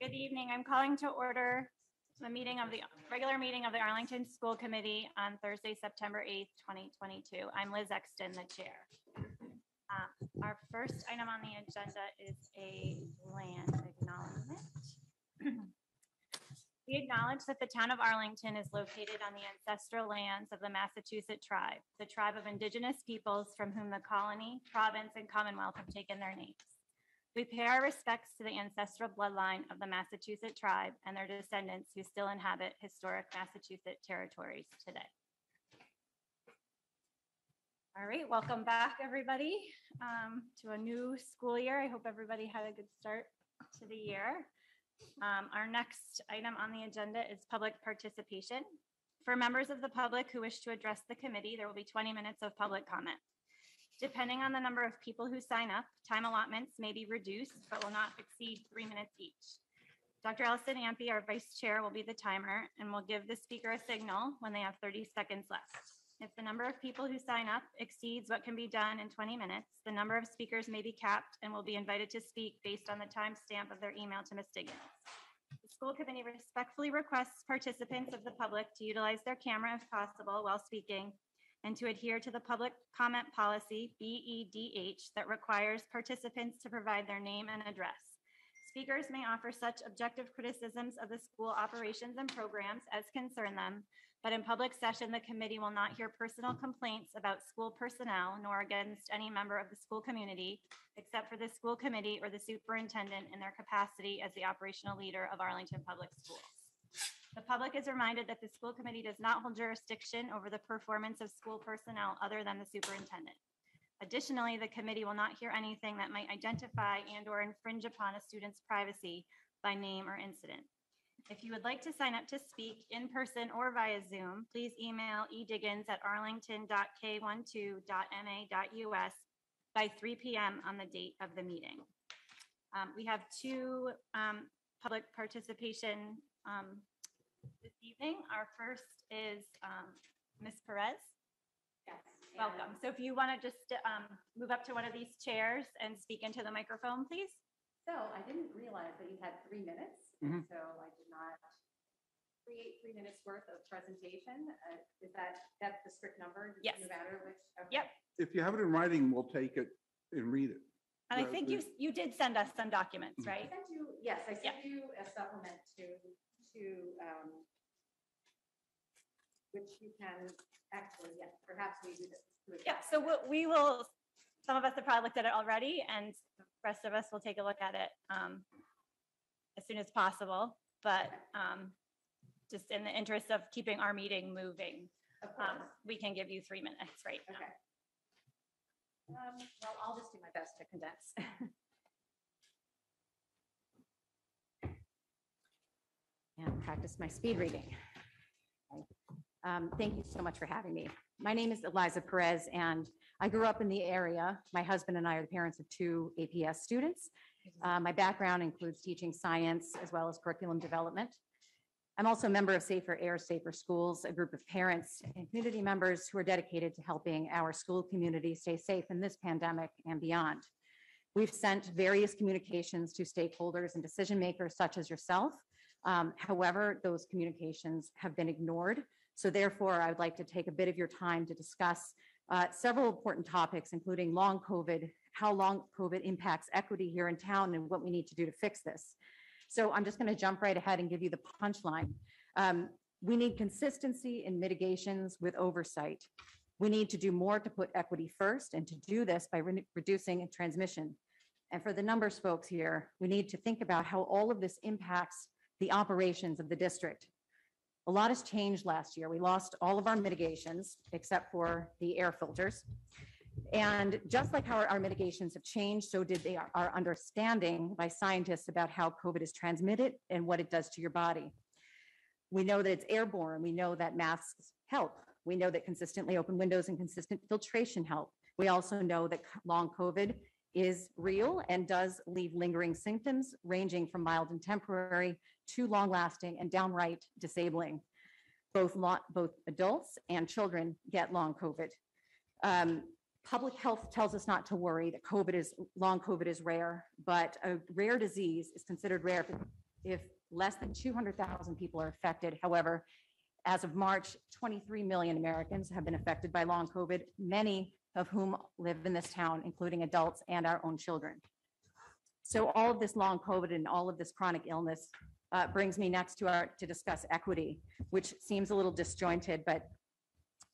Good evening. I'm calling to order the meeting of the regular meeting of the Arlington School Committee on Thursday, September 8th, 2022. I'm Liz Exton, the chair. Um, Our first item on the agenda is a land acknowledgement. We acknowledge that the town of Arlington is located on the ancestral lands of the Massachusetts tribe, the tribe of indigenous peoples from whom the colony, province, and commonwealth have taken their names. We pay our respects to the ancestral bloodline of the Massachusetts tribe and their descendants who still inhabit historic Massachusetts territories today. All right, welcome back, everybody, um, to a new school year. I hope everybody had a good start to the year. Um, Our next item on the agenda is public participation. For members of the public who wish to address the committee, there will be 20 minutes of public comment. Depending on the number of people who sign up, time allotments may be reduced but will not exceed three minutes each. Dr. Allison Ampe, our vice chair, will be the timer and will give the speaker a signal when they have 30 seconds left. If the number of people who sign up exceeds what can be done in 20 minutes, the number of speakers may be capped and will be invited to speak based on the timestamp of their email to Ms. Diggins. The school committee respectfully requests participants of the public to utilize their camera if possible while speaking and to adhere to the public comment policy, BEDH, that requires participants to provide their name and address. Speakers may offer such objective criticisms of the school operations and programs as concern them, but in public session, the committee will not hear personal complaints about school personnel nor against any member of the school community, except for the school committee or the superintendent in their capacity as the operational leader of Arlington Public Schools. The public is reminded that the school committee does not hold jurisdiction over the performance of school personnel other than the superintendent. Additionally, the committee will not hear anything that might identify and or infringe upon a student's privacy by name or incident. If you would like to sign up to speak in person or via Zoom, please email ediggins at arlington.k12.ma.us by 3 PM on the date of the meeting. Um, We have two um, public participation um, this evening. Our first is um, Ms. Perez. Yes. Welcome. So if you want to just um, move up to one of these chairs and speak into the microphone, please. So I didn't realize that you had three minutes, Mhm. so I did not create three minutes worth of presentation. Uh, Is that, that's the strict number? Yes. No matter which? okay. Yep. If you have it in writing, we'll take it and read it. And I Yeah, think you, you did send us some documents, Mhm. I right? sent you, yes, I Yeah. sent you a supplement to, to, um, which you can, actually, yes, perhaps we do this. Yeah, so we'll- we will, some of us have probably looked at it already and the rest of us will take a look at it um, as soon as possible. But um, just in the interest of keeping our meeting moving, Of um, course. we can give you three minutes right now. Okay. Um, Well, I'll just do my best to condense. And practice my speed reading. Um, Thank you so much for having me. My name is Eliza Perez, and I grew up in the area. My husband and I are the parents of two APS students. Uh, My background includes teaching science as well as curriculum development. I'm also a member of Safer Air, Safer Schools, a group of parents and community members who are dedicated to helping our school community stay safe in this pandemic and beyond. We've sent various communications to stakeholders and decision makers such as yourself. Um, However, those communications have been ignored. So therefore, I would like to take a bit of your time to discuss uh, several important topics, including long COVID, how long COVID impacts equity here in town, and what we need to do to fix this. So I'm just going to jump right ahead and give you the punchline. Um, We need consistency in mitigations with oversight. We need to do more to put equity first and to do this by re- reducing transmission. And for the numbers folks here, we need to think about how all of this impacts the operations of the district. A lot has changed last year. We lost all of our mitigations except for the air filters. And just like how our- our mitigations have changed, so did they, our understanding by scientists about how COVID is transmitted and what it does to your body. We know that it's airborne. We know that masks help. We know that consistently open windows and consistent filtration help. We also know that long COVID is real and does leave lingering symptoms ranging from mild and temporary to long-lasting and downright disabling. Both both adults and children get long COVID. Um, Public health tells us not to worry, that COVID is, long COVID is rare, but a rare disease is considered rare if if less than 200,000 people are affected. However, as of March, 23 million Americans have been affected by long COVID, many of whom live in this town, including adults and our own children. So all of this long COVID and all of this chronic illness uh, brings me next to our, to discuss equity, which seems a little disjointed, but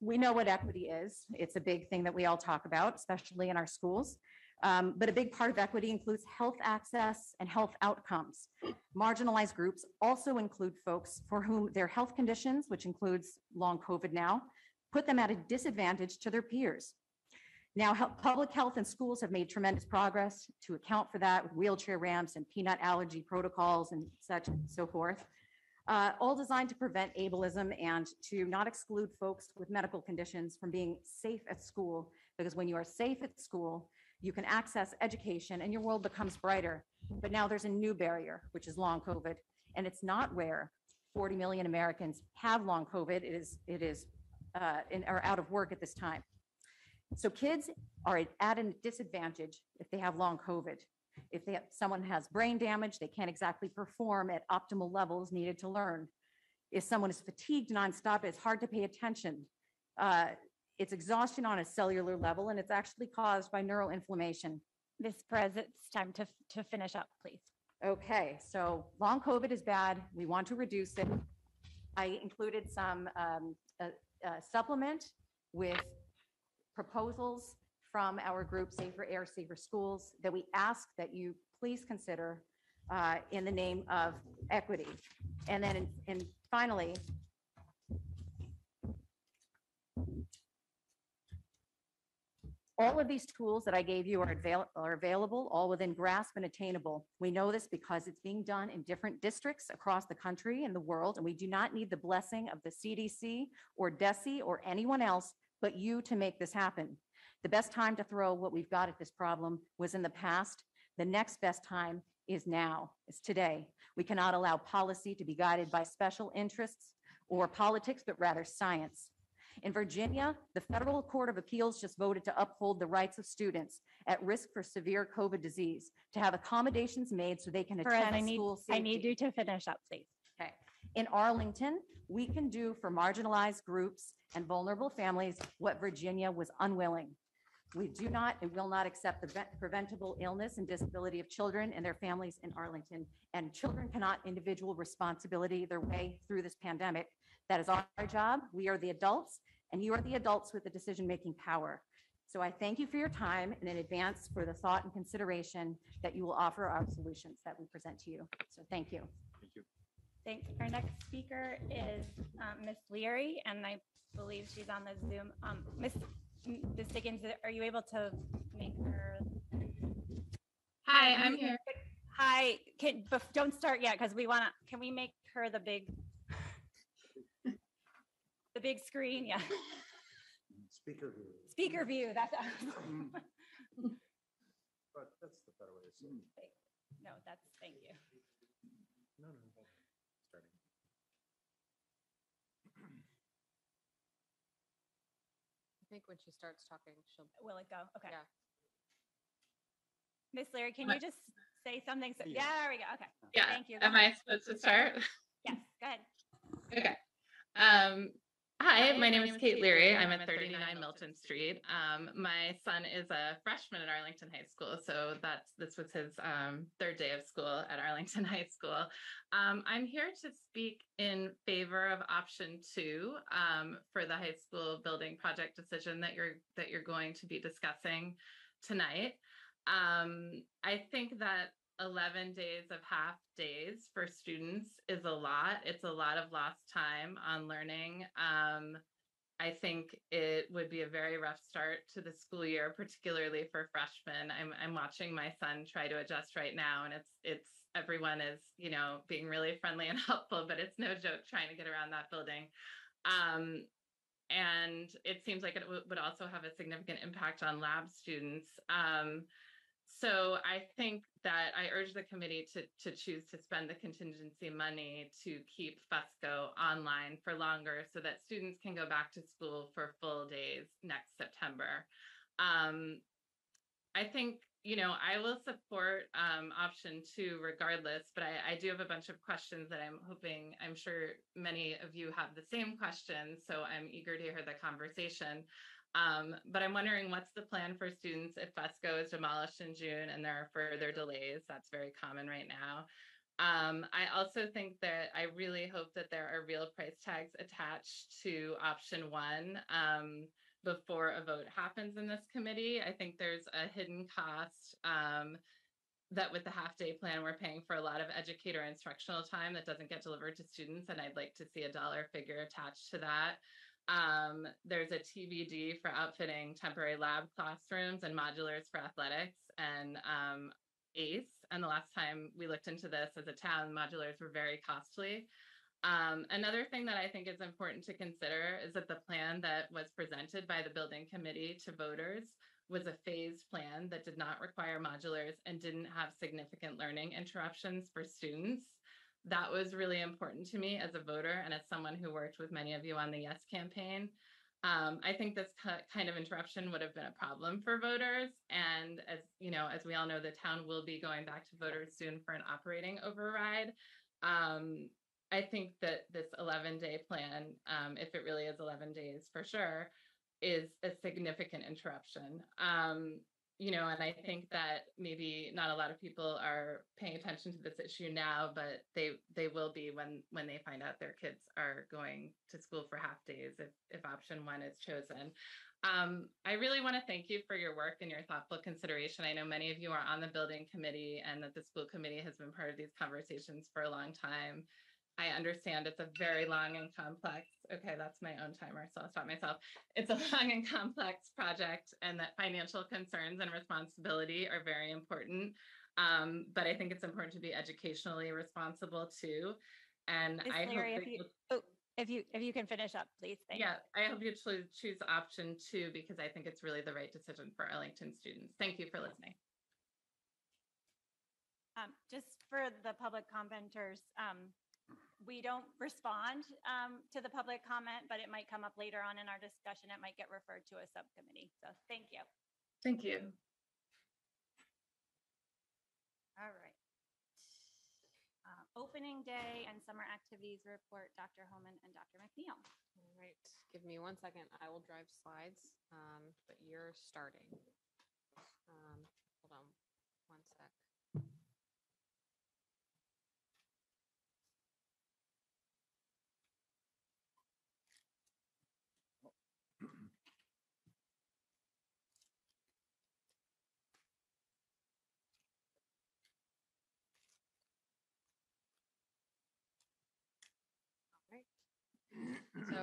we know what equity is. It's a big thing that we all talk about, especially in our schools. Um, But a big part of equity includes health access and health outcomes. Marginalized groups also include folks for whom their health conditions, which includes long COVID now, put them at a disadvantage to their peers. Now, public health and schools have made tremendous progress to account for that with wheelchair ramps and peanut allergy protocols and such and so forth. uh, all designed to prevent ableism and to not exclude folks with medical conditions from being safe at school. Because when you are safe at school, you can access education and your world becomes brighter. But now there's a new barrier, which is long COVID, and it's not rare. 40 million Americans have long COVID. It is, it is, uh, and are out of work at this time. So kids are at- a disadvantage if they have long COVID. If they have, someone has brain damage, they can't exactly perform at optimal levels needed to learn. If someone is fatigued nonstop, it's hard to pay attention. Uh, It's exhaustion on a cellular level, and it's actually caused by neuroinflammation. Ms. Perez, it's time to, to finish up, please. Okay, so long COVID is bad. We want to reduce it. I included some um, a- a supplement with proposals from our group Safer Air, Safer Schools that we ask that you please consider uh, in the name of equity. And then, and finally, All of these tools that I gave you are avail- are available, all within grasp and attainable. We know this because it's being done in different districts across the country and the world, and we do not need the blessing of the CDC or DESE or anyone else but you to make this happen. The best time to throw what we've got at this problem was in the past. The next best time is now, is today. We cannot allow policy to be guided by special interests or politics, but rather science. In Virginia, the Federal Court of Appeals just voted to uphold the rights of students at risk for severe COVID disease to have accommodations made so they can Perez, I attend need, school I need you to finish up, please. In Arlington, we can do for marginalized groups and vulnerable families what Virginia was unwilling. We do not and will not accept the ve- preventable illness and disability of children and their families in Arlington. And children cannot individual responsibility their way through this pandemic. That is our job. We are the adults, and you are the adults with the decision-making power. So I thank you for your time and in advance for the thought and consideration that you will offer our solutions that we present to you. So thank you. Thanks. Our next speaker is um, Ms. Leary, and I believe she's on the Zoom. Um, Ms. M- Ms. Diggins, are you able to make her? Hi, I'm here. Hi, can, bef- don't start yet, because we want to, can we make her the big? The big screen, yeah. Speaker view. Speaker view, that's, But that's the better way to say it. no, that's, thank you. No, no, no. Starting. I think when she starts talking, she'll. Will it go? Okay. Yeah. Miss Leary, can Am you just say something? So- Yeah. Yeah, there we go. Okay. Yeah. Thank you. Go Am ahead. I supposed to start? Yes, go ahead. Okay. Um, hi, my name is Kate Leary. I'm at 39 Milton Street. Um, my son is a freshman at Arlington High School, so that's this was his um, third day of school at Arlington High School. Um, I'm here to speak in favor of option two um, for the high school building project decision that you're that you're going to be discussing tonight. Um, I think that 11 days of half days for students is a lot. It's a lot of lost time on learning. Um, I think it would be a very rough start to the school year, particularly for freshmen. I'm I'm watching my son try to adjust right now, and it's it's everyone is you know being really friendly and helpful, but it's no joke trying to get around that building. Um, and it seems like it would would also have a significant impact on lab students. Um, so I think that I urge the committee to, to choose to spend the contingency money to keep FUSCO online for longer so that students can go back to school for full days next September. Um, I think, you know, I will support um, option two regardless, but I, I do have a bunch of questions that I'm hoping, I'm sure many of you have the same questions, so I'm eager to hear the conversation. Um, but I'm wondering what's the plan for students if FUSCO is demolished in June and there are further delays? That's very common right now. Um, I also think that I really hope that there are real price tags attached to option one. Um, before a vote happens in this committee. I think there's a hidden cost um, that with the half day plan, we're paying for a lot of educator instructional time that doesn't get delivered to students. And I'd like to see a dollar figure attached to that. Um, there's a TBD for outfitting temporary lab classrooms and modulars for athletics and um, ACE. And the last time we looked into this as a town, modulars were very costly. Um, another thing that I think is important to consider is that the plan that was presented by the building committee to voters was a phased plan that did not require modulars and didn't have significant learning interruptions for students. That was really important to me as a voter and as someone who worked with many of you on the Yes campaign. Um, I think this kind of interruption would have been a problem for voters. And as you know, as we all know, the town will be going back to voters soon for an operating override. Um, I think that this 11 day plan, um, if it really is 11 days for sure, is a significant interruption. Um, you know, and I think that maybe not a lot of people are paying attention to this issue now, but they they will be when when they find out their kids are going to school for half days if if option one is chosen. Um, I really want to thank you for your work and your thoughtful consideration. I know many of you are on the building committee and that the school committee has been part of these conversations for a long time. I understand it's a very long and complex, okay, that's my own timer, so I'll stop myself. It's a long and complex project and that financial concerns and responsibility are very important. Um, but I think it's important to be educationally responsible too. And I hope if you, oh, if you, if you can finish up, please. Thank you. yeah, I hope you choose, choose option two because I think it's really the right decision for Arlington students. Thank you for listening. Um, just for the public commenters, um, we don't respond, um, to the public comment, but it might come up later on in our discussion. It might get referred to a subcommittee. So thank you. Thank you. All right. Uh, Opening day and summer activities report, Dr. Homan and Dr. McNeil. All right, give me one second. I will drive slides, um, but you're starting. Um, hold on, one sec.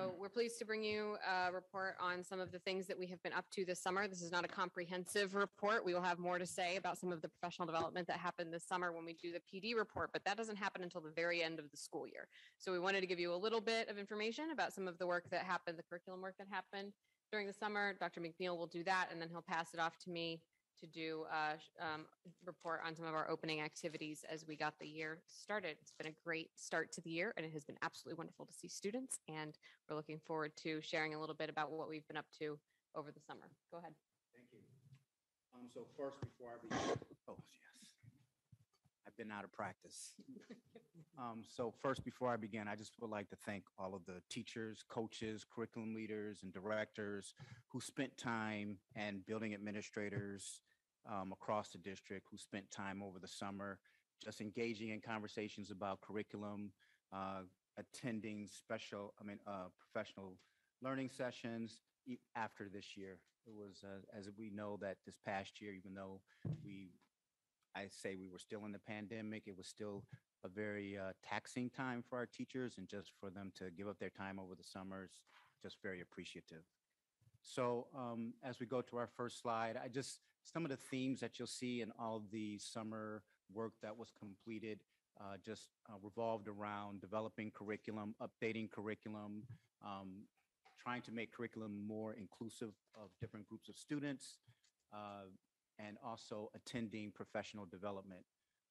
So we're pleased to bring you a report on some of the things that we have been up to this summer. This is not a comprehensive report. We will have more to say about some of the professional development that happened this summer when we do the PD report, but that doesn't happen until the very end of the school year. So we wanted to give you a little bit of information about some of the work that happened, the curriculum work that happened during the summer. Dr. McNeil will do that, and then he'll pass it off to me to do a um, report on some of our opening activities as we got the year started. It's been a great start to the year, and it has been absolutely wonderful to see students. And we're looking forward to sharing a little bit about what we've been up to over the summer. Go ahead. Thank you. Um, so first, before I begin, oh, yes. I've been out of practice. Um, so first, before I begin, I just would like to thank all of the teachers, coaches, curriculum leaders, and directors who spent time and building administrators um, across the district who spent time over the summer just engaging in conversations about curriculum, uh, attending special, I mean, uh, professional learning sessions after this year. It was, uh, as we know that this past year, even though we, I say we were still in the pandemic, it was still a very uh, taxing time for our teachers and just for them to give up their time over the summers, just very appreciative. So um, as we go to our first slide, I just, some of the themes that you'll see in all the summer work that was completed uh, just uh, revolved around developing curriculum, updating curriculum, um, trying to make curriculum more inclusive of different groups of students, uh, and also attending professional development.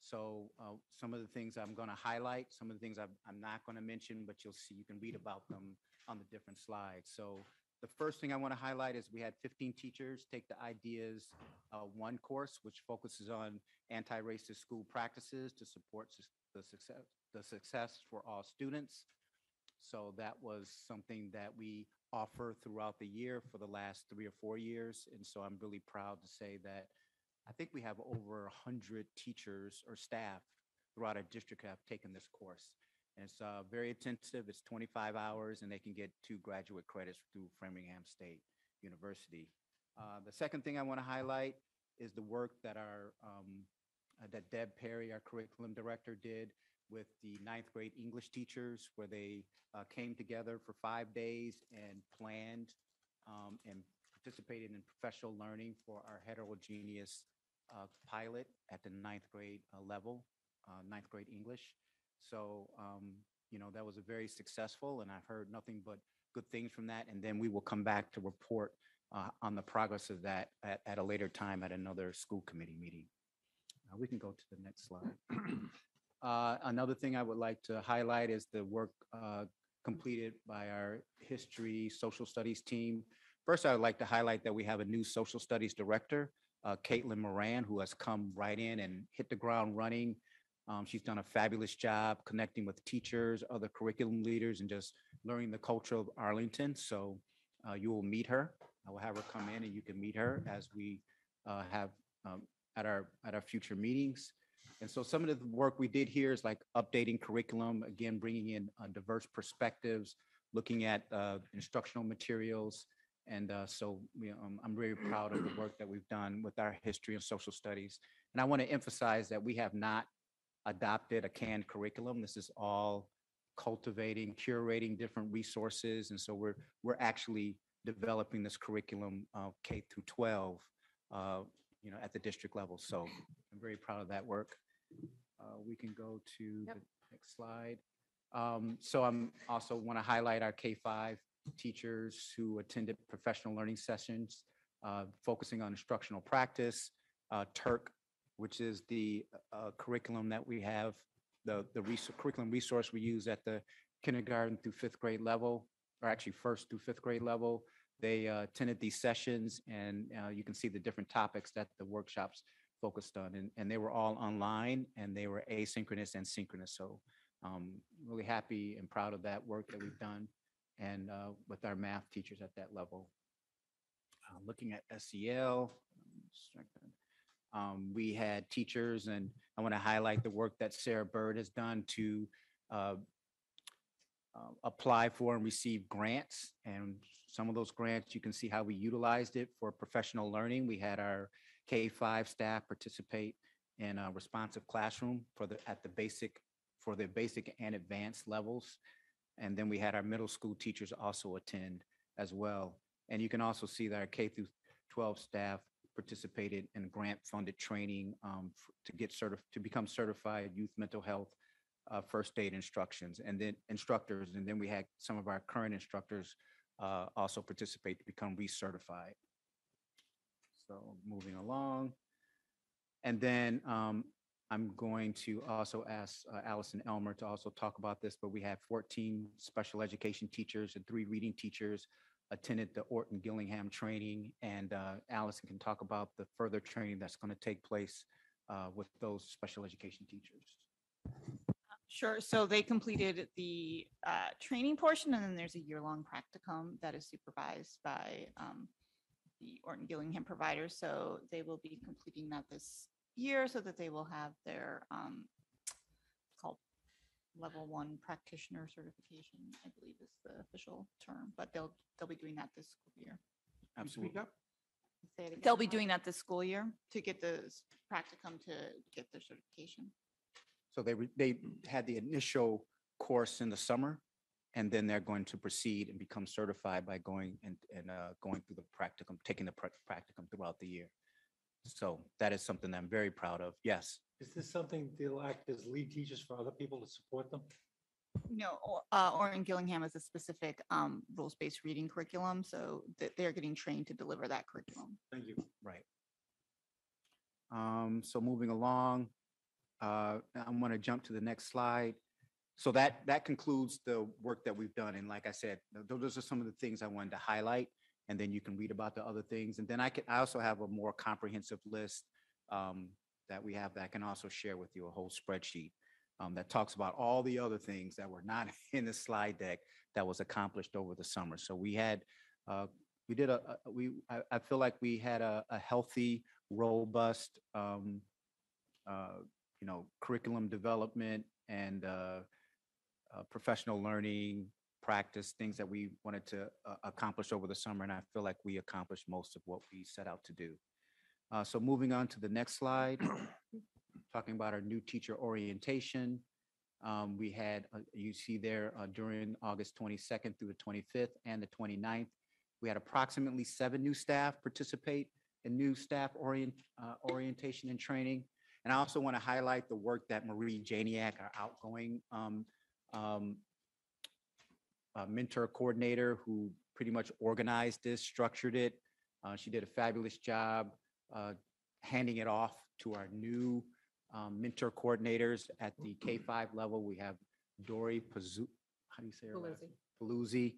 So uh, some of the things I'm going to highlight, some of the things I'm, I'm not going to mention, but you'll see, you can read about them on the different slides. So the first thing I want to highlight is we had 15 teachers take the Ideas uh, One course, which focuses on anti-racist school practices to support sus- the success, the success for all students. So that was something that we offer throughout the year for the last three or four years. And so I'm really proud to say that I think we have over 100 teachers or staff throughout our district have taken this course. And it's uh, very intensive. It's 25 hours, and they can get two graduate credits through Framingham State University. Uh, The second thing I want to highlight is the work that our, um, uh, that Deb Perry, our curriculum director, did with the ninth grade English teachers, where they uh, came together for five days and planned um, and participated in professional learning for our heterogeneous uh, pilot at the ninth grade uh, level, uh, ninth grade English. So, um, you know, that was a very successful, and I've heard nothing but good things from that. And then we will come back to report uh, on the progress of that at, at a later time at another school committee meeting. Uh, we can go to the next slide. Uh, another thing I would like to highlight is the work uh, completed by our history, social studies team. First, I would like to highlight that we have a new social studies director, uh, Caitlin Moran, who has come right in and hit the ground running. Um, she's done a fabulous job connecting with teachers, other curriculum leaders, and just learning the culture of Arlington. So uh, you will meet her. I will have her come in and you can meet her as we uh, have um, at our at our future meetings. And so some of the work we did here is like updating curriculum, again, bringing in uh, diverse perspectives, looking at uh, instructional materials. And uh, so we, um, I'm very proud of the work that we've done with our history and social studies. And I want to emphasize that we have not adopted a canned curriculum. This is all cultivating, curating different resources. And so we're, we're actually developing this curriculum uh, K through 12, uh, you know, at the district level. So I'm very proud of that work. Uh, We can go to Yep. the next slide. Um, So I'm also want to highlight our K-5 teachers who attended professional learning sessions, uh, focusing on instructional practice. Uh, TERC, which is the uh, curriculum that we have, the, the res- curriculum resource we use at the kindergarten through fifth grade level, or actually first through fifth grade level. They uh, attended these sessions and uh, you can see the different topics that the workshops focused on. And, and they were all online and they were asynchronous and synchronous. So um, really happy and proud of that work that we've done and uh, with our math teachers at that level. Uh, Looking at SEL, um, we had teachers and I want to highlight the work that Sarah Bird has done to uh, uh, apply for and receive grants. And some of those grants, you can see how we utilized it for professional learning. We had our K-5 staff participate in a responsive classroom for the, at the basic, for the basic and advanced levels. And then we had our middle school teachers also attend as well. And you can also see that our K through 12 staff participated in grant-funded training um, f- to get certi, to become certified youth mental health uh, first aid instructions and then instructors. And then we had some of our current instructors uh, also participate to become recertified. So moving along. And then um, I'm going to also ask uh, Allison Elmer to also talk about this, but we had 14 special education teachers and three reading teachers attended the Orton Gillingham training. And uh, Allison can talk about the further training that's going to take place uh, with those special education teachers. Sure. So they completed the uh, training portion, and then there's a year-long practicum that is supervised by um, the Orton Gillingham provider. So they will be completing that this year so that they will have their um, it's called level one practitioner certification, I believe is the official term, but they'll, they'll be doing that this school year. Absolutely. Say it again, They'll be Laura. doing that this school year to get the s- practicum to get their certification. So they, re- they had the initial course in the summer, and then they're going to proceed and become certified by going and, and uh, going through the practicum, taking the prac- practicum throughout the year. So that is something that I'm very proud of. Yes. Is this something they'll act as lead teachers for other people to support them? No, or- uh, Orton Gillingham is a specific um, rules-based reading curriculum, so that they're getting trained to deliver that curriculum. Thank you. Right. Um, so moving along, uh, I'm going to jump to the next slide. so that, that concludes the work that we've done. And like I said, th- those are some of the things I wanted to highlight. And then you can read about the other things. And then I can, I also have a more comprehensive list um, that we have that I can also share with you, a whole spreadsheet um, that talks about all the other things that were not in the slide deck that was accomplished over the summer. So we had, uh, we did a, a- we, I, I feel like we had a, a healthy, robust, um, uh, you know, curriculum development and uh, uh, professional learning, practice, things that we wanted to uh, accomplish over the summer. And I feel like we accomplished most of what we set out to do. Uh, So moving on to the next slide, talking about our new teacher orientation. Um, We had, uh, you see there uh, during August 22nd through the 25th and the 29th, we had approximately seven new staff participate in new staff orient, uh, orientation and training. And I also want to highlight the work that Marie Janiak, our outgoing um, um, uh, mentor coordinator, who pretty much organized this, structured it. Uh, She did a fabulous job uh, handing it off to our new um, mentor coordinators at the K-5 level. We have Dory Pazu, how do you say her last? name? Paluzzi.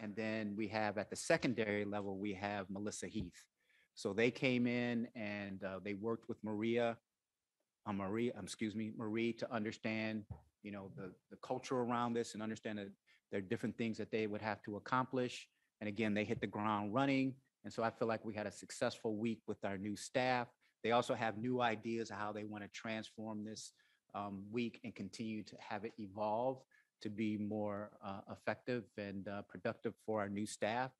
And then we have at the secondary level, we have Melissa Heath. So they came in and uh, they worked with Maria, uh, Marie, um, excuse me, Marie to understand, you know, the, the culture around this and understand that there are different things that they would have to accomplish. And again, they hit the ground running. And so I feel like we had a successful week with our new staff. They also have new ideas of how they want to transform this um, week and continue to have it evolve to be more uh, effective and uh, productive for our new staff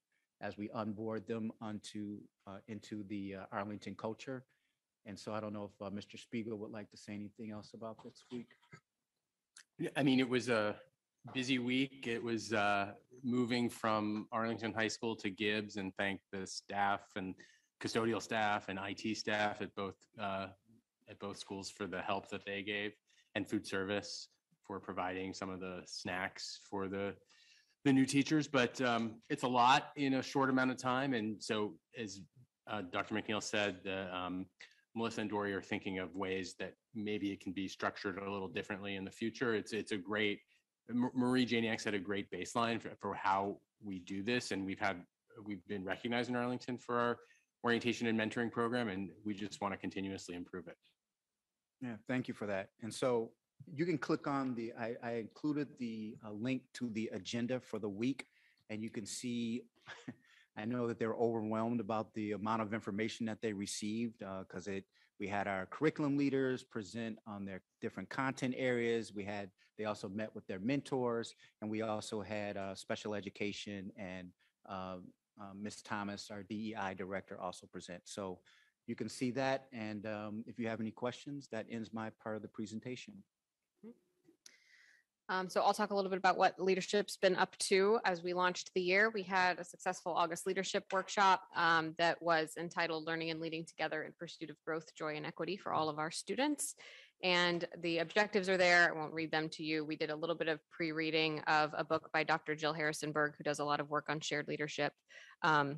as we onboard them onto uh, into the uh, Arlington culture. And so I don't know if uh, Mr. Spiegel would like to say anything else about this week. Yeah, I mean, it was a busy week. It was uh, moving from Arlington High School to Gibbs and thank the staff and custodial staff and IT staff at both uh, at both schools for the help that they gave and food service for providing some of the snacks for the the new teachers. But um, it's a lot in a short amount of time. And so as uh, Dr. McNeil said, the, um, Melissa and Dory are thinking of ways that maybe it can be structured a little differently in the future. It's it's a great Marie Janiak set a great baseline for, for how we do this, and we've had we've been recognized in Arlington for our orientation and mentoring program, and we just want to continuously improve it. Yeah, thank you for that. And so you can click on the, I, I included the uh, link to the agenda for the week. And you can see, I know that they're overwhelmed about the amount of information that they received because it, we had our curriculum leaders present on their different content areas. We had, they also met with their mentors and we also had uh, special education and uh, uh, Ms. Thomas, our DEI director, also present. So you can see that. And um, if you have any questions, that ends my part of the presentation. Um, so I'll talk a little bit about what leadership's been up to as we launched the year. We had a successful August leadership workshop um, that was entitled Learning and Leading Together in Pursuit of Growth, Joy, and Equity for all of our students. And the objectives are there. I won't read them to you. We did a little bit of pre-reading of a book by Dr. Jill Harrison Berg, who does a lot of work on shared leadership. Um,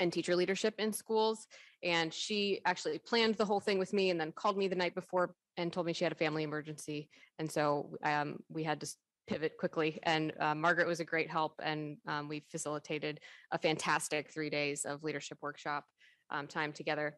and teacher leadership in schools. And she actually planned the whole thing with me and then called me the night before and told me she had a family emergency. And so um, we had to pivot quickly. And uh, Margaret was a great help. And um, we facilitated a fantastic three days of leadership workshop um, time together.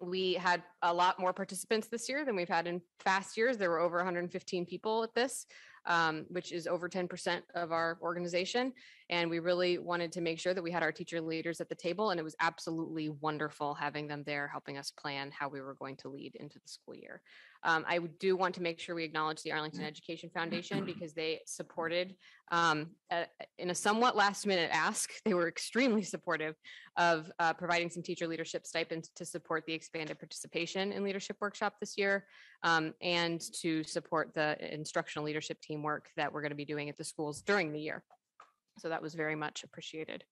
We had a lot more participants this year than we've had in past years. There were over 115 people at this, um, which is over 10% of our organization. And we really wanted to make sure that we had our teacher leaders at the table. And it was absolutely wonderful having them there, helping us plan how we were going to lead into the school year. Um, I do want to make sure we acknowledge the Arlington Education Foundation because they supported um, a- in a somewhat last minute ask. They were extremely supportive of uh, providing some teacher leadership stipends to support the expanded participation in leadership workshop this year um, and to support the instructional leadership teamwork that we're going to be doing at the schools during the year. So that was very much appreciated.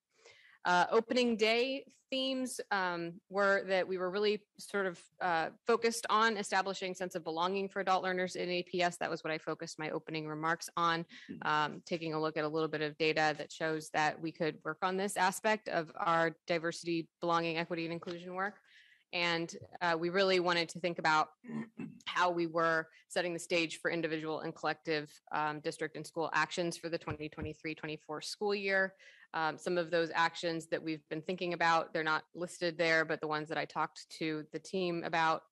Uh, opening day themes um, were that we were really sort of uh, focused on establishing sense of belonging for adult learners in APS. That was what I focused my opening remarks on, um, taking a look at a little bit of data that shows that we could work on this aspect of our diversity, belonging, equity, and inclusion work. And uh, we really wanted to think about how we were setting the stage for individual and collective um, district and school actions for the 2023-24 school year. Um, Some of those actions that we've been thinking about, they're not listed there, but the ones that I talked to the team about,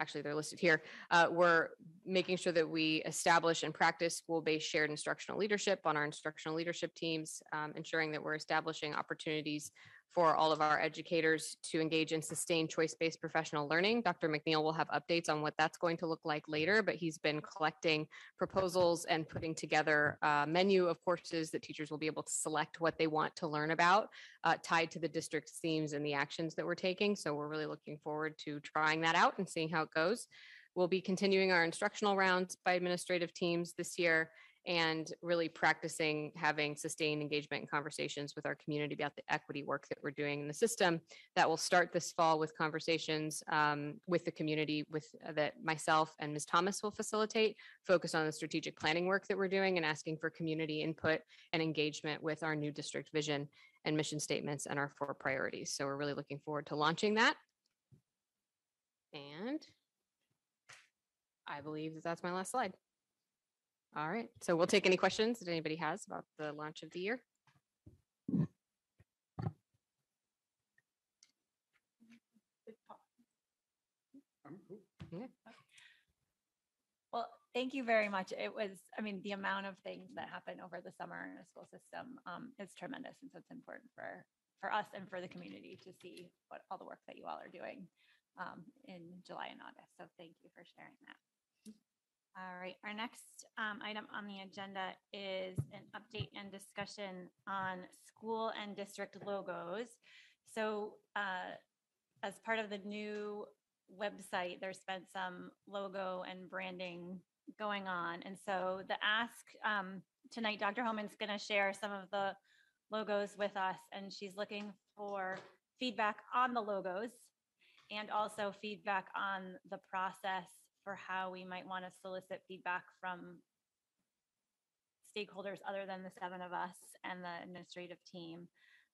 actually, they're listed here, uh, were making sure that we establish and practice school-based shared instructional leadership on our instructional leadership teams, um, ensuring that we're establishing opportunities for all of our educators to engage in sustained choice-based professional learning. Dr. McNeil will have updates on what that's going to look like later, but he's been collecting proposals and putting together a menu of courses that teachers will be able to select what they want to learn about, uh, tied to the district's themes and the actions that we're taking. So we're really looking forward to trying that out and seeing how it goes. We'll be continuing our instructional rounds by administrative teams this year and really practicing having sustained engagement and conversations with our community about the equity work that we're doing in the system. That will start this fall with conversations um, with the community with uh, that myself and Ms. Thomas will facilitate, focus on the strategic planning work that we're doing and asking for community input and engagement with our new district vision and mission statements and our four priorities. So we're really looking forward to launching that. And I believe that that's my last slide. All right, so we'll take any questions that anybody has about the launch of the year. Well, thank you very much. It was, I mean, the amount of things that happen over the summer in a school system um, is tremendous. And so it's important for, for us and for the community to see what, all the work that you all are doing um, in July and August. So thank you for sharing that. All right, our next um, item on the agenda is an update and discussion on school and district logos. So uh, as part of the new website, there's been some logo and branding going on. And so the ask um, tonight, Dr. Homan's going to share some of the logos with us, and she's looking for feedback on the logos and also feedback on the process for how we might want to solicit feedback from stakeholders other than the seven of us and the administrative team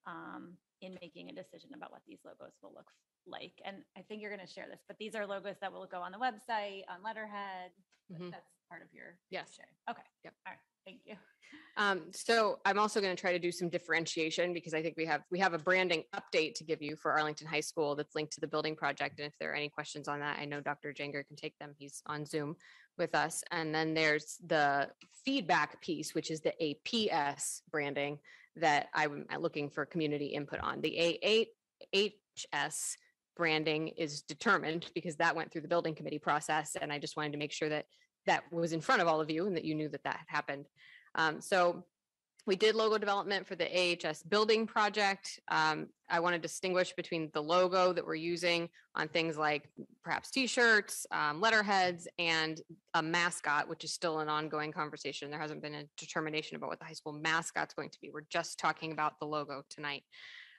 um, in making a decision about what these logos will look like. And I think you're going to share this, but these are logos that will go on the website, on letterhead. Mhm. That's part of your Yes. sharing. Okay. Yep. All right. Thank you. Um, so I'm also going to try to do some differentiation because I think we have, we have a branding update to give you for Arlington High School that's linked to the building project. And if there are any questions on that, I know Dr. Janger can take them. He's on Zoom with us. And then there's the feedback piece, which is the APS branding that I'm looking for community input on. The AHS branding is determined because that went through the building committee process. And I just wanted to make sure that that was in front of all of you and that you knew that that had happened. Um, so we did logo development for the AHS building project. Um, I want to distinguish between the logo that we're using on things like perhaps t-shirts, um, letterheads, and a mascot, which is still an ongoing conversation. There hasn't been a determination about what the high school mascot's going to be. We're just talking about the logo tonight.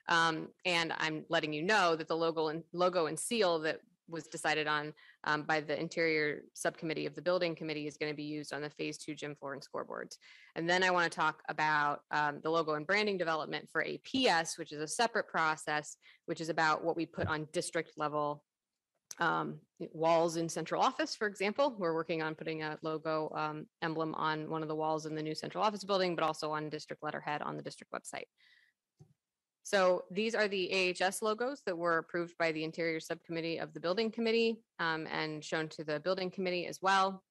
Um, and I'm letting you know that the logo and logo and seal that was decided on um, by the interior subcommittee of the building committee is going to be used on the phase two gym floor and scoreboards. And then I want to talk about um, the logo and branding development for APS, which is a separate process, which is about what we put on district level um, walls in central office, for example. We're working on putting a logo um, emblem on one of the walls in the new central office building, but also on district letterhead on the district website. So these are the AHS logos that were approved by the Interior Subcommittee of the Building Committee um, and shown to the Building Committee as well.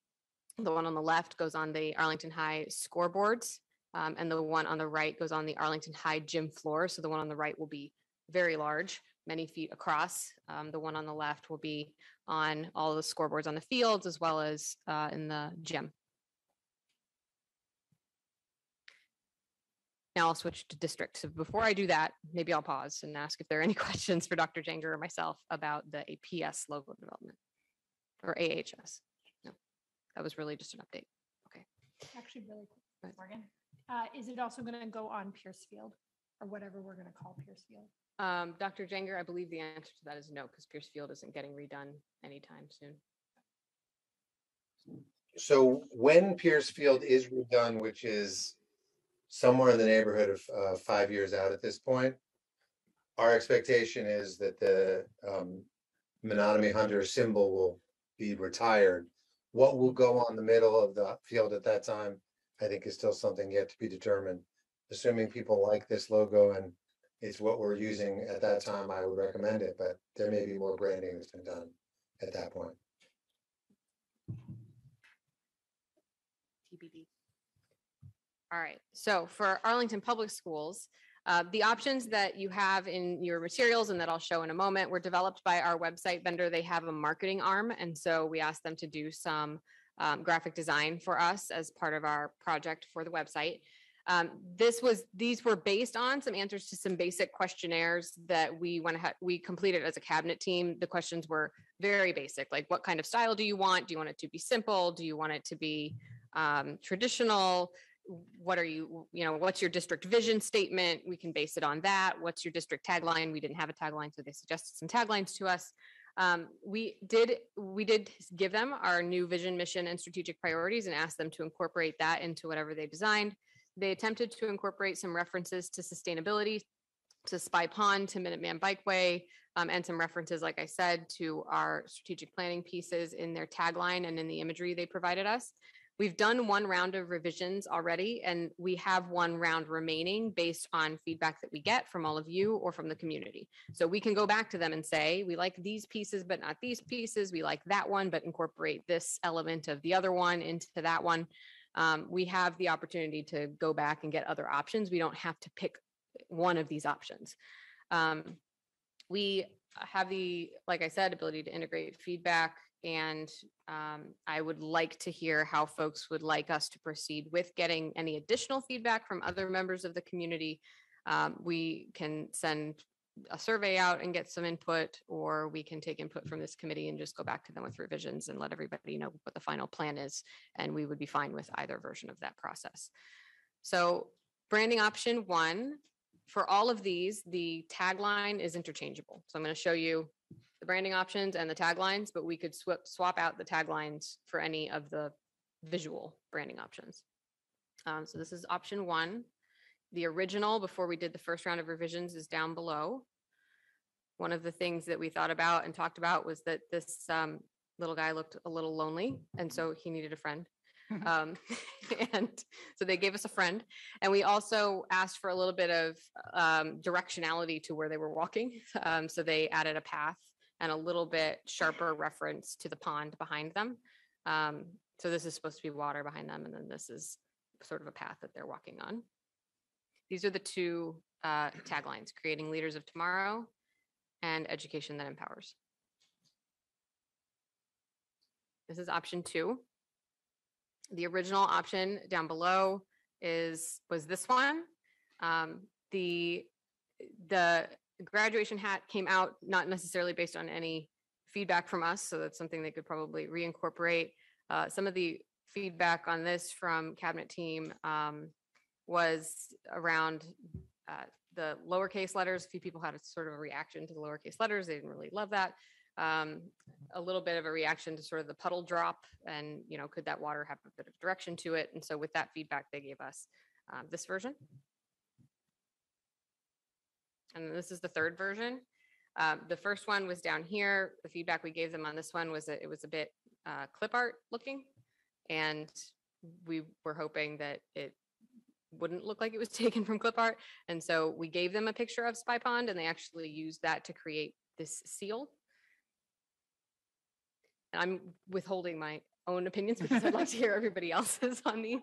The one on the left goes on the Arlington High scoreboards, um, and the one on the right goes on the Arlington High gym floor. So the one on the right will be very large, many feet across. Um, the one on the left will be on all the scoreboards on the fields as well as uh, in the gym. Now I'll switch to district. So before I do that, maybe I'll pause and ask if there are any questions for Dr. Janger or myself about the APS logo development or AHS. No, that was really just an update. Okay. Actually, really quick, Morgan. Uh, is it also going to go on Pierce Field or whatever we're going to call Pierce Field? Um, Dr. Janger, I believe the answer to that is no, because Pierce Field isn't getting redone anytime soon. So when Pierce Field is redone, which is somewhere in the neighborhood of uh, five years out at this point, our expectation is that the um, Hunter symbol will be retired What will go on the middle of the field at that time, I think is still something yet to be determined. Assuming people like this logo and it's what we're using at that time, I would recommend it, but there may be more branding that's been done at that point. TBD. All right, so for Arlington Public Schools, uh, the options that you have in your materials and that I'll show in a moment were developed by our website vendor. They have a marketing arm, and so we asked them to do some um, graphic design for us as part of our project for the website. Um, this was these were based on some answers to some basic questionnaires that we went ahead we completed as a cabinet team. The questions were very basic, like what kind of style do you want? Do you want it to be simple? Do you want it to be um, traditional? What are you, you know, what's your district vision statement? We can base it on that. What's your district tagline? We didn't have a tagline, so they suggested some taglines to us. Um, we did we did give them our new vision, mission, and strategic priorities, and asked them to incorporate that into whatever they designed. They attempted to incorporate some references to sustainability, to Spy Pond, to Minuteman Bikeway, um, and some references, like I said, to our strategic planning pieces in their tagline and in the imagery they provided us. We've done one round of revisions already, and we have one round remaining based on feedback that we get from all of you or from the community. So we can go back to them and say, we like these pieces, but not these pieces. We like that one, but incorporate this element of the other one into that one. Um, we have the opportunity to go back and get other options. We don't have to pick one of these options. Um, we have the, like I said, ability to integrate feedback and um, I would like to hear how folks would like us to proceed with getting any additional feedback from other members of the community. Um, we can send a survey out and get some input, or we can take input from this committee and just go back to them with revisions and let everybody know what the final plan is. And we would be fine with either version of that process. So branding option one, for all of these, the tagline is interchangeable. So I'm going to show you the branding options and the taglines, but we could swap swap out the taglines for any of the visual branding options. Um, so this is option one. The original before we did the first round of revisions is down below. One of the things that we thought about and talked about was that this um, little guy looked a little lonely, and so he needed a friend. Um, and so they gave us a friend, and we also asked for a little bit of um, directionality to where they were walking. Um, so they added a path and a little bit sharper reference to the pond behind them. Um, so this is supposed to be water behind them, and then this is sort of a path that they're walking on. These are the two uh, taglines, creating leaders of tomorrow and education that empowers. This is option two. The original option down below is, was this one. Um, the, the graduation hat came out not necessarily based on any feedback from us, so that's something they could probably reincorporate. Uh, some of the feedback on this from cabinet team um, was around uh, the lowercase letters. A few people had a sort of a reaction to the lowercase letters. They didn't really love that. Um, a little bit of a reaction to sort of the puddle drop and, you know, could that water have a bit of direction to it? And so with that feedback, they gave us um, this version. And this is the third version. Um, the first one was down here. The feedback we gave them on this one was that it was a bit uh, clip art looking. And we were hoping that it wouldn't look like it was taken from clip art. And so we gave them a picture of Spy Pond and they actually used that to create this seal. And I'm withholding my own opinions because I'd like to hear everybody else's on these,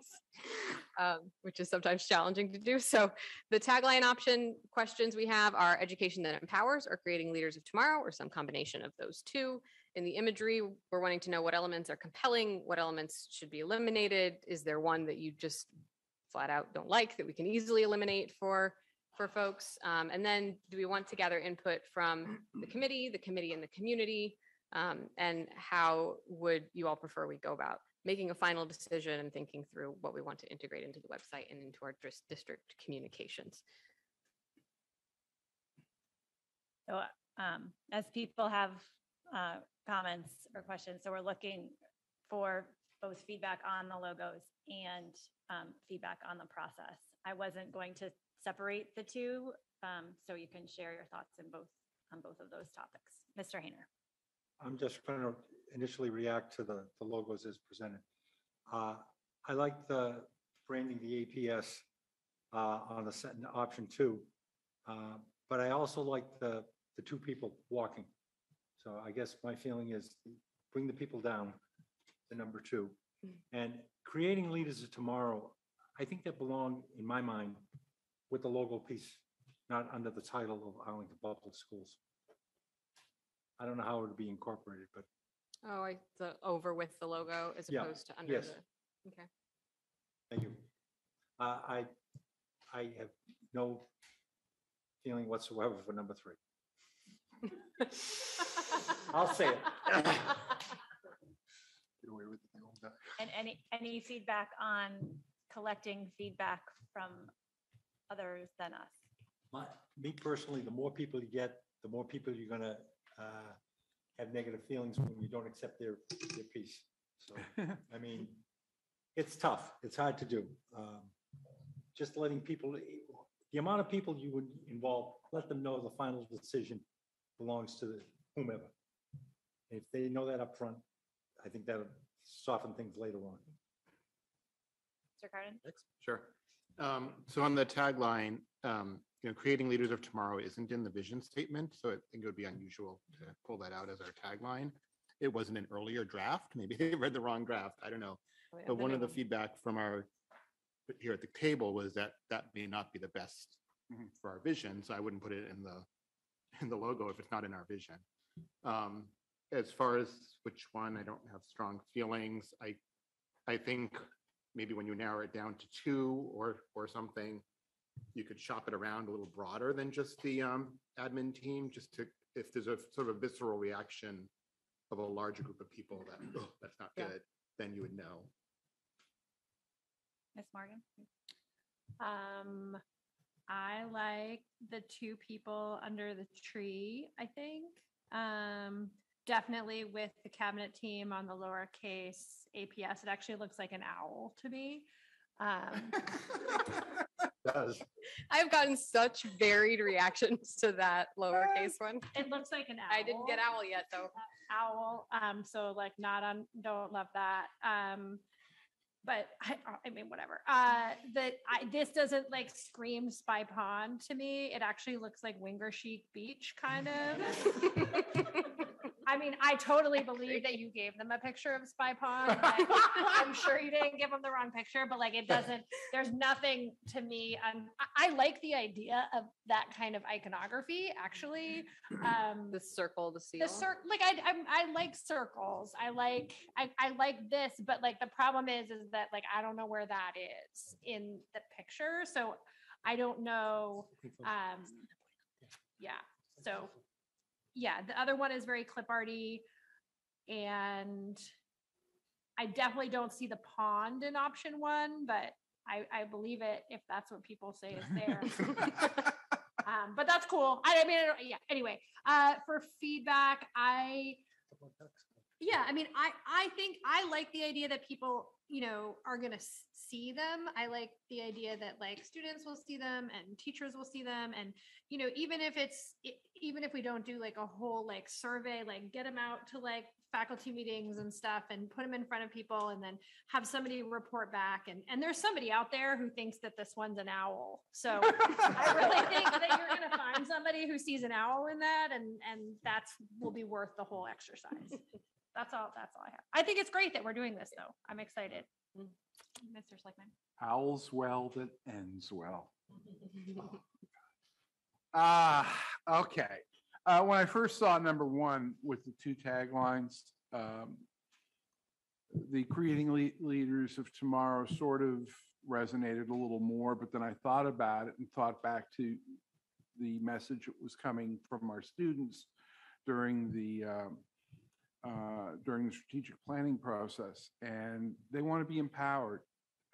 um, which is sometimes challenging to do. So the tagline option questions we have are education that empowers or creating leaders of tomorrow or some combination of those two. In the imagery, we're wanting to know what elements are compelling, what elements should be eliminated. Is there one that you just flat out don't like that we can easily eliminate for for folks? Um, and then do we want to gather input from the committee, the committee and the community? Um, and how would you all prefer we go about making a final decision and thinking through what we want to integrate into the website and into our dis- district communications? So um, as people have uh, comments or questions, so we're looking for both feedback on the logos and um, feedback on the process. I wasn't going to separate the two, um, so you can share your thoughts in both on both of those topics. Mr. Hayner. I'm just trying to, initially react to the, the logos as presented. Uh, I like the branding the APS uh, on the second option two. Uh, But I also like the, the two people walking. So I guess my feeling is bring the people down, the number two. And creating leaders of tomorrow, I think that belong, in my mind, with the logo piece, not under the title of Arlington Public Schools. I don't know how it would be incorporated, but Oh, I, the over with the logo as Yeah, opposed to under yes. the, okay. thank you. Uh, I, I have no feeling whatsoever for number three. I'll say it. Get away with it the whole time. And any, any feedback on collecting feedback from others than us? My, me personally, the more people you get, the more people you're gonna, uh, have negative feelings when you don't accept their, their piece. So, I mean, it's tough. It's hard to do. Um, Just letting people, the amount of people you would involve, let them know the final decision belongs to the whomever. If they know that up front, I think that'll soften things later on. Mr. Kardon? Sure. Um, so on the tagline, um, you know, creating leaders of tomorrow isn't in the vision statement, so I think it would be unusual to pull that out as our tagline. It wasn't an earlier draft, maybe they read the wrong draft, I don't know. Oh, yeah, But one of the feedback from our, here at the table was that that may not be the best for our vision, so I wouldn't put it in the, in the logo if it's not in our vision. Um, as far as which one, I don't have strong feelings. I, I think maybe when you narrow it down to two or, or something, you could shop it around a little broader than just the, um, admin team, just to, if there's a sort of a visceral reaction of a larger group of people that, "Ugh, that's not Yeah. good, then you would know. Ms. Morgan? Um, I like the two people under the tree, I think. Um, definitely with the cabinet team on the lowercase APS, it actually looks like an owl to me. Um, Does. I've gotten such varied reactions to that lowercase one. it looks like an owl. I didn't get owl yet, though. owl. Um, so like not on, don't love that. Um, but I, I mean, whatever. Uh, that I, this doesn't like scream Spy Pond to me. It actually looks like Wingaersheek Beach kind of. I mean, I totally believe that you gave them a picture of Spy Pond. I'm sure you didn't give them the wrong picture, but like it doesn't, there's nothing to me. Um, I, I like the idea of that kind of iconography, actually. Um, The circle, the seal. the cir- like I, I'm, I like circles. I like I, I like this, but like the problem is is that like I don't know where that is in the picture, so I don't know. Um, yeah. So yeah, the other one is very clip arty, and I definitely don't see the pond in option one, but I I believe it if that's what people say is there. um, but that's cool. I, I mean, I don't, yeah. Anyway, uh, for feedback, I yeah, I mean, I I think I like the idea that people, you know, are gonna see them. I like the idea that like students will see them and teachers will see them, and you know, even if it's even if we don't do like a whole like survey, like get them out to like faculty meetings and stuff, and put them in front of people, and then have somebody report back. And and there's somebody out there who thinks that this one's an owl. So I really think that you're gonna find somebody who sees an owl in that, and and that's will be worth the whole exercise. That's all, that's all I have. I think it's great that we're doing this, though. I'm excited. Mr. Schlichtman? Owls well that ends well. Ah, okay. Uh, when I first saw number one with the two taglines, um, the creating le- leaders of tomorrow sort of resonated a little more, but then I thought about it and thought back to the message that was coming from our students during the um, uh, during the strategic planning process, and they want to be empowered.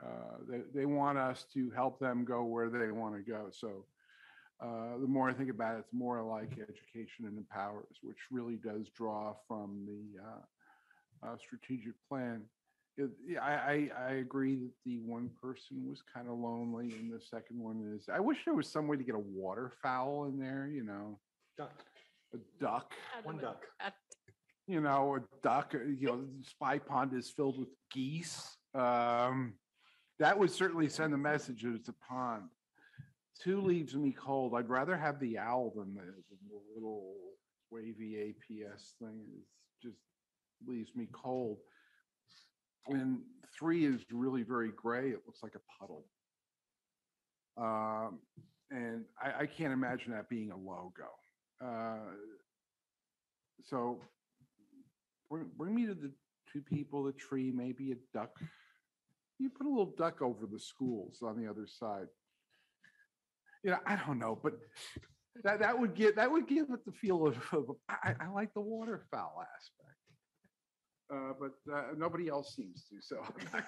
Uh, They, they want us to help them go where they want to go. So uh, the more I think about it, it's more like education and empowers, which really does draw from the uh, uh, strategic plan. It- I, I, I agree that the one person was kind of lonely and the second one is, I wish there was some way to get a waterfowl in there, you know, Duck, a duck. one duck. You know, a duck, uh, you know, Spy Pond is filled with geese. Um, that would certainly send a message that it's a pond. Two leaves me cold. I'd rather have the owl than the, the little wavy APS thing. It just leaves me cold. And three is really very gray. It looks like a puddle. Um, and I, I can't imagine that being a logo. Uh, so bring, bring me to the two people, the tree, maybe a duck. You put a little duck over the schools on the other side. You know, I don't know, but that, that would give, that would give it the feel of, of, I, I like the waterfowl aspect. Uh, but, uh, nobody else seems to, so. I'm not-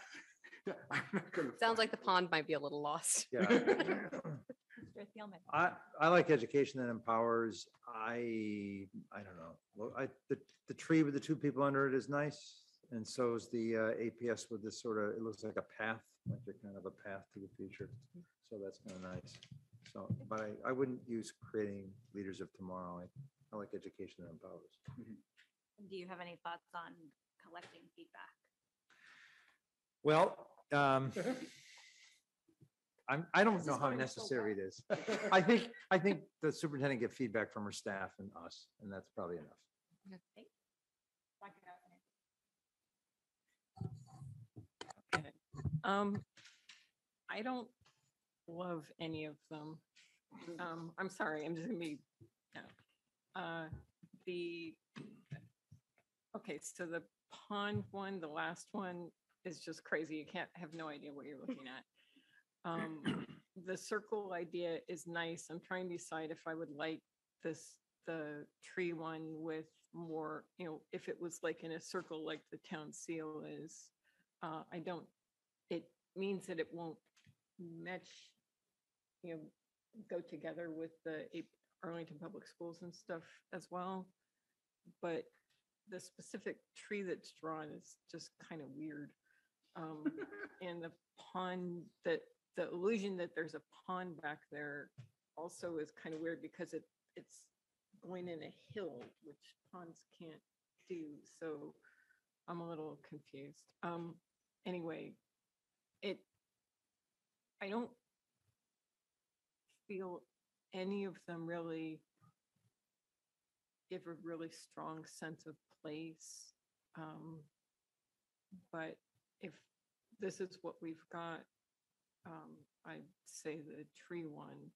I'm not gonna Sounds fight. like the pond might be a little lost. Yeah. Mr. Thielman. I, I like education that empowers. I, I don't know. Well, I, the, the tree with the two people under it is nice. And so is the uh, APS with this sort of, it looks like a path, like they're kind of a path to the future. So that's kind of nice. So, but I, I wouldn't use creating leaders of tomorrow. I, I like education that empowers. Do you have any thoughts on collecting feedback? Well, um, I'm, I don't know how going so necessary it is. I think, I think the superintendent get feedback from her staff and us, and that's probably enough. Okay. Um, I don't love any of them. Um, I'm sorry, I'm just gonna be, no. Uh, the, okay, so the pond one, the last one is just crazy. You can't, have no idea what you're looking at. Um, the circle idea is nice. I'm trying to decide if I would like this, the tree one with more, you know, if it was like in a circle like the town seal is. Uh, I don't, it means that it won't match, you know, go together with the Arlington Public Schools and stuff as well. But the specific tree that's drawn is just kind of weird. Um, and the pond, that, the illusion that there's a pond back there also is kind of weird because it, it's going in a hill, which ponds can't do. So I'm a little confused. Um, anyway, it, I don't feel any of them really give a really strong sense of place. Um, but if this is what we've got, um, I'd say the tree one.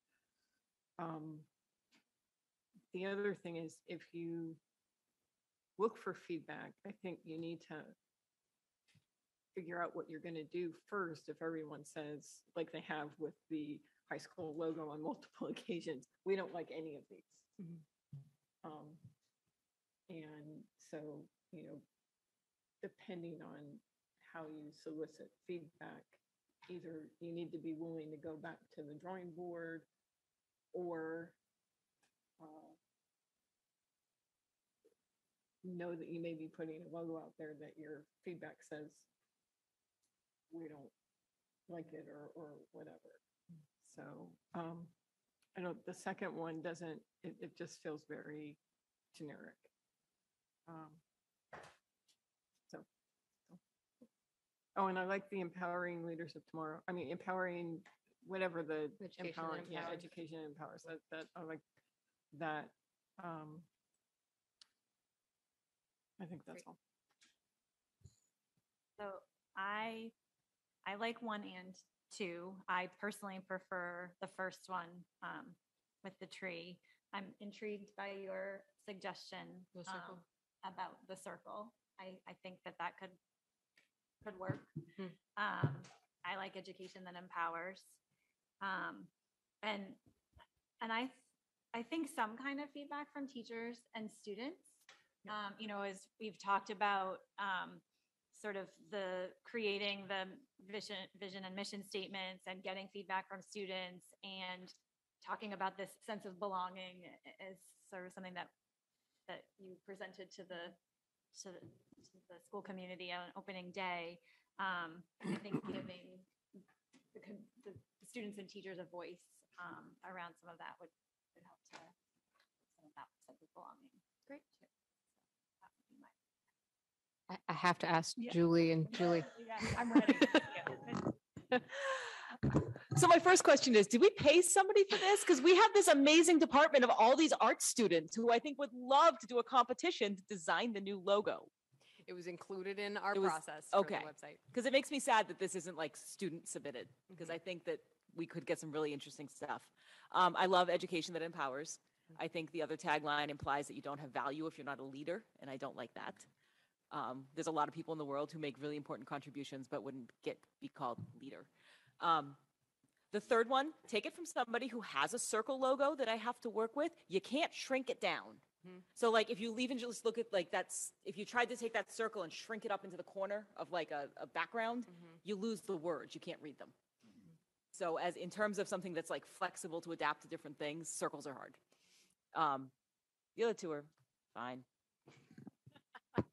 Um, the other thing is if you look for feedback, I think you need to figure out what you're going to do first if everyone says like they have with the high school logo on multiple occasions. We don't like any of these. Um and so you know depending on how you solicit feedback either you need to be willing to go back to the drawing board or uh, know that you may be putting a logo out there that your feedback says we don't like it or, or whatever. So, um, I don't, the second one doesn't, it, it just feels very generic. Um, So. so. Oh, and I like the empowering leaders of tomorrow. I mean, empowering whatever the Education that empowering, yeah, empowers. education empowers that, that, I like that. Um, I think that's all. So I, I like one and two. I personally prefer the first one um, with the tree. I'm intrigued by your suggestion The circle. um, about the circle. I, I think that that could, could work. Mhm. Um, I like education that empowers. Um, and, and I, I think some kind of feedback from teachers and students. Um, you know, as we've talked about, um, sort of the creating the vision, vision and mission statements and getting feedback from students and talking about this sense of belonging i- is sort of something that that you presented to the to the, to the school community on opening day. Um, I think giving the, con- the the students and teachers a voice um, around some of that would, would help to some of that sense of belonging. Great. That would be my I have to ask Yeah. Julie and Julie. Yeah, I'm ready. So my first question is, did we pay somebody for this? Because we have this amazing department of all these art students who I think would love to do a competition to design the new logo. It was included in our It was- process for the okay. website. Because it makes me sad that this isn't like student submitted, because I think that we could get some really interesting stuff. Um, I love education that empowers. I think the other tagline implies that you don't have value if you're not a leader, and I don't like that. Um, there's a lot of people in the world who make really important contributions but wouldn't get be called leader. Um, the third one, take it from somebody who has a circle logo that I have to work with. You can't shrink it down. Mhm. So like if you leave and just look at like that's if you tried to take that circle and shrink it up into the corner of like a, a background, you lose the words. You can't read them. So as in terms of something that's like flexible to adapt to different things, circles are hard. Um, the other two are fine.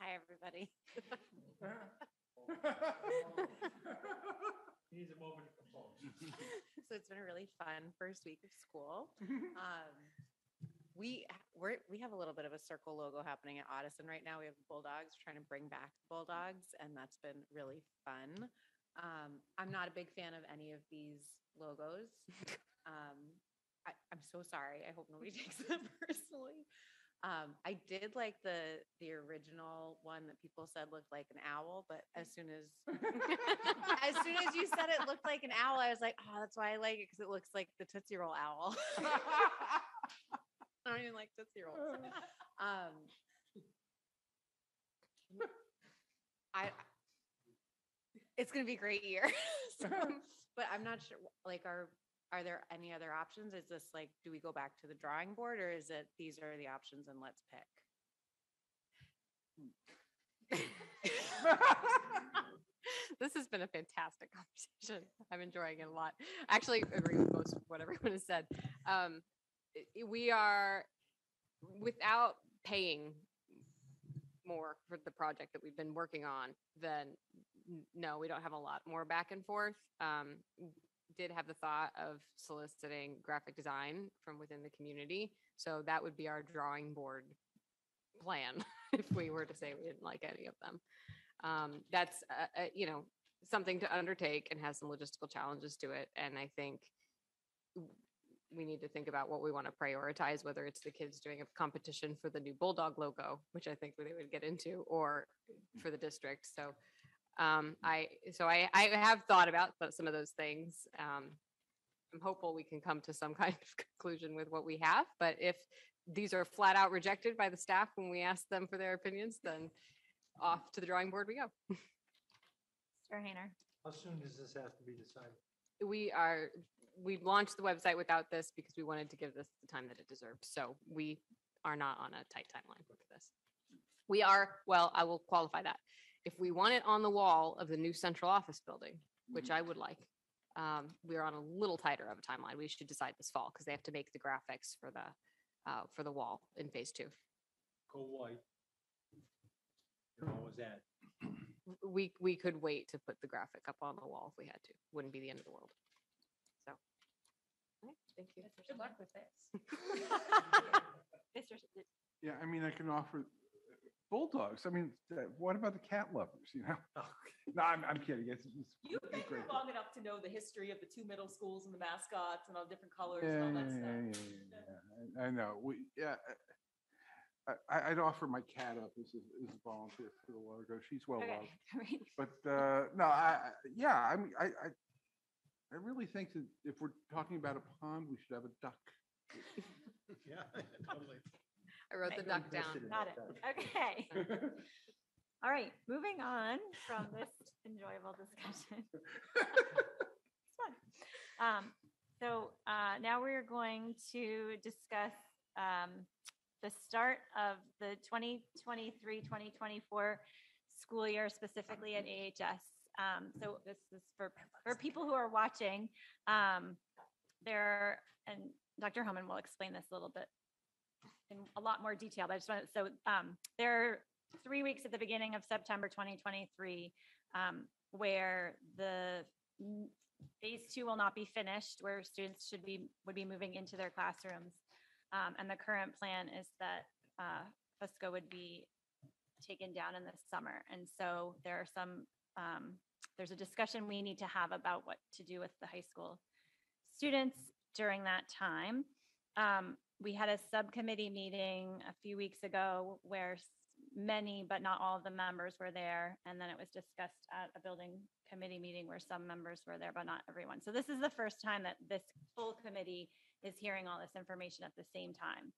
Hi, everybody. Needs a moment to compose. So it's been a really fun first week of school. Um, we, we're, we have a little bit of a circle logo happening at Ottoson right now. We have the Bulldogs trying to bring back the Bulldogs, and that's been really fun. Um, I'm not a big fan of any of these logos. Um, I, I'm so sorry. I hope nobody takes that personally. Um, I did like the the original one that people said looked like an owl, but as soon as as soon as you said it looked like an owl, I was like, oh, that's why I like it because it looks like the Tootsie Roll owl. I don't even like Tootsie Rolls. Um, I it's gonna be a great year. so, but I'm not sure. Like, are are there any other options? Is this like, do we go back to the drawing board, or is it these are the options and let's pick? this has been a fantastic conversation. I'm enjoying it a lot. I Actually, agree with most of what everyone has said. Um, we are without paying more for the project that we've been working on. Then no, we don't have a lot more back and forth. Um, did have the thought of soliciting graphic design from within the community, so that would be our drawing board plan if we were to say we didn't like any of them. Um, that's uh, uh, you know something to undertake and has some logistical challenges to it. And i think we need to think about what we want to prioritize whether it's the kids doing a competition for the new bulldog logo which i think they would get into or for the district. So um, i so i i have thought about some of those things um, i'm hopeful we can come to some kind of conclusion with what we have but if these are flat out rejected by the staff when we ask them for their opinions then off to the drawing board we go. Mr. Hayner. How soon does this have to be decided? We are, we launched the website without this because we wanted to give this the time that it deserved. So we are not on a tight timeline for this. We are, well, I will qualify that. If we want it on the wall of the new central office building, which I would like, um, we're on a little tighter of a timeline. We should decide this fall because they have to make the graphics for the, uh, for the wall in phase two. Go white. You know, was that? we we could wait to put the graphic up on the wall if we had to. Wouldn't be the end of the world. So, all right, thank you. Good luck with this. Mr. S- Yeah, I mean, I can offer bulldogs. I mean, uh, what about the cat lovers, you know? No, I'm, I'm kidding. It's, it's You've it's been here long enough to know the history of the two middle schools and the mascots and all different colors Yeah, and all that yeah, stuff. yeah, yeah, I I know. We, yeah. I, I- I'd offer my cat up as a, as a volunteer for the logo. She's well loved. all right. But, uh, no, I, I- yeah, I mean, I, I, I really think that if we're talking about a pond, we should have a duck. Yeah, totally. I wrote the Okay. duck down. Got it. Okay. All right, moving on from this enjoyable discussion. It's fun. Um, So uh, now we're going to discuss um, the start of the 2023-2024 school year, specifically at AHS. Um, So this is for, for people who are watching. um, There, and Dr. Homan will explain this a little bit in a lot more detail, but I just want so um, there are three weeks at the beginning of September 2023 um, where the phase two will not be finished, where students should be, would be moving into their classrooms. Um, And the current plan is that uh, would be taken down in the summer. And so there are some, um, there's a discussion we need to have about what to do with the high school students during that time. Um, we had a subcommittee meeting a few weeks ago where many, but not all of the members were there. And then it was discussed at a building committee meeting where some members were there, but not everyone. So this is the first time that this full committee is hearing all this information at the same time.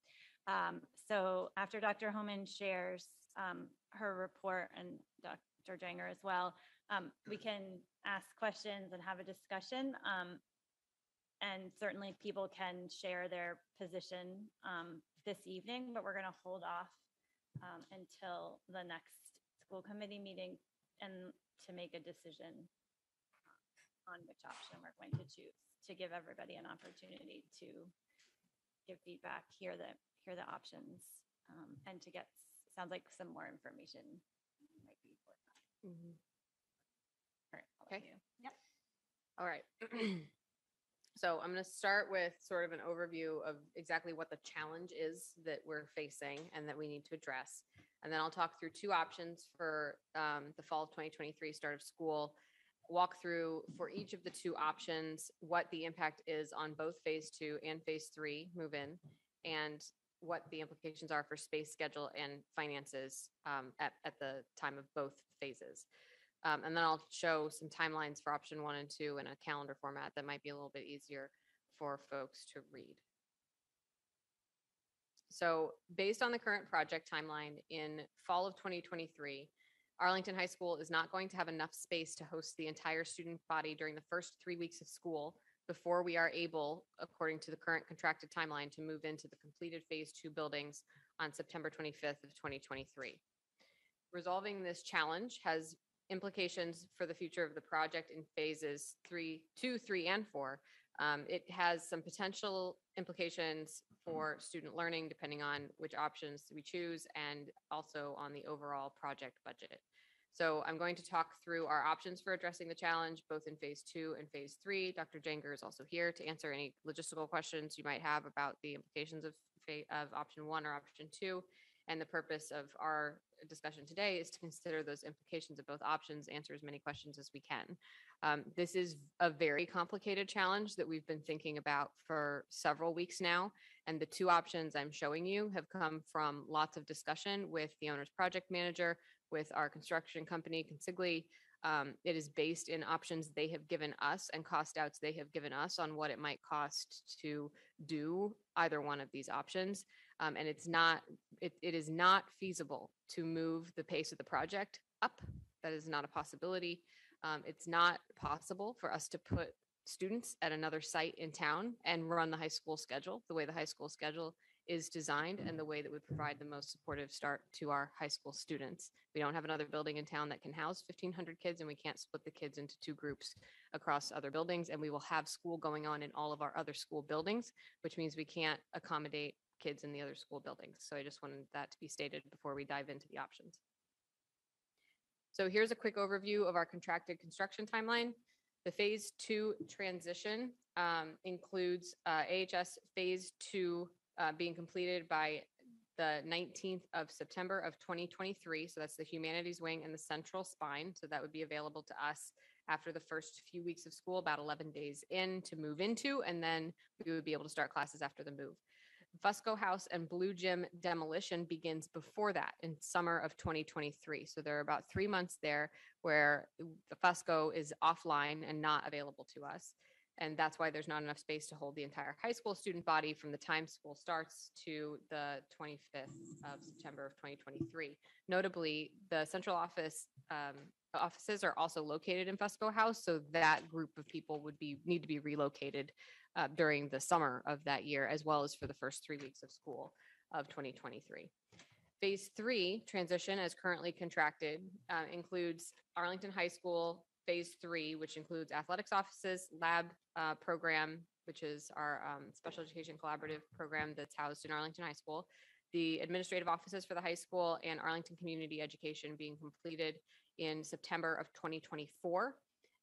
Um, so after Dr. Homan shares um, her report and Dr. Janger as well, um, we can ask questions and have a discussion. Um, and certainly people can share their position um, this evening, but we're going to hold off um, until the next school committee meeting and to make a decision on which option we're going to choose, to give everybody an opportunity to give feedback, hear the, hear the options, um, and to get, sounds like some more information might be forthcoming. All right, I'll let Okay. you- Yep. All right. So I'm going to start with sort of an overview of exactly what the challenge is that we're facing and that we need to address. And then I'll talk through two options for um, the fall of 2023 start of school. Walk through for each of the two options, what the impact is on both phase two and phase three move in and what the implications are for space schedule and finances um, at, at the time of both phases. Um, and then I'll show some timelines for option one and two in a calendar format that might be a little bit easier for folks to read. So based on the current project timeline in fall of 2023, Arlington High School is not going to have enough space to host the entire student body during the first three weeks of school before we are able, according to the current contracted timeline, to move into the completed phase two buildings on September 25th of 2023. Resolving this challenge has implications for the future of the project in phases three, two, three, and four. Um, it has some potential implications for student learning, depending on which options we choose, and also on the overall project budget. So I'm going to talk through our options for addressing the challenge, both in phase two and phase three. Dr. Janger is also here to answer any logistical questions you might have about the implications of, of option one or option two. And the purpose of our discussion today is to consider those implications of both options, answer as many questions as we can. Um, this is a very complicated challenge that we've been thinking about for several weeks now. And the two options I'm showing you have come from lots of discussion with the owner's project manager, with our construction company, Consigli. Um, it is based in options they have given us and cost outs they have given us on what it might cost to do either one of these options. Um, and it's not, it, it is not feasible to move the pace of the project up. That is not a possibility. Um, it's not possible for us to put students at another site in town and run the high school schedule the way the high school schedule is designed and the way that would provide the most supportive start to our high school students. We don't have another building in town that can house 1,500 kids, and we can't split the kids into two groups across other buildings. And we will have school going on in all of our other school buildings, which means we can't accommodate kids in the other school buildings. So I just wanted that to be stated before we dive into the options. So here's a quick overview of our contracted construction timeline. The phase two transition um, includes uh, AHS phase two uh, being completed by the 19th of September of 2023. So that's the humanities wing and the central spine. So that would be available to us after the first few weeks of school, about 11 days in to move into, and then we would be able to start classes after the move. Fusco House and Blue Gym demolition begins before that in summer of 2023. So there are about three months there where the Fusco is offline and not available to us. And that's why there's not enough space to hold the entire high school student body from the time school starts to the 25th of September of 2023. Notably, the central office um, offices are also located in Fusco House, so that group of people would be need to be relocated uh, during the summer of that year, as well as for the first three weeks of school of 2023. Phase three transition, as currently contracted, uh, includes Arlington High School Phase three, which includes athletics offices, lab uh, program, which is our um, special education collaborative program that's housed in Arlington High School, the administrative offices for the high school, and Arlington Community Education being completed in September of 2024.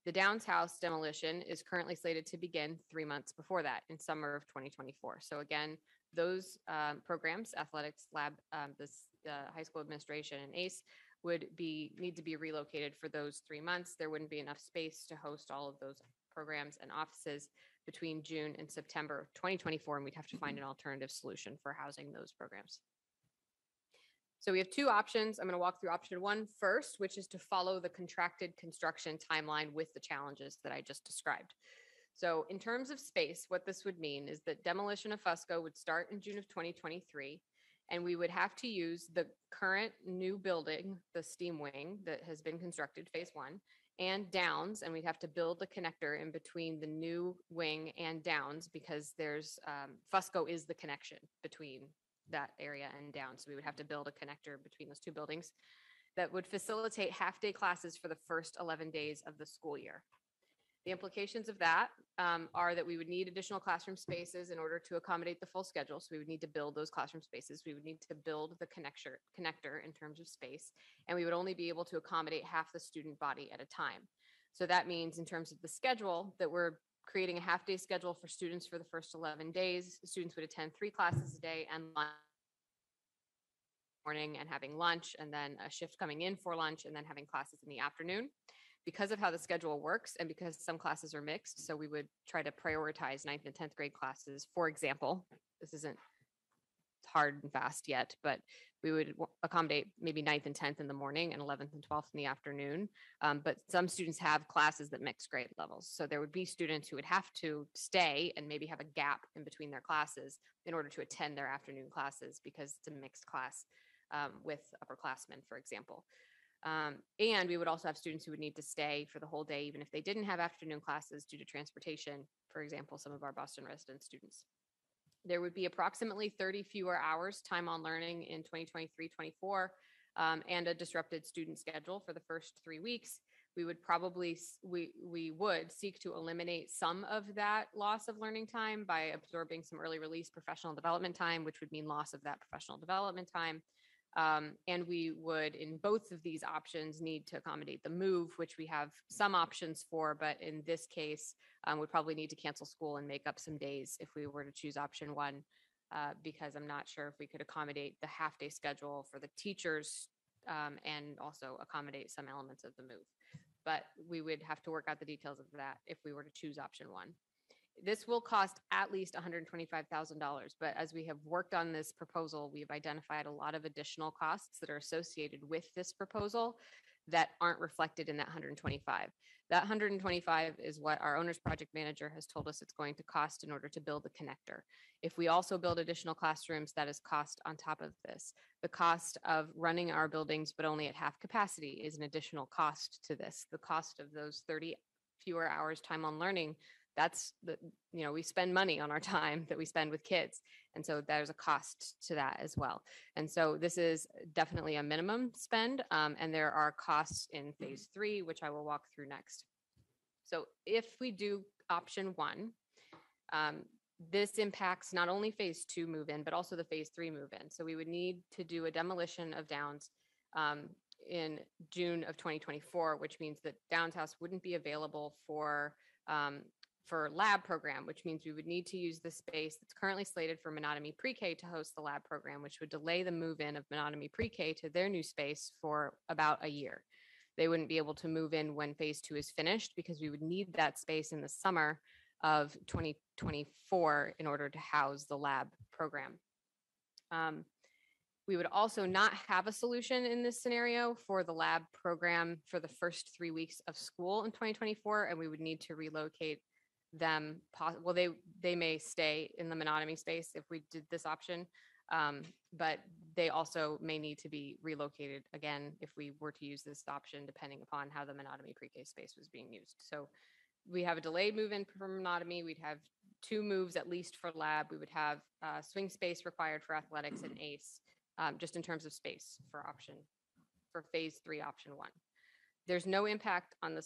The Downs House demolition is currently slated to begin three months before that in summer of 2024. So again, those um, programs, athletics, lab, um, this uh, high school administration and ACE would be, need to be relocated for those three months. There wouldn't be enough space to host all of those programs and offices between June and September of 2024, and we'd have to find an alternative solution for housing those programs. So we have two options. I'm going to walk through option one first, which is to follow the contracted construction timeline with the challenges that I just described. So in terms of space, what this would mean is that demolition of Fusco would start in June of 2023, and we would have to use the current new building, the steam wing that has been constructed, phase one, and downs, and we'd have to build the connector in between the new wing and downs because there's, um, Fusco is the connection between that area and down. So we would have to build a connector between those two buildings that would facilitate half-day classes for the first 11 days of the school year. The implications of that um, are that we would need additional classroom spaces in order to accommodate the full schedule. So we would need to build those classroom spaces. We would need to build the connector, connector in terms of space, and we would only be able to accommodate half the student body at a time. So that means in terms of the schedule that we're creating a half-day schedule for students for the first 11 days. Students would attend three classes a day and lunch morning and having lunch and then a shift coming in for lunch and then having classes in the afternoon. Because of how the schedule works and because some classes are mixed, so we would try to prioritize ninth and 10th grade classes. For example, this isn't hard and fast yet, but we would accommodate maybe ninth and 10th in the morning and 11th and 12th in the afternoon. Um, but some students have classes that mix grade levels. So there would be students who would have to stay and maybe have a gap in between their classes in order to attend their afternoon classes because it's a mixed class um, with upperclassmen, for example. Um, and we would also have students who would need to stay for the whole day, even if they didn't have afternoon classes due to transportation, for example, some of our Boston resident students. There would be approximately 30 fewer hours time on learning in 2023 24 um, and a disrupted student schedule for the first three weeks. We would probably, we, we would seek to eliminate some of that loss of learning time by absorbing some early release professional development time, which would mean loss of that professional development time. Um, and we would, in both of these options, need to accommodate the move, which we have some options for, but in this case, um, would probably need to cancel school and make up some days if we were to choose option one, uh, because I'm not sure if we could accommodate the half-day schedule for the teachers um, and also accommodate some elements of the move. But we would have to work out the details of that if we were to choose option one. This will cost at least $125,000, but as we have worked on this proposal, we've identified a lot of additional costs that are associated with this proposal that aren't reflected in that 125. That 125 is what our owner's project manager has told us it's going to cost in order to build the connector. If we also build additional classrooms, that is cost on top of this. The cost of running our buildings, but only at half capacity is an additional cost to this. The cost of those 30 fewer hours time on learning that's the you know we spend money on our time that we spend with kids and so there's a cost to that as well. And so this is definitely a minimum spend um, and there are costs in phase three which i will walk through next. So if we do option one um, this impacts not only phase two move in but also the phase three move in so we would need to do a demolition of downs um, in june of 2024 which means that downs house wouldn't be available for um, for lab program, which means we would need to use the space that's currently slated for Menotomy Pre-K to host the lab program, which would delay the move-in of Menotomy Pre-K to their new space for about a year. They wouldn't be able to move in when phase two is finished because we would need that space in the summer of 2024 in order to house the lab program. Um, we would also not have a solution in this scenario for the lab program for the first three weeks of school in 2024, and we would need to relocate them. pos- Well, they they may stay in the Menotomy space if we did this option, um, but they also may need to be relocated again if we were to use this option, depending upon how the Menotomy pre-K space was being used. So we have a delayed move in for Menotomy. We'd have two moves at least for lab. We would have uh, swing space required for athletics and ACE, um, just in terms of space for option, for phase three, option one. There's no impact on the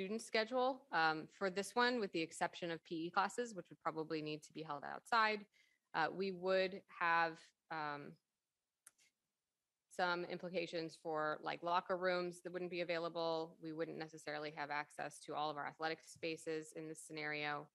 student schedule um, for this one, with the exception of PE classes, which would probably need to be held outside. Uh, we would have um, some implications for like locker rooms that wouldn't be available. We wouldn't necessarily have access to all of our athletic spaces in this scenario.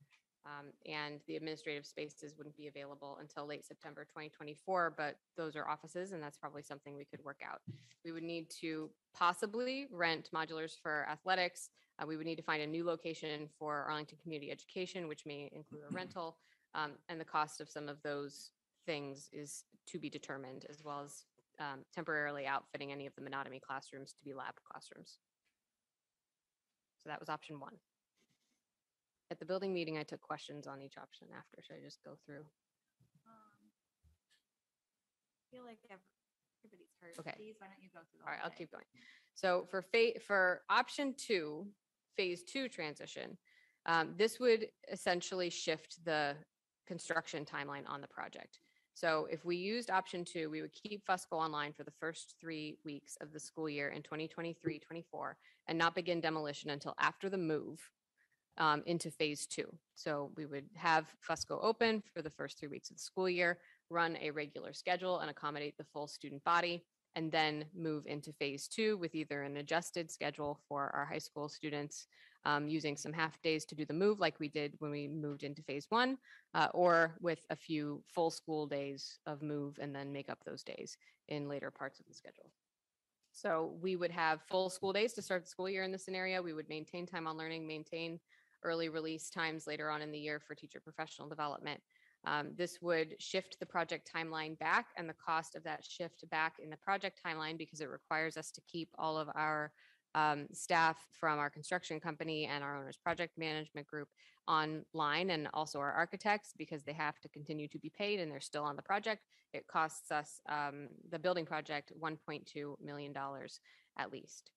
Um, and the administrative spaces wouldn't be available until late September 2024, but those are offices and that's probably something we could work out. We would need to possibly rent modulars for athletics. Uh, we would need to find a new location for Arlington Community Education, which may include a rental. Um, and the cost of some of those things is to be determined, as well as um, temporarily outfitting any of the Menotomy classrooms to be lab classrooms. So that was option one. At the building meeting, I took questions on each option after. Should I just go through? Um, I Feel like ev- everybody's heard Okay. these. Why don't you go through? the All right, whole I'll thing? keep going. So for fa- for option two, phase two transition, um, this would essentially shift the construction timeline on the project. So if we used option two, we would keep Fusco online for the first three weeks of the school year in 2023, 24, and not begin demolition until after the move um, into phase two. So we would have Fusco open for the first three weeks of the school year, run a regular schedule and accommodate the full student body, and then move into phase two with either an adjusted schedule for our high school students um, using some half days to do the move like we did when we moved into phase one, uh, or with a few full school days of move and then make up those days in later parts of the schedule. So we would have full school days to start the school year in this scenario. We would maintain time on learning, maintain early release times later on in the year for teacher professional development. Um, this would shift the project timeline back and the cost of that shift back in the project timeline because it requires us to keep all of our um, staff from our construction company and our owner's project management group online and also our architects because they have to continue to be paid and they're still on the project. It costs us, um, the building project, $1.2 million at least.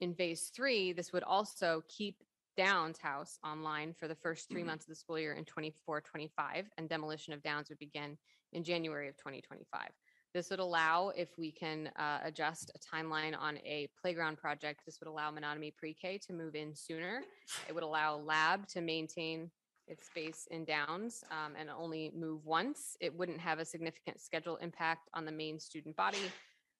In phase three, this would also keep Downs House online for the first three months of the school year in 24, 25, and demolition of Downs would begin in January of 2025. This would allow, if we can uh, adjust a timeline on a playground project, this would allow Menotomy Pre-K to move in sooner. It would allow Lab to maintain its space in Downs um, and only move once. It wouldn't have a significant schedule impact on the main student body.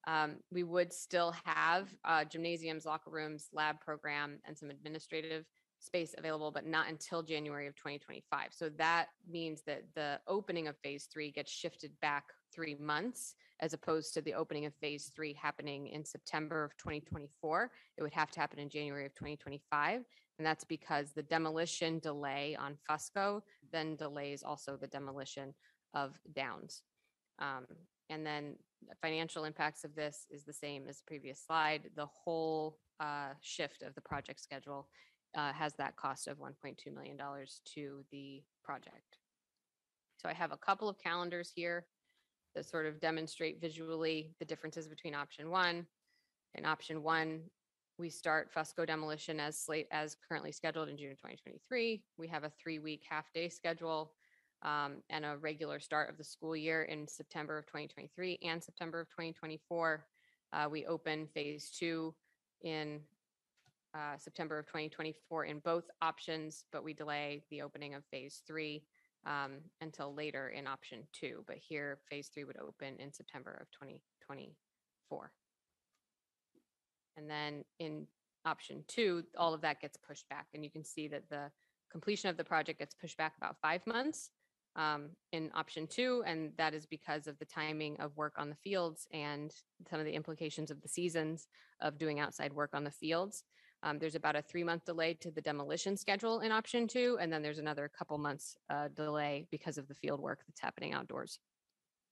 Um, we would still have uh, gymnasiums, locker rooms, lab program, and some administrative space available, but not until January of 2025. So that means that the opening of phase three gets shifted back three months as opposed to the opening of phase three happening in September of 2024. It would have to happen in January of 2025. And that's because the demolition delay on Fusco then delays also the demolition of Downs. Um, and then the financial impacts of this is the same as the previous slide. The whole uh, shift of the project schedule uh, has that cost of $1.2 million to the project. So I have a couple of calendars here that sort of demonstrate visually the differences between option one. In option one, we start Fusco demolition as slate as currently scheduled in June of 2023. We have a three-week half-day schedule um, and a regular start of the school year in September of 2023 and September of 2024. Uh, we open phase two in uh, September of 2024 in both options, but we delay the opening of phase three um, until later in option two. But here, phase three would open in September of 2024. And then in option two, all of that gets pushed back. And you can see that the completion of the project gets pushed back about five months um, in option two. And that is because of the timing of work on the fields and some of the implications of the seasons of doing outside work on the fields. Um, there's about a three month delay to the demolition schedule in option two. And then there's another couple months uh, delay because of the field work that's happening outdoors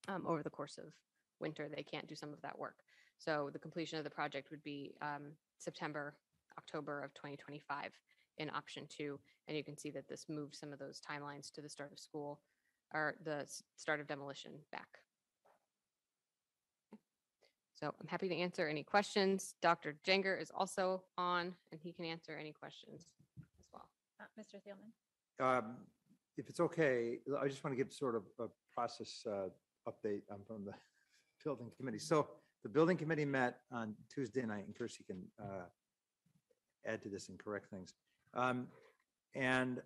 um, over the course of winter. They can't do some of that work. So the completion of the project would be um, September, October of 2025 in option two. And you can see that this moves some of those timelines to the start of school or the s- start of demolition back. So I'm happy to answer any questions. Dr. Jenger is also on and he can answer any questions as well. Uh, Mr. Thielman? Um, If it's okay, I just want to give sort of a process uh, update um, from the building committee. So the building committee met on Tuesday night, and Kirsi can uh, add to this and correct things. Um, And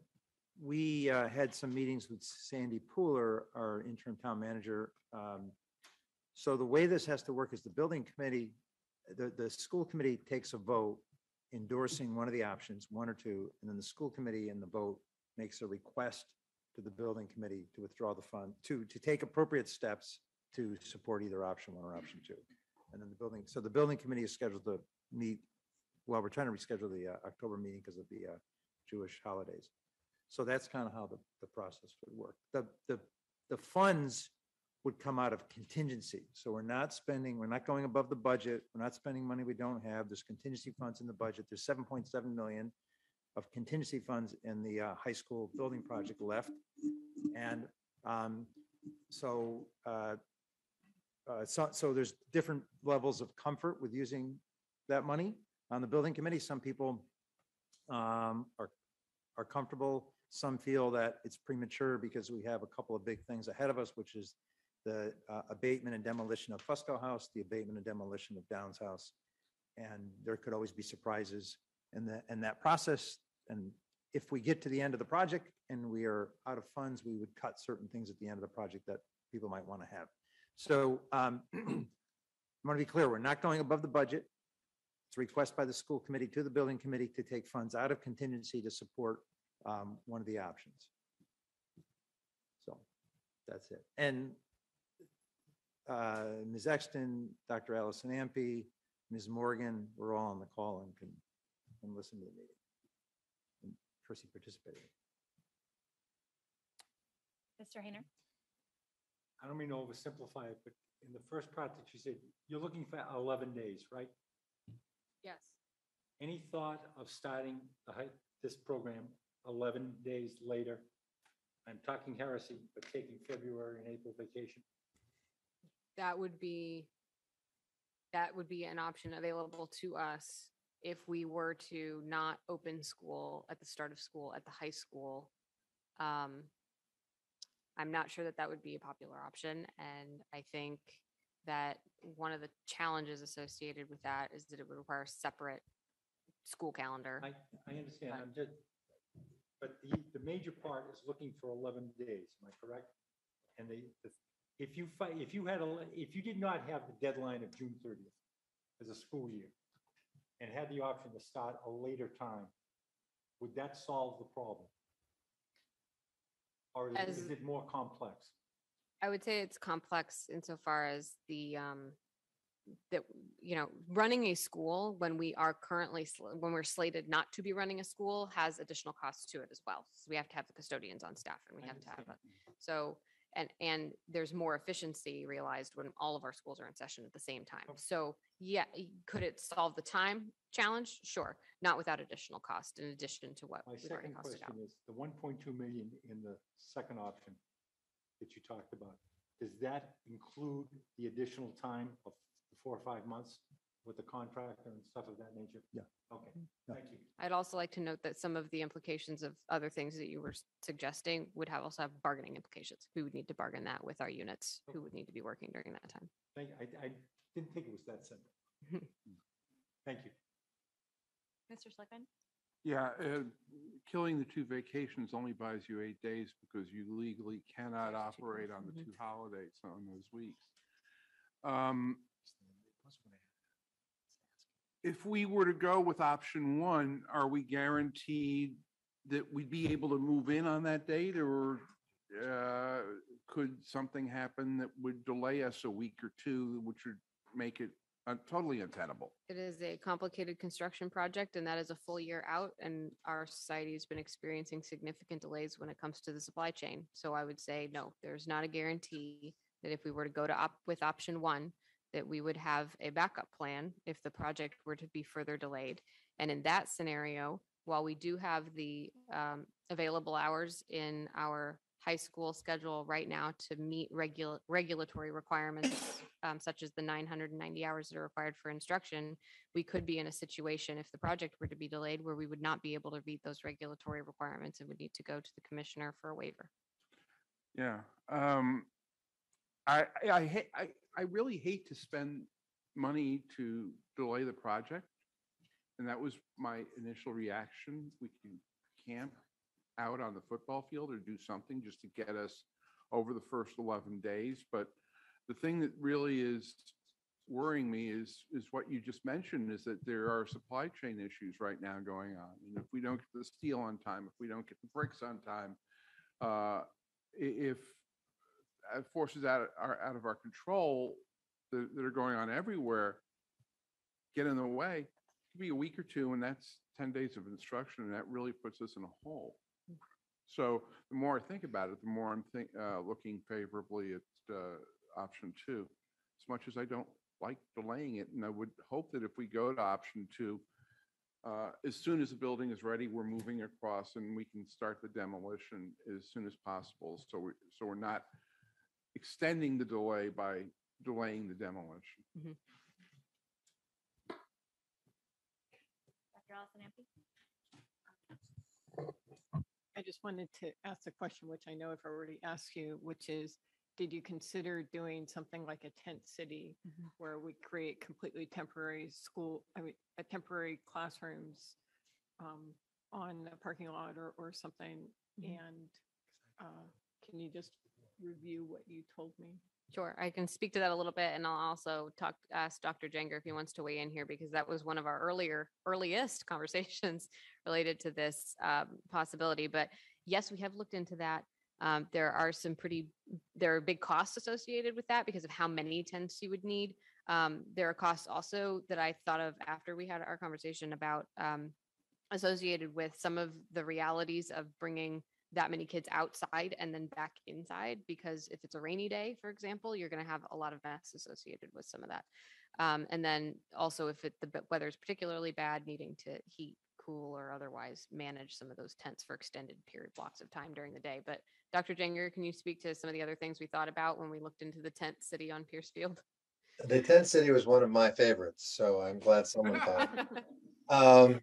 we uh, had some meetings with Sandy Pooler, our interim town manager. Um, So the way this has to work is the building committee, the, the school committee takes a vote endorsing one of the options, one or two, and then the school committee in the vote makes a request to the building committee to withdraw the fund, to, to take appropriate steps to support either option one or option two. And then the building, so the building committee is scheduled to meet, well, we're trying to reschedule the uh, October meeting because of the uh, Jewish holidays. So that's kind of how the, the process would work. The, the, the funds would come out of contingency. So we're not spending, we're not going above the budget. We're not spending money we don't have. There's contingency funds in the budget. There's 7.7 million of contingency funds in the uh, high school building project left. And um, so, uh, uh, so, so there's different levels of comfort with using that money on the building committee. Some people um, are, are comfortable. Some feel that it's premature because we have a couple of big things ahead of us, which is the uh, abatement and demolition of Fusco House, the abatement and demolition of Downs House. And there could always be surprises in that, in that process. And if we get to the end of the project and we are out of funds, we would cut certain things at the end of the project that people might want to have. So um, I want to be clear, we're not going above the budget. It's a request by the school committee to the building committee to take funds out of contingency to support um, one of the options. So that's it. And uh, Ms. Exton, Dr. Allison Ampe, Ms. Morgan, we're all on the call and can, can listen to the meeting. And Chrissy participated. Mr. Hayner? I don't mean to oversimplify it, but in the first part that you said, you're looking for 11 days, right? Yes. Any thought of starting the high, this program 11 days later? I'm talking heresy, but taking February and April vacation. That would be, that would be an option available to us if we were to not open school at the start of school at the high school. Um, I'm not sure that that would be a popular option, and I think that one of the challenges associated with that is that it would require a separate school calendar. I, I understand, I'm just, but the, the major part is looking for 11 days, am I correct? And the, the- if you fight, if you had, a if you did not have the deadline of June 30th as a school year and had the option to start a later time, would that solve the problem? Or is it- is As- it more complex? I would say it's complex insofar as the, um, that, you know, running a school when we are currently, sl- when we're slated not to be running a school has additional costs to it as well. So we have to have the custodians on staff and we I have to have, a- so, and, and there's more efficiency realized when all of our schools are in session at the same time. Oh. So, yeah, could it solve the time challenge? Sure, not without additional cost in addition to what My we've already second costed out. question is, the 1.2 million in the second option that you talked about, does that include the additional time of four or five months with the contractor and stuff of that nature? Yeah. Okay, Yeah. thank you. I'd also like to note that some of the implications of other things that you were s- suggesting would have also have bargaining implications. We would need to bargain that with our units who would need to be working during that time. Thank, I, I didn't think it was that simple. Thank you. Mr. Schlichtman? Yeah, uh, killing the two vacations only buys you eight days because you legally cannot operate on the two holidays on those weeks. Um, If we were to go with option one, are we guaranteed that we'd be able to move in on that date or uh, could something happen that would delay us a week or two, which would make it uh, totally untenable? It is a complicated construction project and that is a full year out and our society has been experiencing significant delays when it comes to the supply chain. So I would say, no, there's not a guarantee that if we were to go to op with option one, that we would have a backup plan if the project were to be further delayed. And in that scenario, while we do have the um, available hours in our high school schedule right now to meet regula- regulatory requirements, um, such as the 990 hours that are required for instruction, we could be in a situation if the project were to be delayed where we would not be able to meet those regulatory requirements and would need to go to the commissioner for a waiver. Yeah, um, I, I, I hate, I, I really hate to spend money to delay the project. And that was my initial reaction. We can camp out on the football field or do something just to get us over the first eleven days. But the thing that really is worrying me is, is what you just mentioned, is that there are supply chain issues right now going on. And if we don't get the steel on time, if we don't get the bricks on time, uh, if uh, forces out, are out of our control that, that are going on everywhere, get in the way, it could be a week or two, and that's ten days of instruction, and that really puts us in a hole. So the more I think about it, the more I'm think, uh, looking favorably at, uh, option two. As much as I don't like delaying it, and I would hope that if we go to option two, uh, as soon as the building is ready, we're moving across and we can start the demolition as soon as possible. So we, so we're not extending the delay by delaying the demolition. Dr. Allison Ampe? I just wanted to ask a question, which I know I've already asked you, which is, did you consider doing something like a tent city where we create completely temporary school, I mean, a temporary classrooms um, on a parking lot or, or something? And uh, can you just review what you told me? Sure, I can speak to that a little bit and I'll also talk, ask Dr. Jenger if he wants to weigh in here because that was one of our earlier, earliest conversations related to this um, possibility. But yes, we have looked into that. Um, There are some pretty, there are big costs associated with that because of how many tents you would need. Um, There are costs also that I thought of after we had our conversation about um, associated with some of the realities of bringing that many kids outside and then back inside because if it's a rainy day for example you're going to have a lot of mess associated with some of that. Um, and then also if it, the weather is particularly bad needing to heat cool or otherwise manage some of those tents for extended period blocks of time during the day. But dr jenger can you speak to some of the other things we thought about when we looked into the tent city on pierce field? The tent city was one of my favorites, so I'm glad someone thought. Um,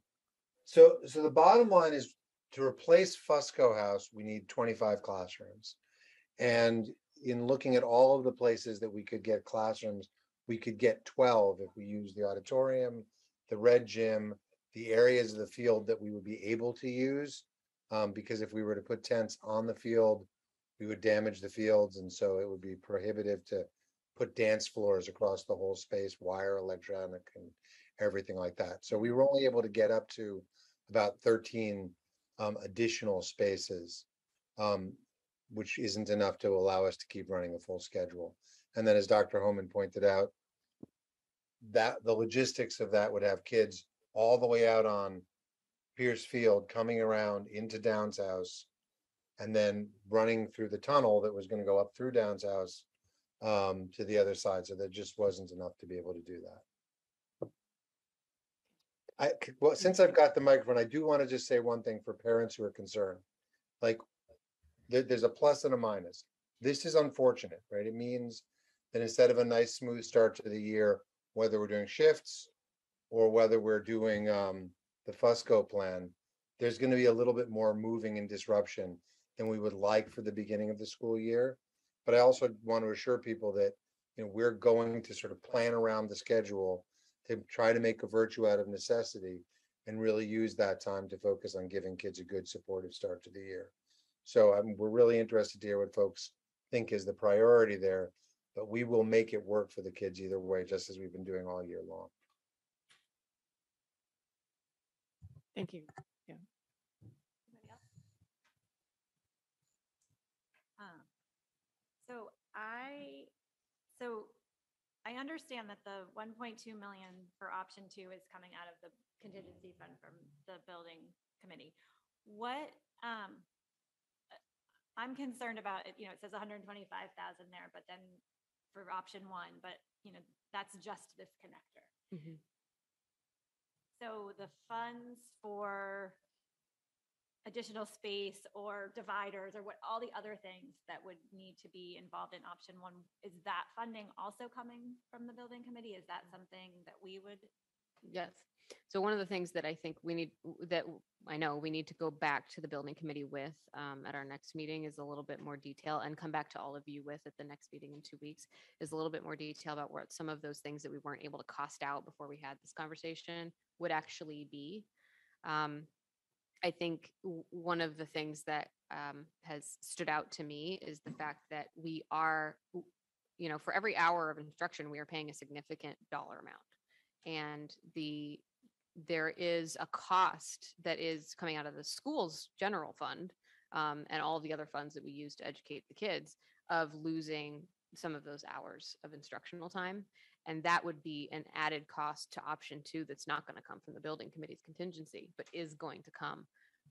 so, so the bottom line is to replace Fusco House, we need twenty-five classrooms. And in looking at all of the places that we could get classrooms, we could get twelve if we use the auditorium, the red gym, the areas of the field that we would be able to use. Um, because if we were to put tents on the field, we would damage the fields, and so it would be prohibitive to put dance floors across the whole space, wire, electronic, and everything like that. So we were only able to get up to about thirteen um, additional spaces, um, which isn't enough to allow us to keep running a full schedule. And then, as Dr. Homan pointed out, that the logistics of that would have kids all the way out on Pierce Field, coming around into Downs House, and then running through the tunnel that was going to go up through Downs House um, to the other side. So there just wasn't enough to be able to do that. I, well, since I've got the microphone, I do want to just say one thing for parents who are concerned. Like, there, there's a plus and a minus. This is unfortunate, right? It means that instead of a nice smooth start to the year, whether we're doing shifts or whether we're doing um, the Fusco plan, there's going to be a little bit more moving and disruption than we would like for the beginning of the school year. But I also want to assure people that, you know, we're going to sort of plan around the schedule to try to make a virtue out of necessity and really use that time to focus on giving kids a good supportive start to the year. So um, we're really interested to hear what folks think is the priority there, but we will make it work for the kids either way, just as we've been doing all year long. Thank you. Yeah. Um, So I, so I understand that the one point two million for option two is coming out of the contingency fund from the building committee. What, um, I'm concerned about, it. you know, it says hundred and twenty-five thousand there, but then for option one, but, you know, that's just this connector. So the funds for additional space or dividers or what, all the other things that would need to be involved in option one, is that funding also coming from the building committee? Is that something that we would? Yes. So one of the things that I think we need, that I know we need to go back to the building committee with um, at our next meeting is a little bit more detail and come back to all of you with at the next meeting in two weeks is a little bit more detail about what some of those things that we weren't able to cost out before we had this conversation would actually be. Um, I think one of the things that um, has stood out to me is the fact that we are you know, for every hour of instruction, we are paying a significant dollar amount. And the, there is a cost that is coming out of the school's general fund um, and all the other funds that we use to educate the kids of losing some of those hours of instructional time. And that would be an added cost to option two that's not going to come from the building committee's contingency, but is going to come.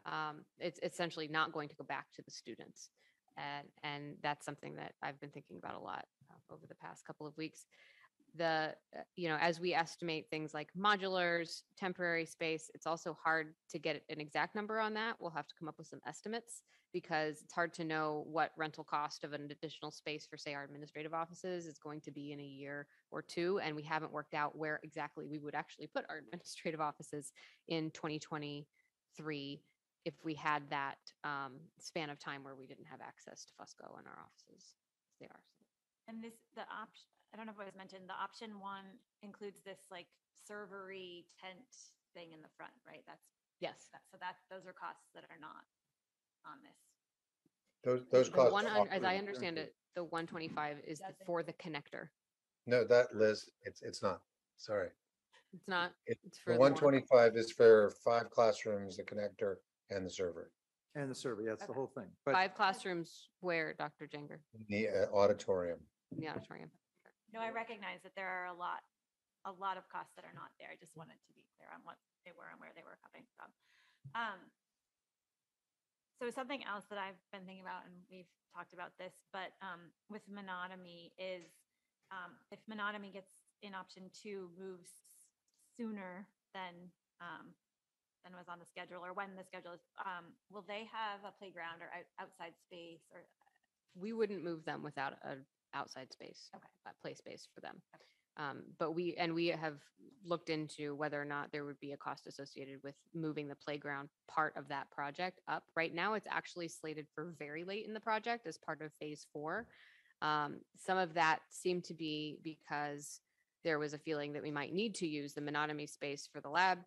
Um, it's essentially not going to go back to the students. And, and that's something that I've been thinking about a lot uh, over the past couple of weeks. The, uh, you know, as we estimate things like modulars, temporary space, it's also hard to get an exact number on that. We'll have to come up with some estimates because it's hard to know what rental cost of an additional space for, say, our administrative offices is going to be in a year or two. And we haven't worked out where exactly we would actually put our administrative offices in 2023 if we had that um, span of time where we didn't have access to Fusco in our offices. as They are. And this, the option, I don't know if it was mentioned, the option one includes this like servery tent thing in the front, right? That's. Yes. that- So that, those are costs that are not on this. Those, those The costs. one, are as I understand it, the 125 is the- for the connector. No, that Liz, it's, it's not, sorry. It's not, It- it's for The the one one- twenty-five is for five classrooms, the connector and the server, And the survey, that's the Okay. whole thing. But five classrooms where, Dr. Jenger, in the uh, auditorium. in the auditorium. No, I recognize that there are a lot, a lot of costs that are not there. I just wanted to be clear on what they were and where they were coming from. Um, So something else that I've been thinking about, and we've talked about this, but um, with Menotomy is um, if Menotomy gets in option two moves sooner than um, than was on the schedule or when the schedule is, um, will they have a playground or out- outside space or We wouldn't move them without a outside space. Okay. A play space for them. Um, but we, and we have looked into whether or not there would be a cost associated with moving the playground part of that project up. Right now, it's actually slated for very late in the project as part of phase four. Um, some of that seemed to be because there was a feeling that we might need to use the Menotomy space for the lab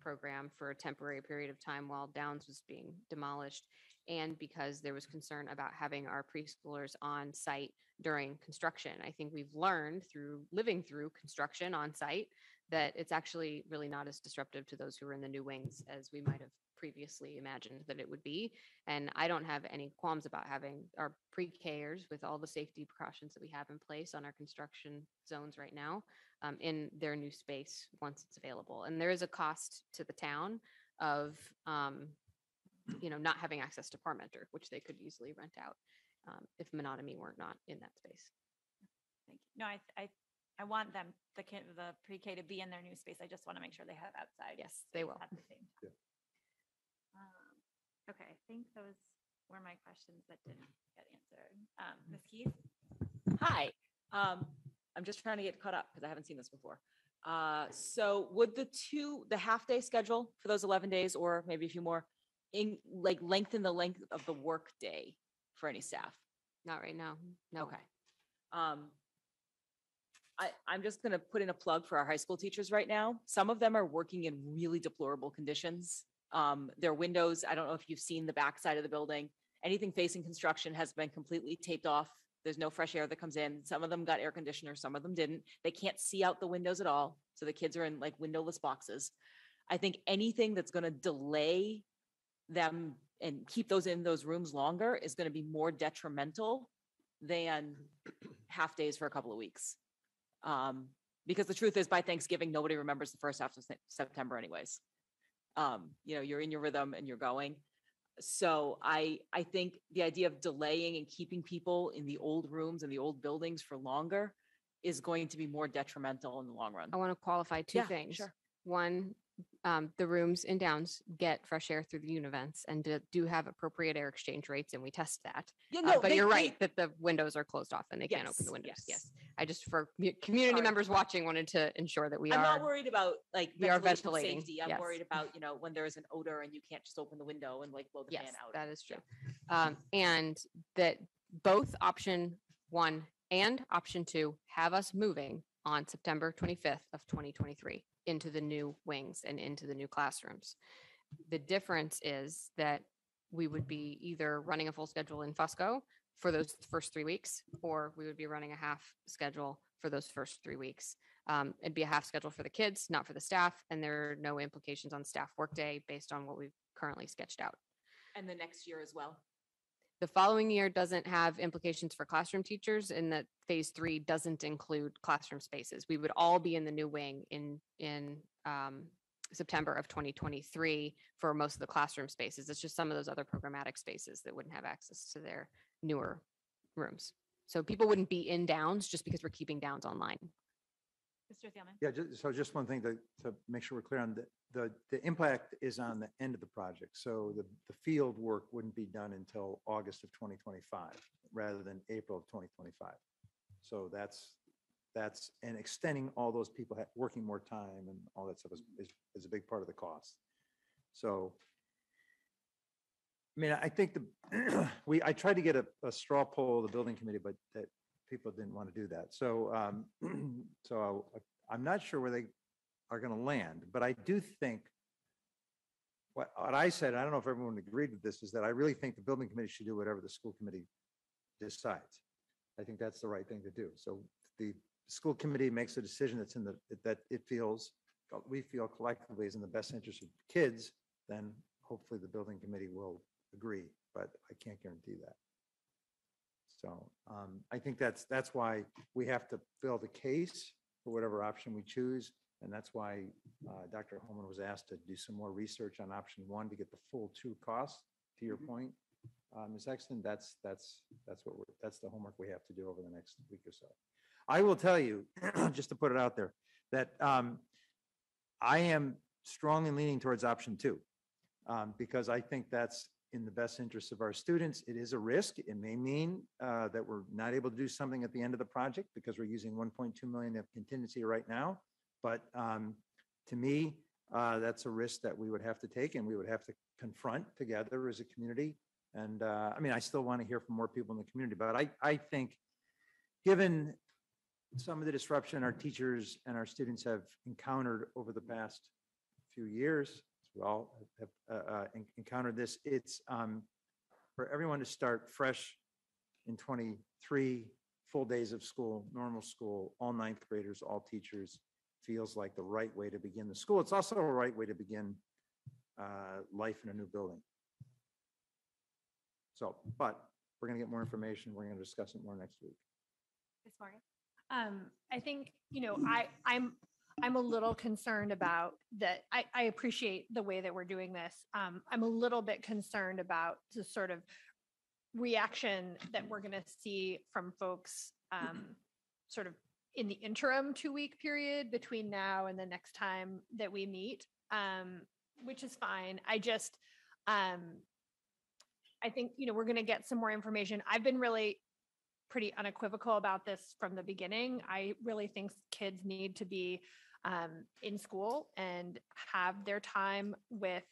program for a temporary period of time while Downs was being demolished. And because there was concern about having our preschoolers on site during construction. I think we've learned through living through construction on site that it's actually really not as disruptive to those who are in the new wings as we might have previously imagined that it would be. And I don't have any qualms about having our pre-Kers with all the safety precautions that we have in place on our construction zones right now um, in their new space once it's available. And there is a cost to the town of, um, you know, not having access to Parmenter, which they could easily rent out um, if Menotomy were not not in that space. Thank you. No, I, I, I want them, the kid, the pre-K to be in their new space. I just want to make sure they have outside. Yes, they will. At the same time. Um, Okay, I think those were my questions that didn't get answered. Um, Ms. Keys? Hi, um, I'm just trying to get caught up because I haven't seen this before. Uh, so would the two, the half-day schedule for those eleven days, or maybe a few more, in, like lengthen the length of the workday for any staff? Not right now. No. Okay. Um, I, I'm just gonna put in a plug for our high school teachers right now. Some of them are working in really deplorable conditions. Um, their windows, I don't know if you've seen the backside of the building. Anything facing construction has been completely taped off. There's no fresh air that comes in. Some of them got air conditioners, some of them didn't. They can't see out the windows at all. So the kids are in like windowless boxes. I think anything that's gonna delay them and keep those in those rooms longer is gonna be more detrimental than half days for a couple of weeks. Um, because the truth is by Thanksgiving, nobody remembers the first half of Sep- September anyways. Um, you know, you're in your rhythm and you're going. So I, I think the idea of delaying and keeping people in the old rooms and the old buildings for longer is going to be more detrimental in the long run. I want to qualify two Yeah, things. sure. One, um, the rooms in Downs get fresh air through the univents and do, do have appropriate air exchange rates, and we test that. Yeah, Uh, but they- you're they- right that the windows are closed off and they can't open the windows. yes. Yes. I just, for community Sorry. members watching, wanted to ensure that we are. I'm not worried about like we are ventilating, safety. I'm yes. worried about, you know, when there is an odor and you can't just open the window and like blow the fan Yes, out. that is true. Um, and that both option one and option two have us moving on September 25th of 2023 into the new wings and into the new classrooms. The difference is that we would be either running a full schedule in Fusco for those first three weeks, or we would be running a half schedule for those first three weeks. Um, it'd be a half schedule for the kids, not for the staff, and there are no implications on staff workday based on what we've currently sketched out. And the next year as well. The following year doesn't have implications for classroom teachers in that phase three doesn't include classroom spaces. We would all be in the new wing in, in um, September of 2023 for most of the classroom spaces. It's just some of those other programmatic spaces that wouldn't have access to their newer rooms. So people wouldn't be in Downs just because we're keeping Downs online. Mr. Thielman? Yeah, so just one thing to, to make sure we're clear on, the, the, the impact is on the end of the project. So the, the field work wouldn't be done until August of 2025, rather than April of 2025. So that's, that's, and extending all those people ha- working more time and all that stuff is, is, is a big part of the cost. So, I mean, I think the, we, I tried to get a, a straw poll of the building committee, but that people didn't want to do that. So, um, so I- I'm not sure where they are going to land, but I do think what, what I said, I don't know if everyone agreed with this, is that I really think the building committee should do whatever the school committee decides. I think that's the right thing to do. So the school committee makes a decision that's in the, that it feels, we feel collectively is in the best interest of kids, then hopefully the building committee will agree, but I can't guarantee that. So um, I think that's, that's why we have to fill the case for whatever option we choose. And that's why uh, Dr. Homan was asked to do some more research on option one to get the full two costs, to your point. Uh, Ms. Exton, that's, that's, that's what we're, that's the homework we have to do over the next week or so. I will tell you, just to put it out there, that um, I am strongly leaning towards option two. um, Because I think that's in the best interest of our students. It is a risk. It may mean uh, that we're not able to do something at the end of the project because we're using 1.2 million of contingency right now. But um, to me, uh, that's a risk that we would have to take and we would have to confront together as a community. And uh, I mean, I still want to hear from more people in the community, but I, I think given some of the disruption our teachers and our students have encountered over the past few years, we all have uh, uh, encountered this, it's um, for everyone to start fresh in 23 full days of school, normal school, all ninth graders, all teachers, feels like the right way to begin the school. It's also a right way to begin uh, life in a new building. So, but we're going to get more information. We're going to discuss it more next week. Ms. Morgan? Um, I think, you know, I, I'm, I'm a little concerned about that. I, I appreciate the way that we're doing this. Um, I'm a little bit concerned about the sort of reaction that we're going to see from folks, um, sort of in the interim two-week period between now and the next time that we meet, um, which is fine. I just, um, I think, you know, we're going to get some more information. I've been really pretty unequivocal about this from the beginning. I really think kids need to be um, in school and have their time with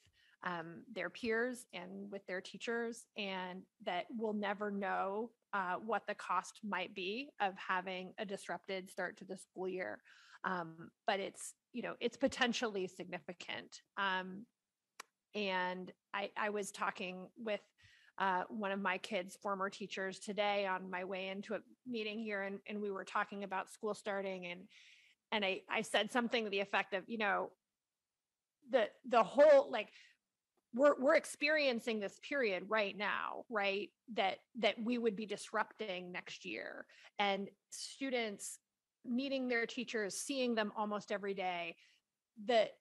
um, their peers and with their teachers, and that we'll never know uh, what the cost might be of having a disrupted start to the school year. Um, but it's you know it's potentially significant. Um, and I, I was talking with uh, one of my kids' former teachers today on my way into a meeting here, and, and we were talking about school starting, and and I I said something to the effect of, you know, the the whole like we're we're experiencing this period right now, right? That that we would be disrupting next year, and students meeting their teachers, seeing them almost every day, that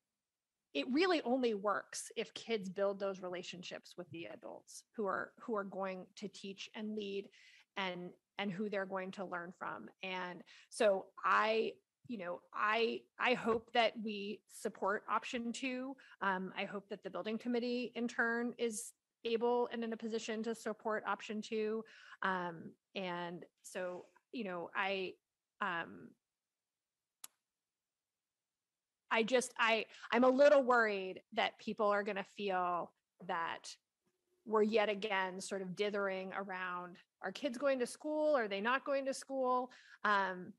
it really only works if kids build those relationships with the adults who are who are going to teach and lead and and who they're going to learn from and so i you know i i hope that we support option two. Um, i hope that the building committee in turn is able and in a position to support option two. Um, and so you know i um, I just I I'm a little worried that people are going to feel that we're yet again sort of dithering around are kids going to school? Are they not going to school? Um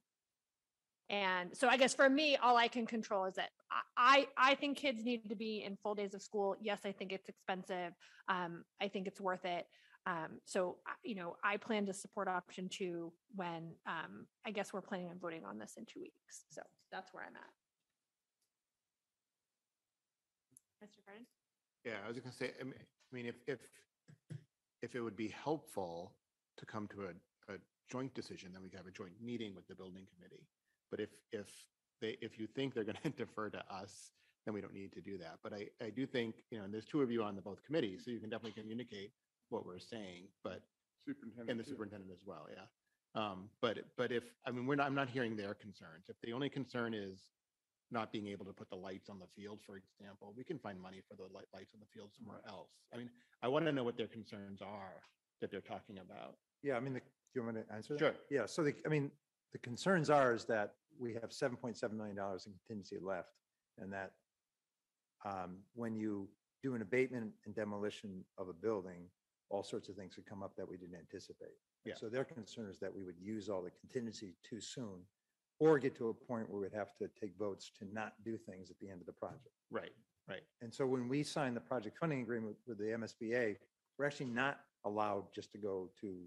and so i guess for me all i can control is that i i think kids need to be in full days of school yes i think it's expensive um i think it's worth it Um, so, you know, I plan to support option two when, um, I guess we're planning on voting on this in two weeks. So that's where I'm at. Mr. Kardon? Yeah, I was gonna say, I mean, I mean, if, if, if it would be helpful to come to a, a joint decision, then we could have a joint meeting with the building committee. But if, if they, if you think they're gonna defer to us, then we don't need to do that. But I, I do think, you know, and there's two of you on the both committees, so you can definitely communicate what we're saying, but, Superintendent. and the too. superintendent as well, yeah. Um, but, but if, I mean, we're not, I'm not hearing their concerns. If the only concern is not being able to put the lights on the field, for example, we can find money for the light, lights on the field somewhere else. I mean, I want to know what their concerns are that they're talking about. Yeah, I mean, the- do you want me to answer that? Sure. Yeah, so the, I mean, the concerns are is that we have seven point seven million dollars in contingency left. And that um, when you do an abatement and demolition of a building, all sorts of things could come up that we didn't anticipate. Yeah. So their concern is that we would use all the contingency too soon or get to a point where we'd have to take votes to not do things at the end of the project. Right, right. And so when we sign the project funding agreement with the MSBA, we're actually not allowed just to go to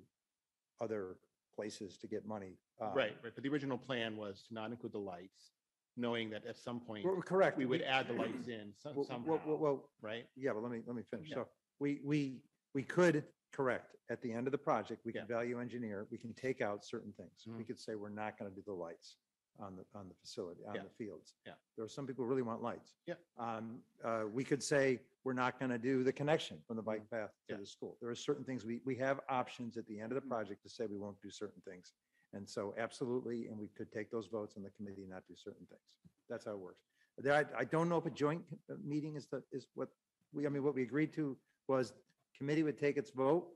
other places to get money. uh, Right, right. But the original plan was to not include the lights, knowing that at some point. We're correct. We would add the lights in some- Well, well, well, well, right? Yeah, but let me, let me finish. Yeah. So we, we, we could correct at the end of the project, we can value engineer, we can take out certain things. We could say we're not going to do the lights on the, on the facility, on Yeah. the fields. Yeah. There are some people who really want lights. Yeah. Um, uh, we could say, we're not going to do the connection from the bike path to Mm-hmm. The school. There are certain things, we, we have options at the end of Mm-hmm. the project to say we won't do certain things. And so absolutely, and we could take those votes on the committee, and not do certain things. That's how it works. There, I, I don't know if a joint uh, meeting is the, is what, we, I mean, what we agreed to was committee would take its vote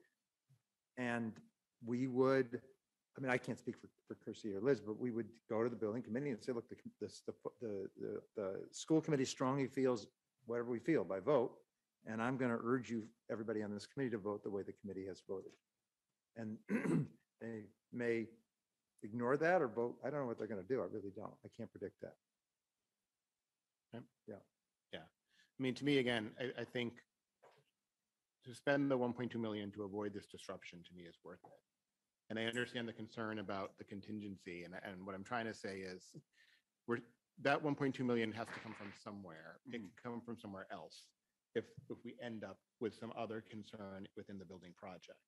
and we would, I mean, I can't speak for, for Kirsi or Liz, but we would go to the building committee and say, look, the, this, the, the, the, the school committee strongly feels whatever we feel by vote. And I'm going to urge you, everybody on this committee to vote the way the committee has voted. And they may ignore that or vote, I don't know what they're going to do. I really don't. I can't predict that. Yeah. Yeah. I mean, to me, again, I, I think to spend the 1.2 million to avoid this disruption to me is worth it. And I understand the concern about the contingency and, and what I'm trying to say is we're, that 1.2 million has to come from somewhere. It mm. can come from somewhere else if, if we end up with some other concern within the building project.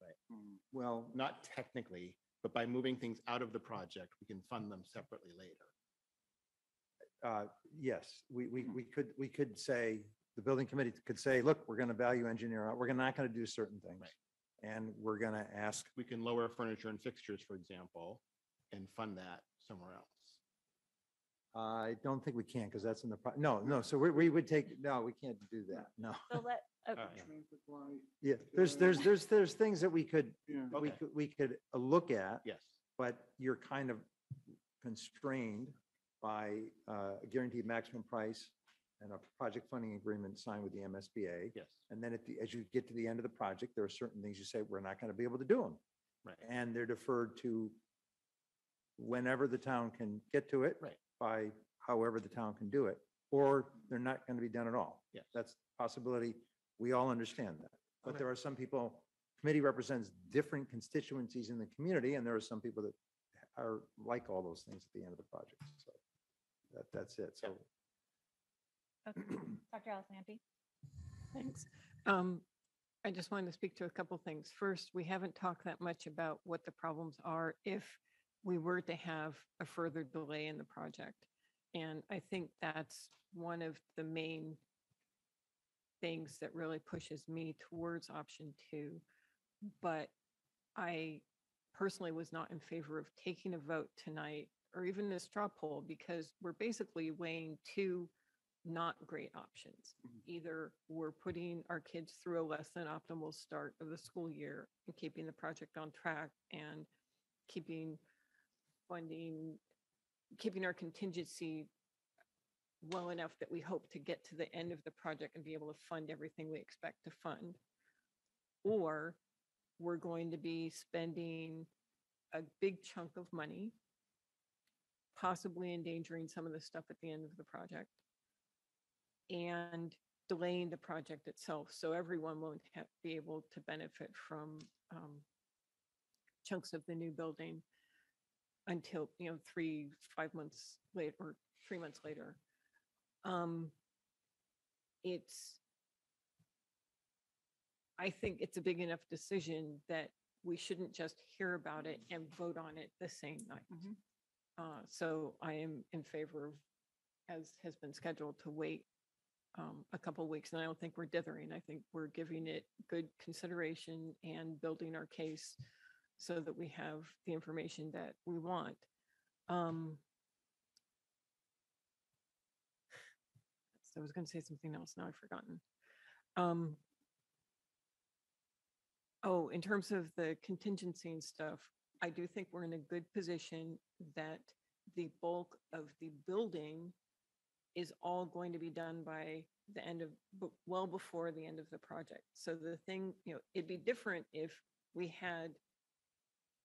Right. Mm, well, Not technically, but by moving things out of the project, we can fund them separately later. Uh, Yes, we, we, hmm. we could, we could say, the building committee could say, look, we're going to value engineer out. We're not going to do certain things. And we're going to ask, We can lower furniture and fixtures, for example, and fund that somewhere else. I don't think we can because that's in the, pro- no, no. So we, we would take, no, we can't do that. No. So let, okay. Yeah, there's, there's, there's, there's things that we could, Yeah. we Okay. could, we could uh, look at. Yes. But you're kind of constrained by uh, a guaranteed maximum price and a project funding agreement signed with the MSBA. Yes. And then at the, as you get to the end of the project, there are certain things you say, we're not going to be able to do them. Right. And they're deferred to whenever the town can get to it. Right. By however the town can do it, or they're not going to be done at all. Yes. That's a possibility. We all understand that. But there are some people, committee represents different constituencies in the community, and there are some people that are like all those things at the end of the project. So that, that's it. So Okay. Dr. Allison Ampe? Thanks. Um, I just wanted to speak to a couple things. First, we haven't talked that much about what the problems are if we were to have a further delay in the project. And I think that's one of the main things that really pushes me towards option two. But I personally was not in favor of taking a vote tonight or even a straw poll because we're basically weighing two not great options. Mm-hmm. Either we're putting our kids through a less than optimal start of the school year and keeping the project on track and keeping funding, keeping our contingency well enough that we hope to get to the end of the project and be able to fund everything we expect to fund. Or we're going to be spending a big chunk of money, possibly endangering some of the stuff at the end of the project. And delaying the project itself, so everyone won't be able to benefit from um, chunks of the new building until, you know, three, five months later, or three months later. Um, It's, I think it's a big enough decision that we shouldn't just hear about it and vote on it the same night. Uh, So I am in favor of, as has been scheduled, to wait um, a couple weeks. And I don't think we're dithering. I think we're giving it good consideration and building our case so that we have the information that we want. Um, so I was going to say something else. Now I've forgotten. Um, oh, in terms of the contingency and stuff, I do think we're in a good position that the bulk of the building is all going to be done by the end of, well before the end of the project. So the thing, you know, it'd be different if we had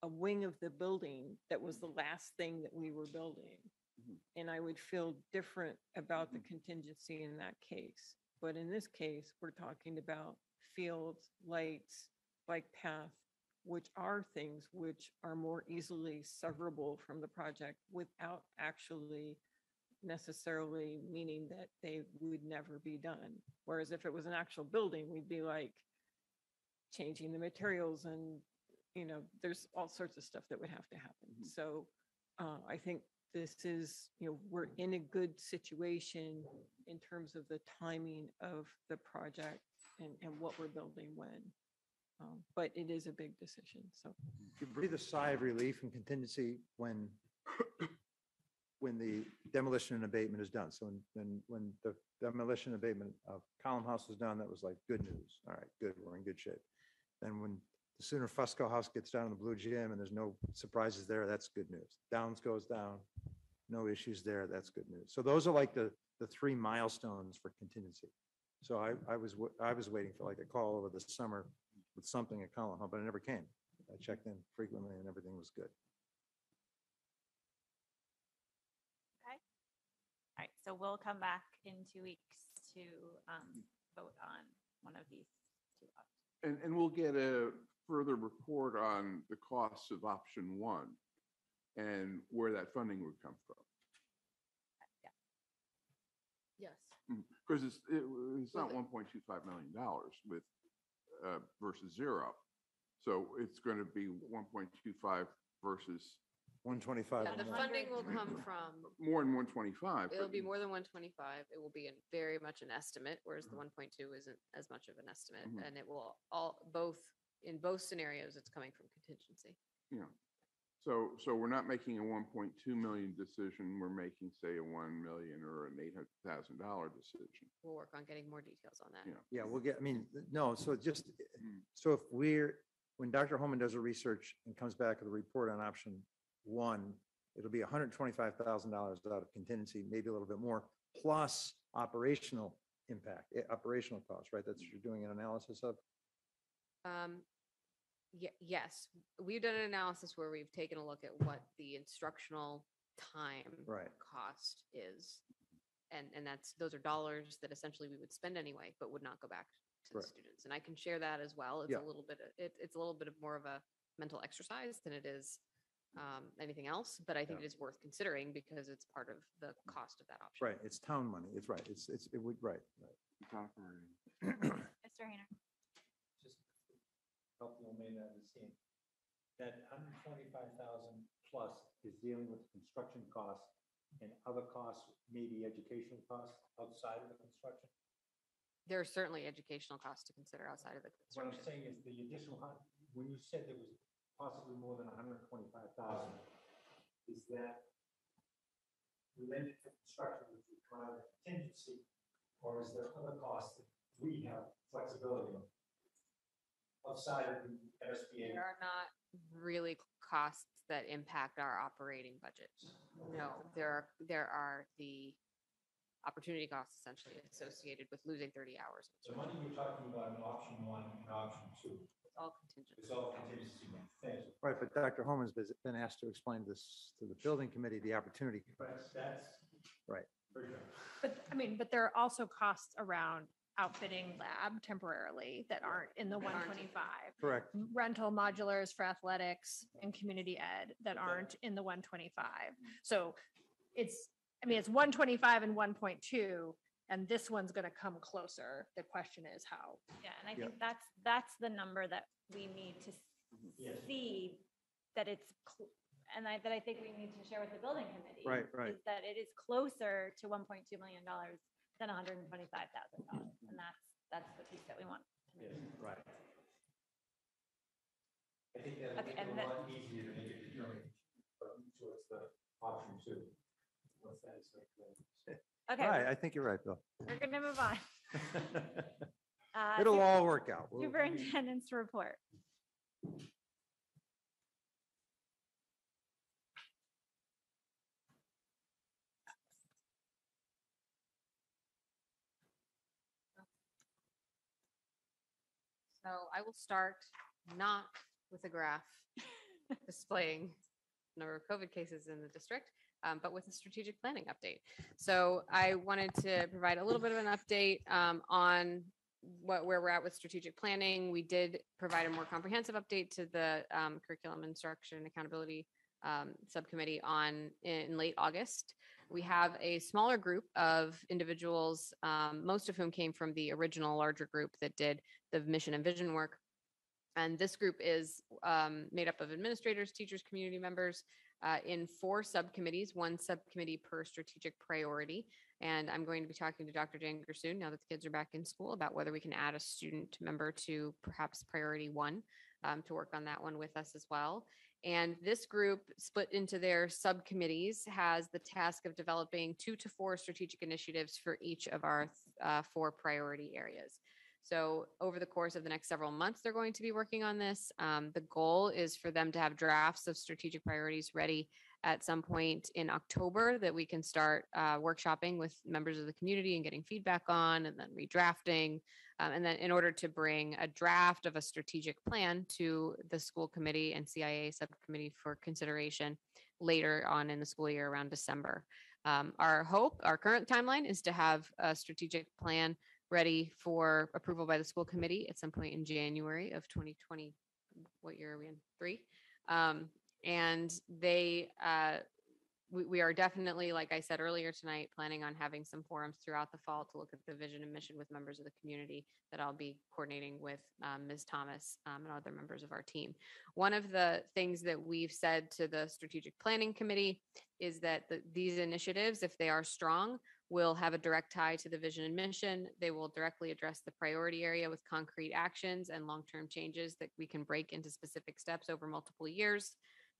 a wing of the building that was the mm. last thing that we were building. Mm-hmm. And I would feel different about the mm-hmm. contingency in that case. But in this case, we're talking about fields, lights, bike path, which are things which are more easily severable from the project without actually necessarily meaning that they would never be done. Whereas if it was an actual building, we'd be like changing the materials and, you know, there's all sorts of stuff that would have to happen. So uh, I think this is, you know, we're in a good situation in terms of the timing of the project and, and what we're building when. Um, But it is a big decision, so. You breathe a sigh of relief and contingency when, when the demolition and abatement is done. So when- when, when the demolition and abatement of Collomb House was done, that was like, good news. All right, good, we're in good shape. Then when the sooner Fusco House gets down to the Blue Gym and there's no surprises there, that's good news. Downs goes down, no issues there, that's good news. So those are like the, the three milestones for contingency. So I, I was, wa- I was waiting for like a call over the summer with something at Colin Hall, but it never came. I checked in frequently and everything was good. Okay. All right, so we'll come back in two weeks to um, vote on one of these two options. And, and we'll get a further report on the costs of option one and where that funding would come from. Yes. Because it's, it, it's not Well, one point two five million dollars with, uh, versus zero. So it's going to be one point two five versus One twenty-five. Yeah, the funding will come from, more than one twenty-five. it'll be more than one twenty-five. It will be a very much an estimate, whereas the one point two isn't as much of an estimate. Mhm. And it will all, both, in both scenarios, it's coming from contingency. Yeah. So, so we're not making a one point two million decision. We're making, say, a one million or an eight hundred thousand dollar decision. We'll work on getting more details on that. Yeah. Yeah, we'll get, I mean, no, so just, so if we're, when Dr. Homan does a research and comes back with a report on option one, it'll be hundred and twenty-five thousand dollars out of contingency, maybe a little bit more, plus operational impact, eh, operational costs, right? That's what you're doing an analysis of? Um, ye- yes, we've done an analysis where we've taken a look at what the instructional time Right. cost is. And, and that's, those are dollars that essentially we would spend anyway, but would not go back to the Right. students. And I can share that as well. It's Yeah. a little bit, of- it, it's a little bit of more of a mental exercise than it is um, anything else, but I think Yeah. it is worth considering because it's part of the cost of that option. Right, it's town money, it's right, it's, it's, it would, right, right. Mr. Hayner? help you may not understand. That hundred twenty-five thousand plus is dealing with construction costs and other costs, maybe educational costs outside of the construction. There are certainly educational costs to consider outside of the construction. What I'm construction. saying is the additional, hun- when you said there was possibly more than hundred and twenty-five thousand, is that related to construction, which would come out of contingency? Or is there other costs that we have flexibility on? Outside of the MSBA? There are not really costs that impact our operating budget. No, there are, there are the opportunity costs essentially associated with losing thirty hours. The money you're talking about in option one and option two, It's all contingent. is all contingency, thank you. Right, but Dr. Homan's been- been asked to explain this to the building committee, the opportunity. But that's. Right. very good. But, I mean, but there are also costs around outfitting lab temporarily that aren't in the one twenty-five. Correct. Rental modulars for athletics and community ed that aren't in the one twenty-five. So it's, I mean, it's one twenty-five and one point two, and this one's gonna come closer. The question is how. Yeah, and I Yeah. think that's, that's the number that we need to s- see that it's, cl- and I, that I think we need to share with the building committee. Right, right. Is that it is closer to one point two million dollars than hundred and twenty-five thousand dollars. And that's, that's the piece that we want. to. Right. I think that'd Okay, make it a lot easier to make a determination, towards the option two. Once that is Okay. Right, I think you're right, Bill. We're gonna move on. Uh, It'll su- all work out. We'll- Superintendent's report. So I will start not with a graph displaying number of COVID cases in the district, um, but with a strategic planning update. So I wanted to provide a little bit of an update um, on what, where we're at with strategic planning. We did provide a more comprehensive update to the um, curriculum instruction and accountability um, subcommittee on in late August. We have a smaller group of individuals, um, most of whom came from the original larger group that did the mission and vision work. And this group is um, made up of administrators, teachers, community members uh, in four subcommittees, one subcommittee per strategic priority. And I'm going to be talking to Dr. Janger soon, now that the kids are back in school, about whether we can add a student member to perhaps priority one um, to work on that one with us as well. And this group, split into their subcommittees, has the task of developing two to four strategic initiatives for each of our uh, four priority areas. So over the course of the next several months, they're going to be working on this. Um, the goal is for them to have drafts of strategic priorities ready at some point in October that we can start uh, workshopping with members of the community and getting feedback on, and then redrafting. Um, and then in order to bring a draft of a strategic plan to the school committee and CIA subcommittee for consideration later on in the school year around December. Um, our hope, our current timeline is to have a strategic plan ready for approval by the school committee at some point in January of 2020. What year are we in? Three. Um, and they, uh, we, we are definitely, like I said earlier tonight, planning on having some forums throughout the fall to look at the vision and mission with members of the community that I'll be coordinating with um, Ms. Thomas um, and other members of our team. One of the things that we've said to the strategic planning committee is that the, these initiatives, if they are strong, will have a direct tie to the vision and mission. They will directly address the priority area with concrete actions and long-term changes that we can break into specific steps over multiple years.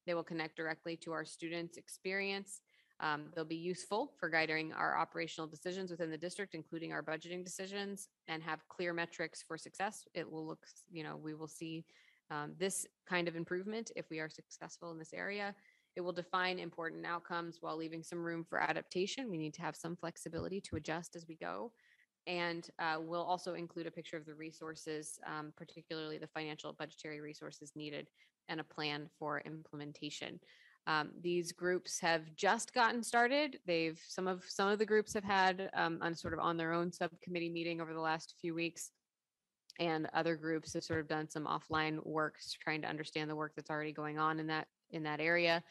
They will connect directly to our students' experience. Um, they'll be useful for guiding our operational decisions within the district, including our budgeting decisions, and have clear metrics for success. It will look, you know, we will see um, this kind of improvement if we are successful in this area. It will define important outcomes while leaving some room for adaptation. We need to have some flexibility to adjust as we go. And uh, we'll also include a picture of the resources, um, particularly the financial budgetary resources needed and a plan for implementation. Um, these groups have just gotten started. They've some of some of the groups have had um, on sort of on their own subcommittee meeting over the last few weeks, and other groups have sort of done some offline work trying to understand the work that's already going on in that in that area.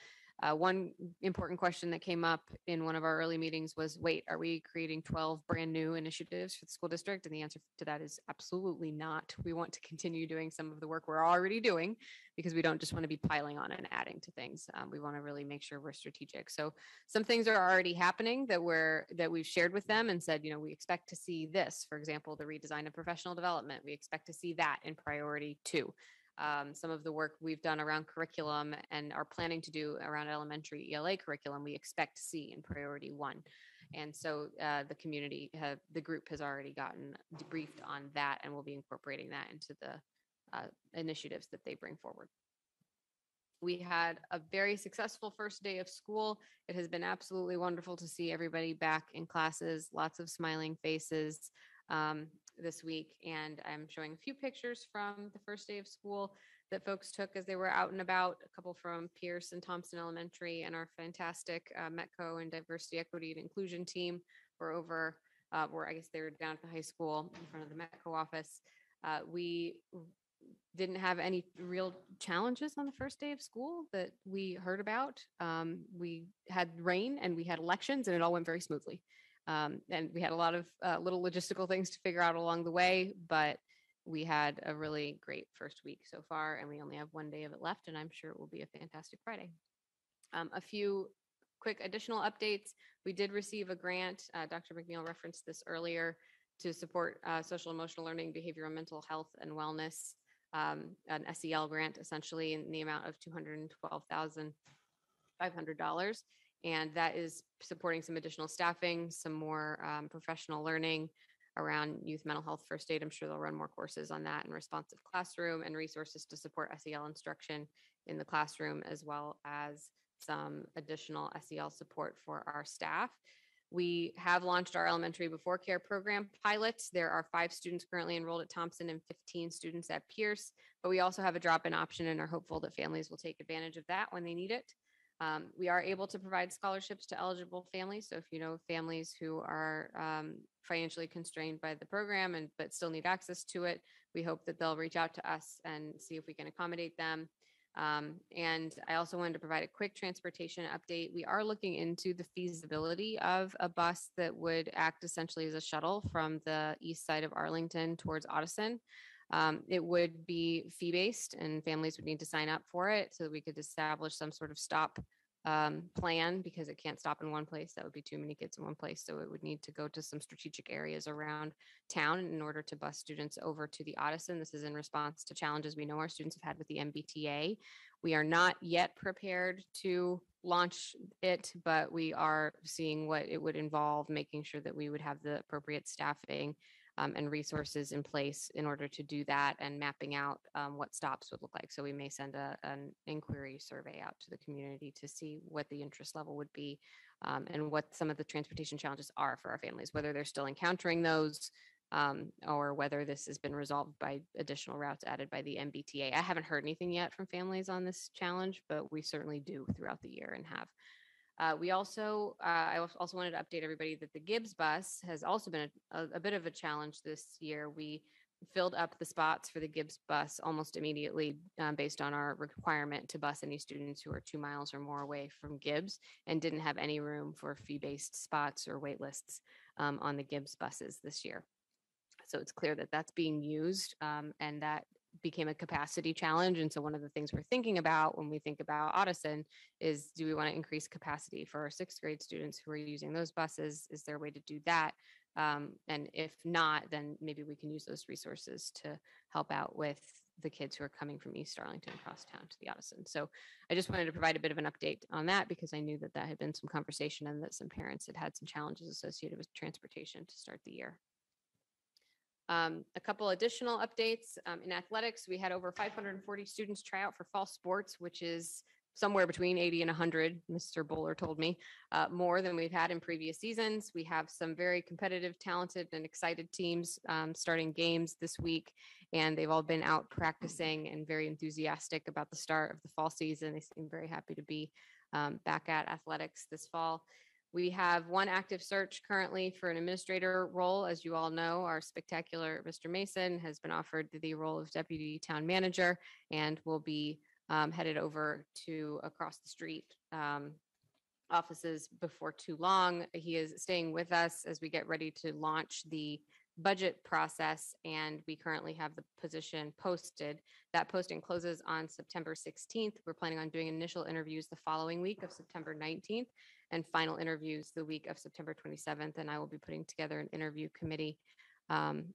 Uh, one important question that came up in one of our early meetings was, wait, are we creating 12 brand new initiatives for the school district? And the answer to that is absolutely not. We want to continue doing some of the work we're already doing because we don't just want to be piling on and adding to things. Um, we want to really make sure we're strategic. So some things are already happening that we're that we've shared with them and said, you know, we expect to see this, for example, the redesign of professional development. We expect to see that in priority two um, some of the work we've done around curriculum and are planning to do around elementary ELA curriculum, we expect to see in priority one. And so uh, the community, have, the group has already gotten debriefed on that and we'll be incorporating that into the uh, initiatives that they bring forward. We had a very successful first day of school. It has been absolutely wonderful to see everybody back in classes, lots of smiling faces. Um, this week and I'm showing a few pictures from the first day of school that folks took as they were out and about, a couple from Pierce and Thompson Elementary and our fantastic uh, Metco and Diversity, Equity and Inclusion team were over uh, I guess they were down at the high school in front of the Metco office. Uh, we didn't have any real challenges on the first day of school that we heard about. Um, we had rain and we had elections and it all went very smoothly. Um, and we had a lot of uh, little logistical things to figure out along the way, but we had a really great first week so far, and we only have one day of it left, and I'm sure it will be a fantastic Friday. Um, a few quick additional updates. We did receive a grant. Uh, Dr. MacNeal referenced this earlier to support uh, social emotional learning, behavioral mental health and wellness, um, an SEL grant essentially in the amount of $212,500. And that is supporting some additional staffing, some more um, professional learning around youth mental health first aid. I'm sure they'll run more courses on that and responsive classroom and resources to support SEL instruction in the classroom, as well as some additional SEL support for our staff. We have launched our elementary before care program pilots. There are five students currently enrolled at Thompson and 15 students at Pierce, but we also have a drop-in option and are hopeful that families will take advantage of that when they need it. Um, we are able to provide scholarships to eligible families. So if you know families who are um, financially constrained by the program and but still need access to it, we hope that they'll reach out to us and see if we can accommodate them. Um, and I also wanted to provide a quick transportation update. We are looking into the feasibility of a bus that would act essentially as a shuttle from the east side of Arlington towards Ottoson. Um, it would be fee based and families would need to sign up for it so that we could establish some sort of stop um, plan because it can't stop in one place. That would be too many kids in one place. So it would need to go to some strategic areas around town in order to bus students over to the Ottoson. This is in response to challenges we know our students have had with the MBTA. We are not yet prepared to launch it, but we are seeing what it would involve, making sure that we would have the appropriate staffing um, and resources in place in order to do that and mapping out um, what stops would look like. So we may send a, an inquiry survey out to the community to see what the interest level would be um, and what some of the transportation challenges are for our families, whether they're still encountering those um, or whether this has been resolved by additional routes added by the MBTA. I haven't heard anything yet from families on this challenge, but we certainly do throughout the year and have. Uh, we also, uh, I also wanted to update everybody that the Gibbs bus has also been a, a, bit of a challenge this year. We filled up the spots for the Gibbs bus almost immediately um, based on our requirement to bus any students who are two miles or more away from Gibbs and didn't have any room for fee-based spots or wait lists um, on the Gibbs buses this year. So it's clear that that's being used um, and that became a capacity challenge. And so one of the things we're thinking about when we think about Ottoson is do we want to increase capacity for our sixth grade students who are using those buses? Is there a way to do that? Um, and if not, then maybe we can use those resources to help out with the kids who are coming from East Arlington across town to the Ottoson. So I just wanted to provide a bit of an update on that because I knew that that had been some conversation and that some parents had had some challenges associated with transportation to start the year. Um, a couple additional updates um, in athletics. We had over 540 students try out for fall sports, which is somewhere between 80 and 100. Mr. Bowler told me uh, more than we've had in previous seasons. We have some very competitive, talented, and excited teams um, starting games this week, and they've all been out practicing and very enthusiastic about the start of the fall season. They seem very happy to be um, back at athletics this fall. We have one active search currently for an administrator role. As you all know, our spectacular Mr. Mason has been offered the role of deputy town manager and will be um, headed over to across the street um, offices before too long. He is staying with us as we get ready to launch the budget process, and we currently have the position posted. That posting closes on September 16th. We're planning on doing initial interviews the following week of September 19th and final interviews the week of September 27th. And I will be putting together an interview committee um,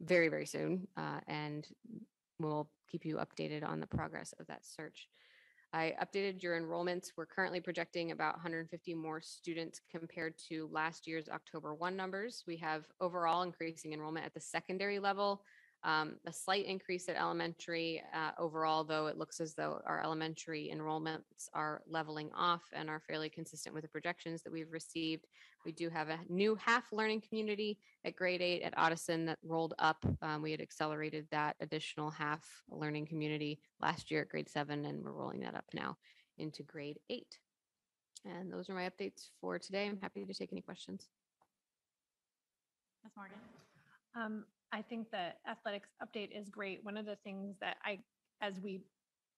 very, very soon. Uh, and we'll keep you updated on the progress of that search. I updated your enrollments. We're currently projecting about 150 more students compared to last year's October 1 numbers. We have overall increasing enrollment at the secondary level, um, a slight increase at elementary. Uh, overall, though, it looks as though our elementary enrollments are leveling off and are fairly consistent with the projections that we've received. We do have a new half learning community at grade eight at Ottoson that rolled up. Um, we had accelerated that additional half learning community last year at grade seven, and we're rolling that up now into grade eight. And those are my updates for today. I'm happy to take any questions. Ms. Morgan? Um, I think the athletics update is great. One of the things that I, as we,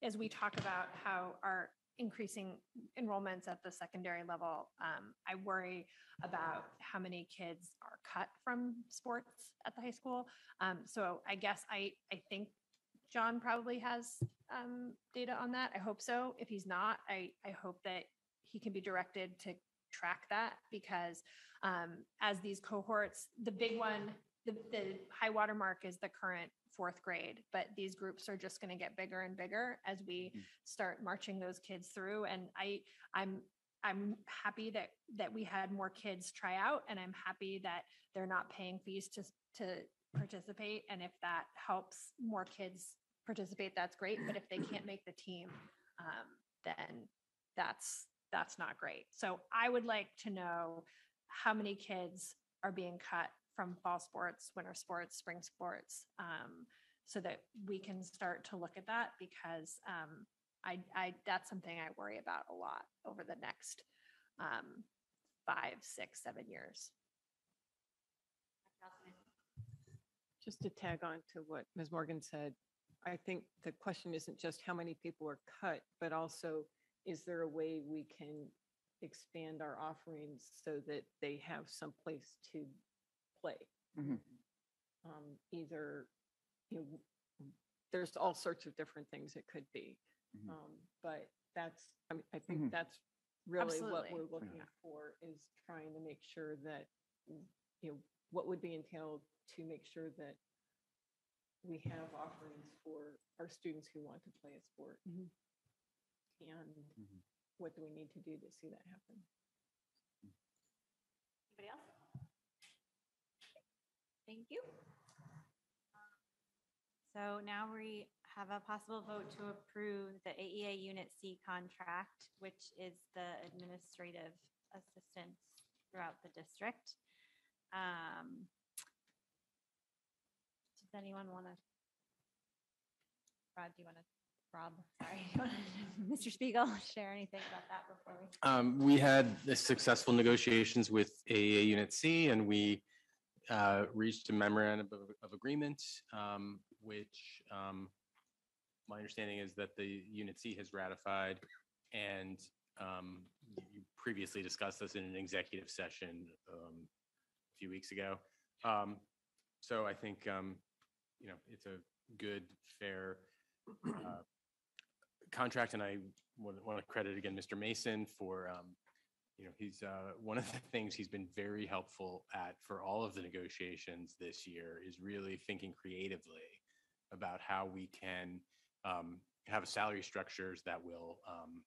as we talk about how our increasing enrollments at the secondary level, um, I worry about how many kids are cut from sports at the high school. Um, so I guess I, I think John probably has, um, data on that. I hope so. If he's not, I, I hope that he can be directed to track that because um, as these cohorts, the big one, the, the high water mark is the current fourth grade, but these groups are just going to get bigger and bigger as we start marching those kids through. And I, I'm, I'm happy that, that we had more kids try out and I'm happy that they're not paying fees to, to participate. And if that helps more kids participate, that's great. But if they can't make the team, um, then that's, that's not great. So I would like to know how many kids are being cut from fall sports, winter sports, spring sports, um, so that we can start to look at that because um, I, I, that's something I worry about a lot over the next um, five, six, seven years. Just to tag on to what Ms. Morgan said, I think the question isn't just how many people are cut, but also is there a way we can expand our offerings so that they have some place to play? Mhm. Um, either, you know, there's all sorts of different things it could be. Mhm. Um, but that's, I mean, I think Mhm. that's really what we're looking for is trying to make sure that, you know, what would be entailed to make sure that we have offerings for our students who want to play a sport. And what do we need to do to see that happen? Anybody else? Thank you. So now we have a possible vote to approve the AEA Unit C contract, which is the administrative assistance throughout the district. Um, Does anyone want to? Rod, do you want to, Rob, sorry, Mr. Spiegel, share anything about that before we? Um, we had the successful negotiations with AEA Unit C and we uh, reached a memorandum of, of agreement, um, which um, my understanding is that the Unit C has ratified and um, you previously discussed this in an executive session um, a few weeks ago. Um, so I think, um, you know, it's a good, fair uh, contract, and I want to credit again Mr. Mason for, um, you know, he's, uh, one of the things he's been very helpful at for all of the negotiations this year is really thinking creatively about how we can um, have salary structures that will um,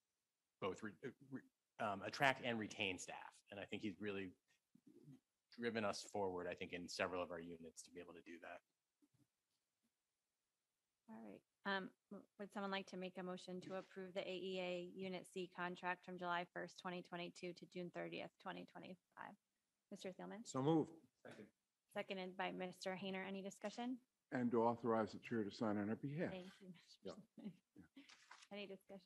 both re- uh, re- um, attract and retain staff. And I think he's really driven us forward, I think, in several of our units to be able to do that. All right. Um, w- would someone like to make a motion to approve the AEA Unit C contract from July first, twenty twenty-two to June thirtieth, twenty twenty-five? Mr. Thielman? So moved. Seconded by Mr. Hayner. Any discussion? And to authorize the chair to sign on our behalf. Thank you. Mr. Thielman. Any discussion?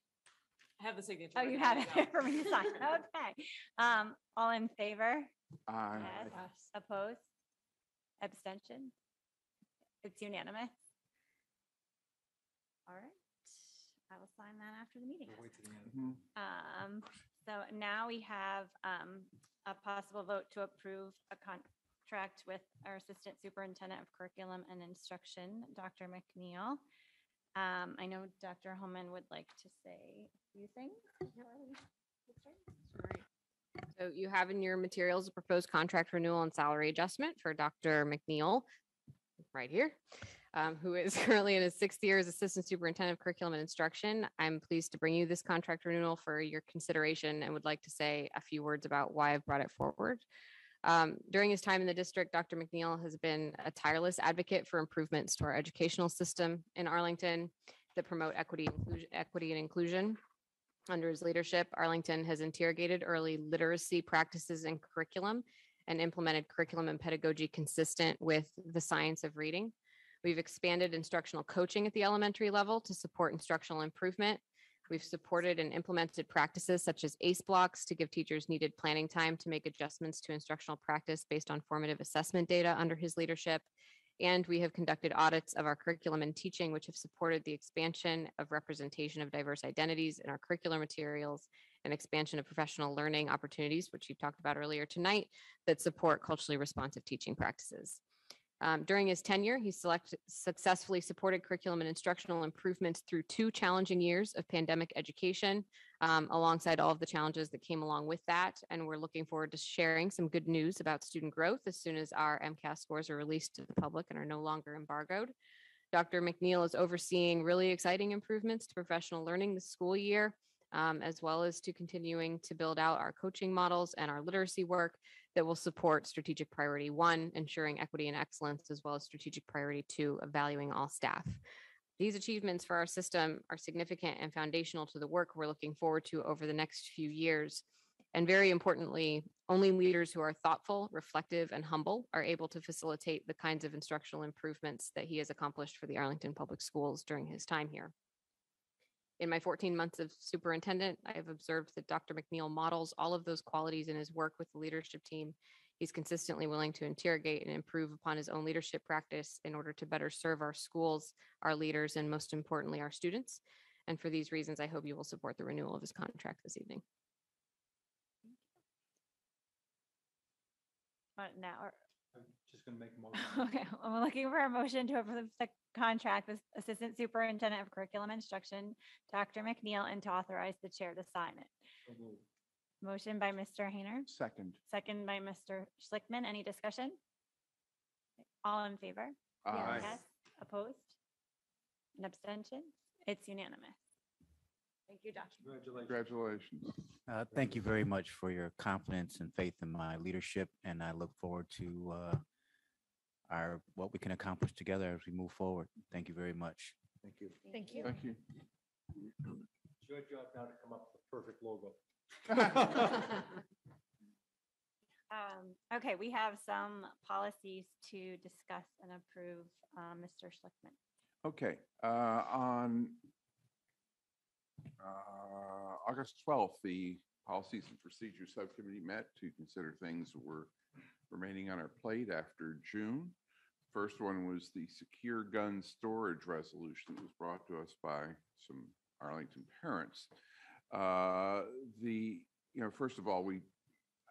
I have the signature. Oh, you here, have it you for me to sign. Okay. Um, all in favor? Aye. Yes. Opposed? Abstention? It's unanimous. All right. I will sign that after the meeting. Mhm. Um, so now we have, um, a possible vote to approve a contract with our Assistant Superintendent of Curriculum and Instruction, Dr. MacNeal. Um, I know Dr. Homan would like to say a few things. So you have in your materials a proposed contract renewal and salary adjustment for Dr. MacNeal, right here, um, who is currently in his sixth year as Assistant Superintendent of Curriculum and Instruction. I'm pleased to bring you this contract renewal for your consideration and would like to say a few words about why I've brought it forward. Um, during his time in the district, Dr. MacNeal has been a tireless advocate for improvements to our educational system in Arlington that promote equity, inclusion, equity and inclusion. Under his leadership, Arlington has interrogated early literacy practices and curriculum and implemented curriculum and pedagogy consistent with the science of reading. We've expanded instructional coaching at the elementary level to support instructional improvement. We've supported and implemented practices such as ACE blocks to give teachers needed planning time to make adjustments to instructional practice based on formative assessment data under his leadership. And we have conducted audits of our curriculum and teaching, which have supported the expansion of representation of diverse identities in our curricular materials and expansion of professional learning opportunities, which you talked about earlier tonight, that support culturally responsive teaching practices. Um, during his tenure, he select, successfully supported curriculum and instructional improvements through two challenging years of pandemic education, um, alongside all of the challenges that came along with that. And we're looking forward to sharing some good news about student growth as soon as our MCAS scores are released to the public and are no longer embargoed. Dr. MacNeal is overseeing really exciting improvements to professional learning this school year, um, as well as to continuing to build out our coaching models and our literacy work that will support strategic priority one, ensuring equity and excellence, as well as strategic priority two, valuing all staff. These achievements for our system are significant and foundational to the work we're looking forward to over the next few years. And very importantly, only leaders who are thoughtful, reflective, and humble are able to facilitate the kinds of instructional improvements that he has accomplished for the Arlington Public Schools during his time here. In my 14 months of superintendent, I have observed that Dr. MacNeal models all of those qualities in his work with the leadership team. He's consistently willing to interrogate and improve upon his own leadership practice in order to better serve our schools, our leaders, and most importantly, our students. And for these reasons, I hope you will support the renewal of his contract this evening. But now, just gonna make a motion. okay, I'm looking for a motion to approve the contract with Assistant Superintendent of Curriculum Instruction, Dr. MacNeal, and to authorize the chair to sign it. So moved. Motion by Mr. Hayner, Second. second by Mr. Schlichtman. Any discussion? All in favor? Aye. Yes, opposed? An abstention? It's unanimous. Thank you, Dr. Congratulations. Congratulations. Uh, Thank you very much for your confidence and faith in my leadership, and I look forward to uh, our, what we can accomplish together as we move forward. Thank you very much. Thank you. Thank you. Thank you. It's your job now to come up with the perfect logo. Um, okay, we have some policies to discuss and approve. Uh, Mr. Schlichtman. Okay, uh, on uh, August 12th, the Policies and Procedures Subcommittee met to consider things that were remaining on our plate after June. First one was the secure gun storage resolution that was brought to us by some Arlington parents. Uh, The, you know, first of all, we,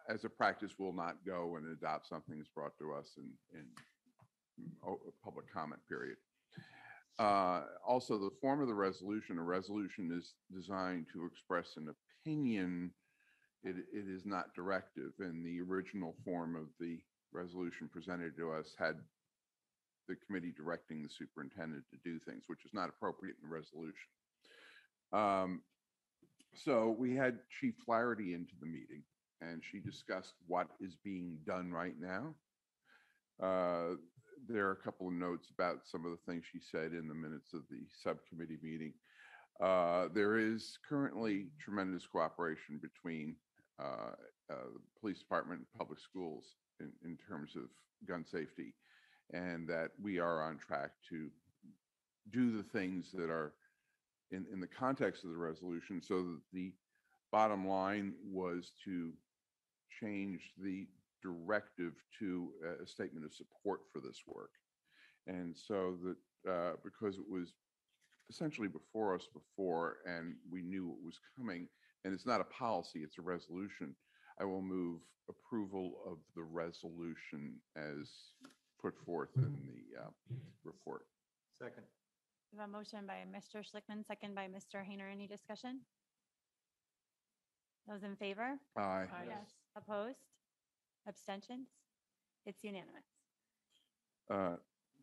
as a practice, will not go and adopt something that's brought to us in, in o- public comment period. Uh, Also, the form of the resolution, a resolution is designed to express an opinion. It, it is not directive, and the original form of the resolution presented to us had the committee directing the superintendent to do things, which is not appropriate in the resolution. Um, So we had Chief Flaherty into the meeting, and she discussed what is being done right now. Uh, There are a couple of notes about some of the things she said in the minutes of the subcommittee meeting. Uh, There is currently tremendous cooperation between uh, uh, police department and public schools in, in terms of gun safety. And that we are on track to do the things that are in, in the context of the resolution. So that the bottom line was to change the directive to a- a statement of support for this work. And so that, uh, because it was essentially before us before and we knew it was coming, and it's not a policy, it's a resolution, I will move approval of the resolution as put forth in the uh, report. Second. We have a motion by Mr. Schlichtman, second by Mr. Hayner. Any discussion? Those in favor? Aye. Yes. Opposed? Abstentions? It's unanimous. Uh,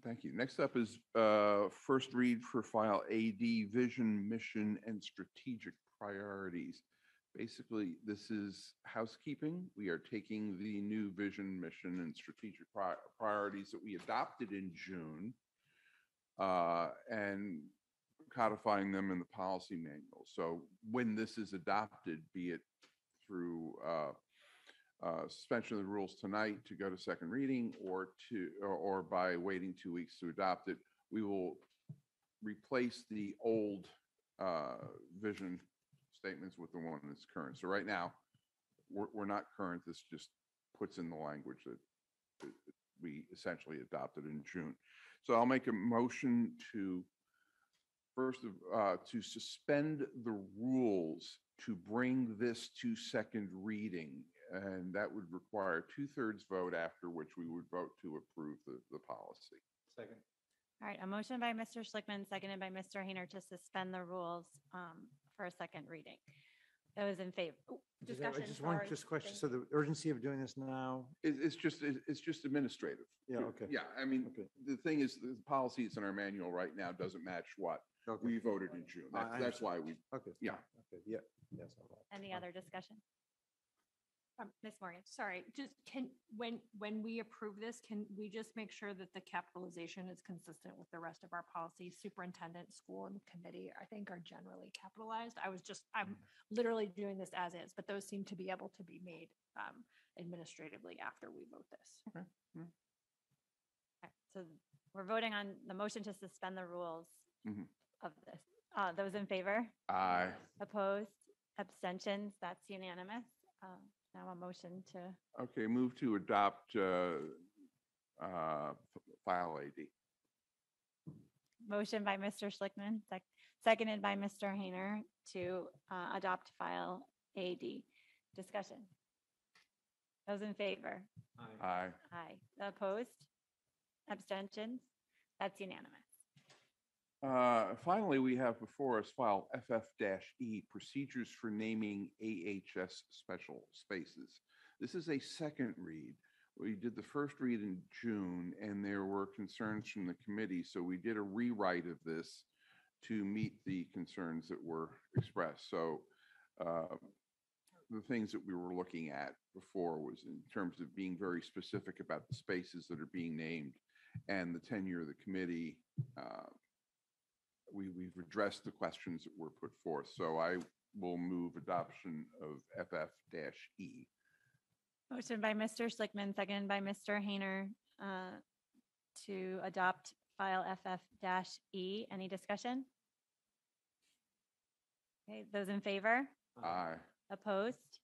Thank you. Next up is uh, first read for file AD Vision, Mission, and Strategic Priorities. Basically, this is housekeeping. We are taking the new vision, mission, and strategic pri- priorities that we adopted in June uh, and codifying them in the policy manual. So when this is adopted, be it through uh, uh, suspension of the rules tonight to go to second reading or to, or, by waiting two weeks to adopt it, we will replace the old uh, vision statements with the one that's current. So right now, we're, we're not current. This just puts in the language that that we essentially adopted in June. So I'll make a motion to first of, uh, to suspend the rules to bring this to second reading. And that would require two-thirds vote after which we would vote to approve the, the policy. Second. All right, a motion by Mr. Schlichtman, seconded by Mr. Hayner to suspend the rules um, for a second reading. Those in favor, oh, Just have- discussion, Just one, sorry. just question. Thank So the urgency of doing this now, It, it's just, it- it's just administrative. Yeah, okay. Yeah, I mean, the thing is, the policy that's in our manual right now doesn't match what we voted in June. I- That's, I that's why we, okay. yeah. Okay, yeah, yes. all right. Any other discussion? Um, Ms. Morgan, sorry, just can, when, when we approve this, can we just make sure that the capitalization is consistent with the rest of our policies? Superintendent, school and committee, I think are generally capitalized. I was just, I'm literally doing this as is, but those seem to be able to be made um, administratively after we vote this. Okay, So we're voting on the motion to suspend the rules Mhm. of this. Uh, Those in favor? Aye. Opposed? Abstentions? That's unanimous. Uh, Now a motion to, Okay, move to adopt, uh, uh, file AD. motion by Mr. Schlichtman, sec- seconded by Mr. Hayner to uh, adopt file AD. Discussion. Those in favor? Aye. Aye. Opposed? Abstentions? That's unanimous. Uh, Finally, we have before us file FF-E, Procedures for Naming AHS Special Spaces. This is a second read. We did the first read in June, and there were concerns from the committee, so we did a rewrite of this to meet the concerns that were expressed. So uh, the things that we were looking at before was in terms of being very specific about the spaces that are being named and the tenure of the committee. uh, We, we've addressed the questions that were put forth. So I will move adoption of FF-E. Motion by Mr. Schlichtman, seconded by Mr. Hayner uh, to adopt file FF-E. Any discussion? Okay, those in favor? Aye. Opposed?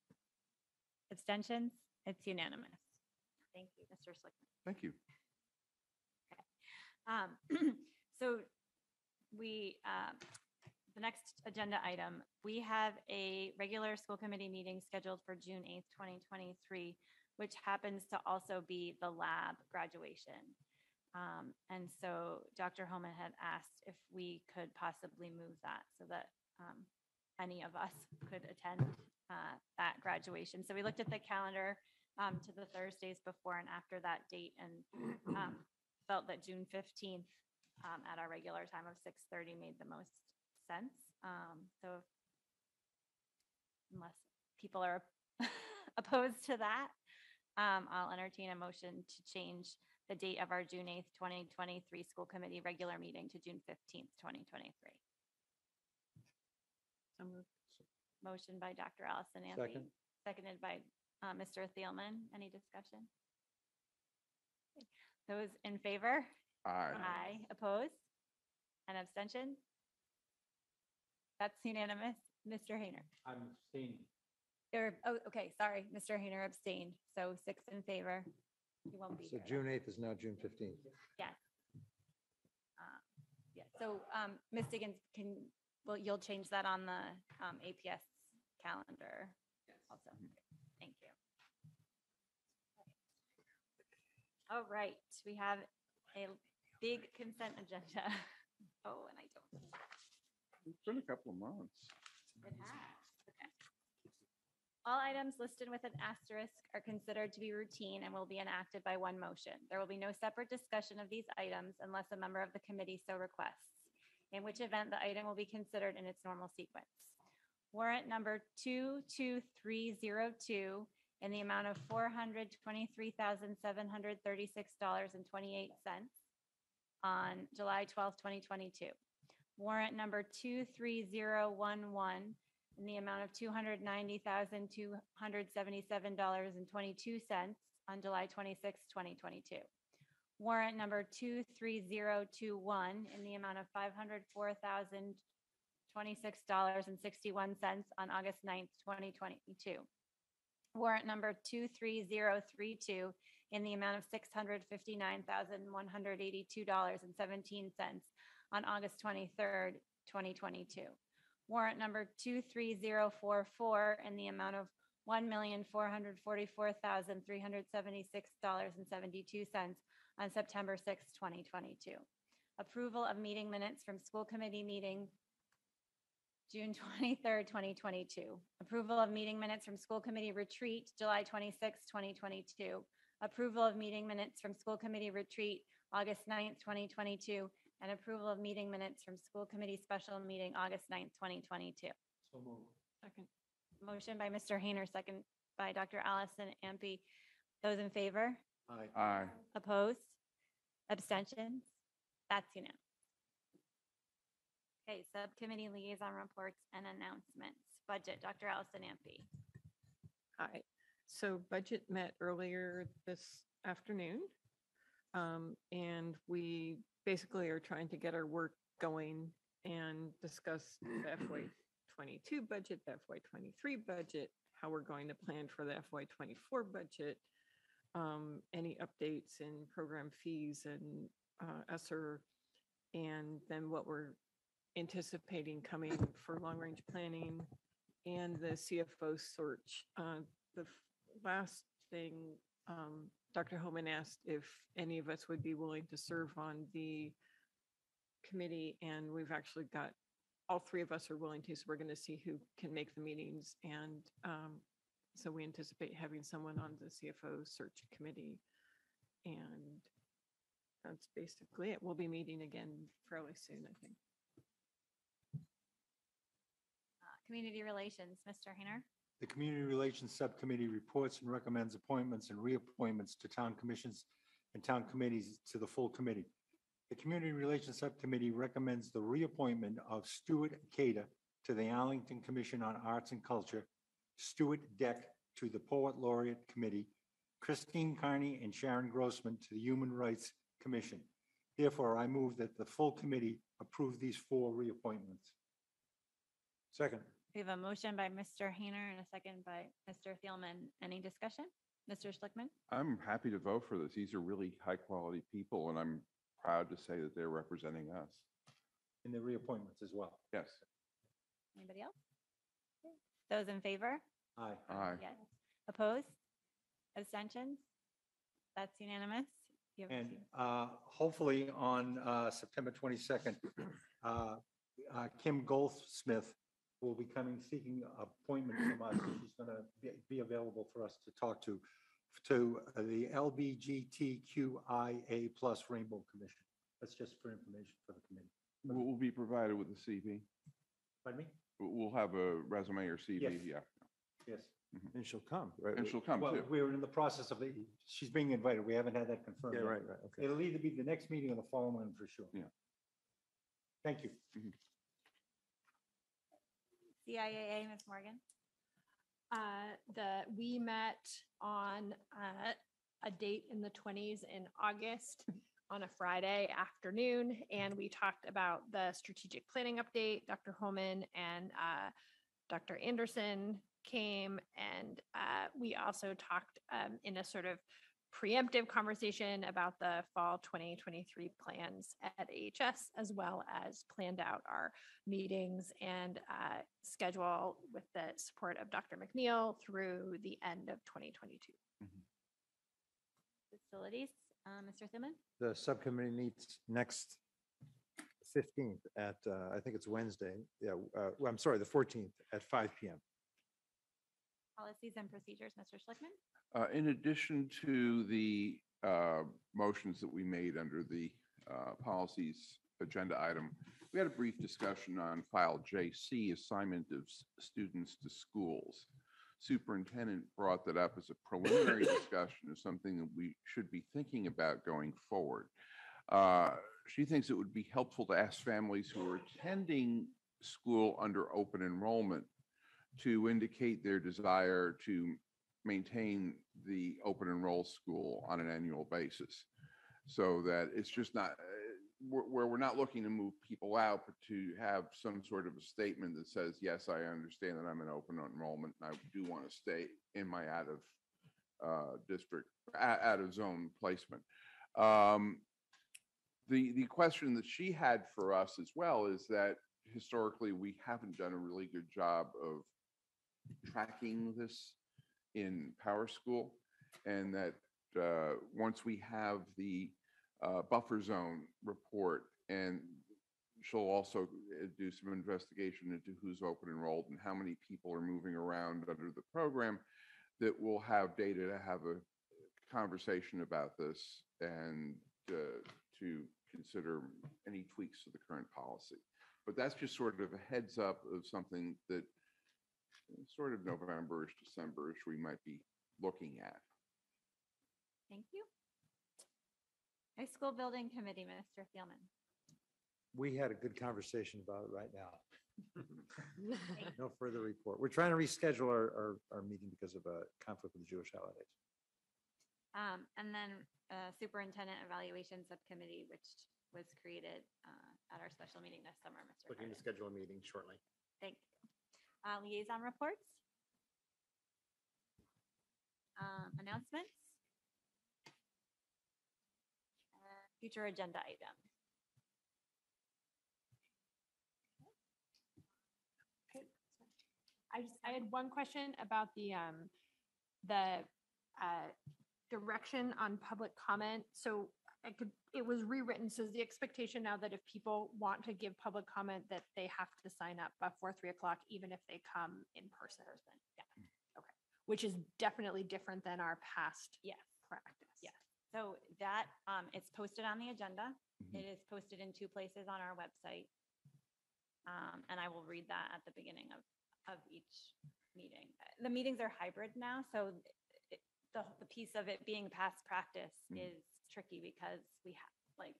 Abstentions? It's unanimous. Thank you, Mr. Schlichtman. Thank you. Um, So we, um, the next agenda item, we have a regular school committee meeting scheduled for June 8th, 2023, which happens to also be the lab graduation. Um, And so Dr. Homan had asked if we could possibly move that so that um, any of us could attend uh, that graduation. So we looked at the calendar um, to the Thursdays before and after that date and um, felt that June 15th um, at our regular time of 6:30 made the most sense. Um, So unless people are opposed to that, um, I'll entertain a motion to change the date of our June 8th, 2023 school committee regular meeting to June 15th, 2023. so Motion by Dr. Allison Ampe, Second. seconded by uh, Mr. Thielman. Any discussion? Those in favor? Aye. Aye. Opposed? And abstention? That's unanimous. Mr. Hayner. I'm abstaining. Or, oh, okay, sorry, Mr. Hayner abstained. So six in favor. He won't be So here. June 8th is now June 15th. Yes. Uh, Yeah, so um, Ms. Diggins, can, well, you'll change that on the um, APS calendar also. Thank you. All right, we have a big consent agenda. Oh, and I don't. It's been a couple of months. It has, okay. All items listed with an asterisk are considered to be routine and will be enacted by one motion. There will be no separate discussion of these items unless a member of the committee so requests, in which event the item will be considered in its normal sequence. Warrant number 22302 in the amount of $423,736.28 on July 12th, 2022. Warrant number 23011 in the amount of $290,277.22 on July 26th, 2022. Warrant number 23021 in the amount of twenty-six dollars and sixty-one cents on August 9th, twenty twenty-two. Warrant number two three zero three two in the amount of six hundred fifty-nine thousand, one hundred eighty-two dollars and seventeen cents on August twenty-third, twenty twenty-two. Warrant number two three zero four four in the amount of one million, four hundred forty-four thousand, three hundred seventy-six dollars and seventy-two cents on September sixth, twenty twenty-two. Approval of meeting minutes from school committee meeting June twenty-third, twenty twenty-two. Approval of meeting minutes from school committee retreat, July twenty-sixth, twenty twenty-two. Approval of meeting minutes from school committee retreat, August 9th, twenty twenty-two. And approval of meeting minutes from school committee special meeting, August 9th, twenty twenty-two. So moved. Second. Motion by Mr. Hayner, second by Dr. Allison Ampe. Those in favor? Aye. Aye. Opposed? Abstentions? That's unanimous. Okay, subcommittee liaison reports and announcements. Budget, Dr. Allison Ampe. Hi. So budget met earlier this afternoon. Um, and we basically are trying to get our work going and discuss the FY twenty-two budget, the FY twenty-three budget, how we're going to plan for the FY twenty-four budget. Um, any updates in program fees and, uh, ESSER. And then what we're anticipating coming for long-range planning and the CFO search. Uh, The last thing, um, Dr. Homan asked if any of us would be willing to serve on the committee, and we've actually got, all three of us are willing to, so we're going to see who can make the meetings. And um, so we anticipate having someone on the CFO search committee. And that's basically it. We'll be meeting again fairly soon, I think. Uh, Community Relations, Mr. Hayner. The Community Relations Subcommittee reports and recommends appointments and reappointments to town commissions and town committees to the full committee. The Community Relations Subcommittee recommends the reappointment of Stuart Cada to the Arlington Commission on Arts and Culture, Stuart Deck to the Poet Laureate Committee, Christine Carney and Sharon Grossman to the Human Rights Commission. Therefore, I move that the full committee approve these four reappointments. Second. We have a motion by Mr. Hayner and a second by Mr. Thielman. Any discussion? Mr. Schlichtman? I'm happy to vote for this. These are really high-quality people, and I'm proud to say that they're representing us. And the reappointments as well. Yes. Anybody else? Okay. Those in favor? Aye. Aye. Yes. Opposed? Abstentions? That's unanimous. You have And uh, hopefully on uh, September 22nd, uh, uh, Kim Goldsmith will be coming seeking appointment from us. She's going to be available for us to talk to, to uh, the LBGTQIA plus Rainbow Commission. That's just for information for the committee. We'll we'll be provided with a CV. Pardon me? We'll- We'll have a resume or CV, Yes. yeah. Yes. Mm-hmm. And she'll come, right? And she'll come Well, too. we're in the process of, the- she's being invited. We haven't had that confirmed. Yeah, yet. right, right, okay. It'll either be the next meeting or the following one for sure. Yeah. Thank you. Mm-hmm. CIAA, Ms. Morgan? Uh, the, we met on, uh, a date in the twenties in August on a Friday afternoon, and we talked about the strategic planning update. Dr. Homan and, uh, Dr. Anderson came and, uh, we also talked, um, in a sort of preemptive conversation about the fall 2023 plans at AHS, as well as planned out our meetings and uh, schedule with the support of Dr. MacNeal through the end of 2022. Facilities, uh, Mr. Thielman? The subcommittee meets next fifteenth at, uh, I think it's Wednesday. Yeah, uh, well, I'm sorry, the fourteenth at five PM. Policies and procedures, Mr. Schlichtman? Uh, In addition to the uh, motions that we made under the uh, policies agenda item, we had a brief discussion on file JC, assignment of s- students to schools. Superintendent brought that up as a preliminary discussion of something that we should be thinking about going forward. Uh, She thinks it would be helpful to ask families who are attending school under open enrollment to indicate their desire to maintain the open enroll school on an annual basis. So that it's just not, uh, where, we're not looking to move people out, but to have some sort of a statement that says, yes, I understand that I'm an open enrollment and I do want to stay in my out of uh, district, out, out of zone placement. Um, the, the question that she had for us as well is that historically, we haven't done a really good job of tracking this in Power School. And that uh, once we have the uh, buffer zone report and she'll also uh, do some investigation into who's open enrolled and how many people are moving around under the program, that we'll have data to have a conversation about this and uh, to consider any tweaks to the current policy. But that's just sort of a heads up of something that sort of Novemberish, Decemberish, we might be looking at. Thank you. High School Building Committee, Mr. Thielman. We had a good conversation about it right now. No further report. We're trying to reschedule our, our, our meeting because of a conflict with the Jewish holidays. Um, and then uh, Superintendent Evaluation Subcommittee, which was created uh, at our special meeting this summer, Mr. Looking to Kardon. schedule a meeting shortly. Thank you. Uh, Liaison reports? Um, Announcements? Future agenda items? I just, I had one question about the, um, the, uh, direction on public comment. So I could, it was rewritten, so is the expectation now that if people want to give public comment, that they have to sign up before three o'clock, even if they come in person? Yeah, okay, which is definitely different than our past Yes. practice. Yes. So that, um, it's posted on the agenda. It is posted in two places on our website. Um, and I will read that at the beginning of, of each meeting. The meetings are hybrid now, so it- the, the piece of it being past practice is tricky because we have, like,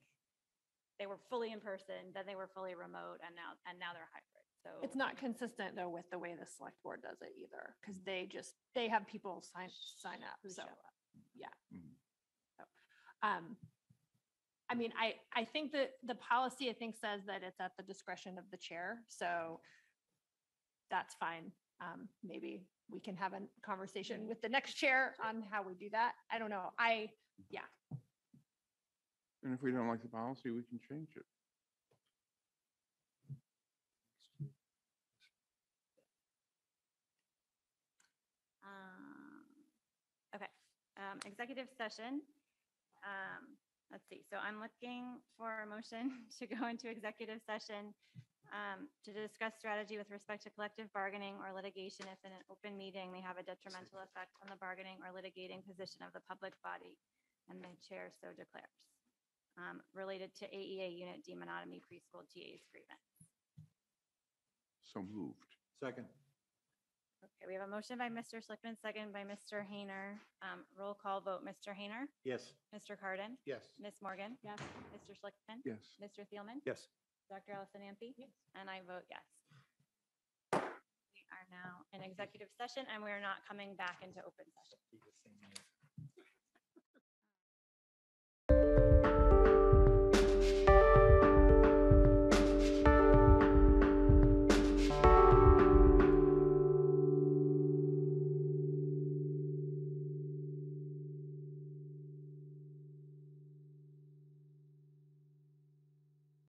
they were fully in person, then they were fully remote, and now, and now they're hybrid, so. It's not consistent though with the way the select board does it either, because they just, they have people sign, sign up, Who so, show up. yeah. Mhm. So, Um, I mean, I, I think that the policy, I think, says that it's at the discretion of the chair, so that's fine. Um, maybe we can have a conversation with the next chair on how we do that. I don't know. I, yeah, And if we don't like the policy, we can change it. Um, Okay, um, executive session. Um, let's see, so I'm looking for a motion to go into executive session um, to discuss strategy with respect to collective bargaining or litigation if in an open meeting may have a detrimental effect on the bargaining or litigating position of the public body, and the chair so declares. Um, related to AEA unit D Menotomy preschool TA's grievance. So moved. Second. Okay, we have a motion by Mr. Schlichtman, second by Mr. Hayner. Um, roll call vote, Mr. Hayner, Yes. Mr. Kardon, Yes. Ms. Morgan. Yes. Mr. Schlichtman. Yes. Mr. Thielman. Yes. Dr. Allison Ampe. Yes. And I vote yes. We are now in executive session and we are not coming back into open session.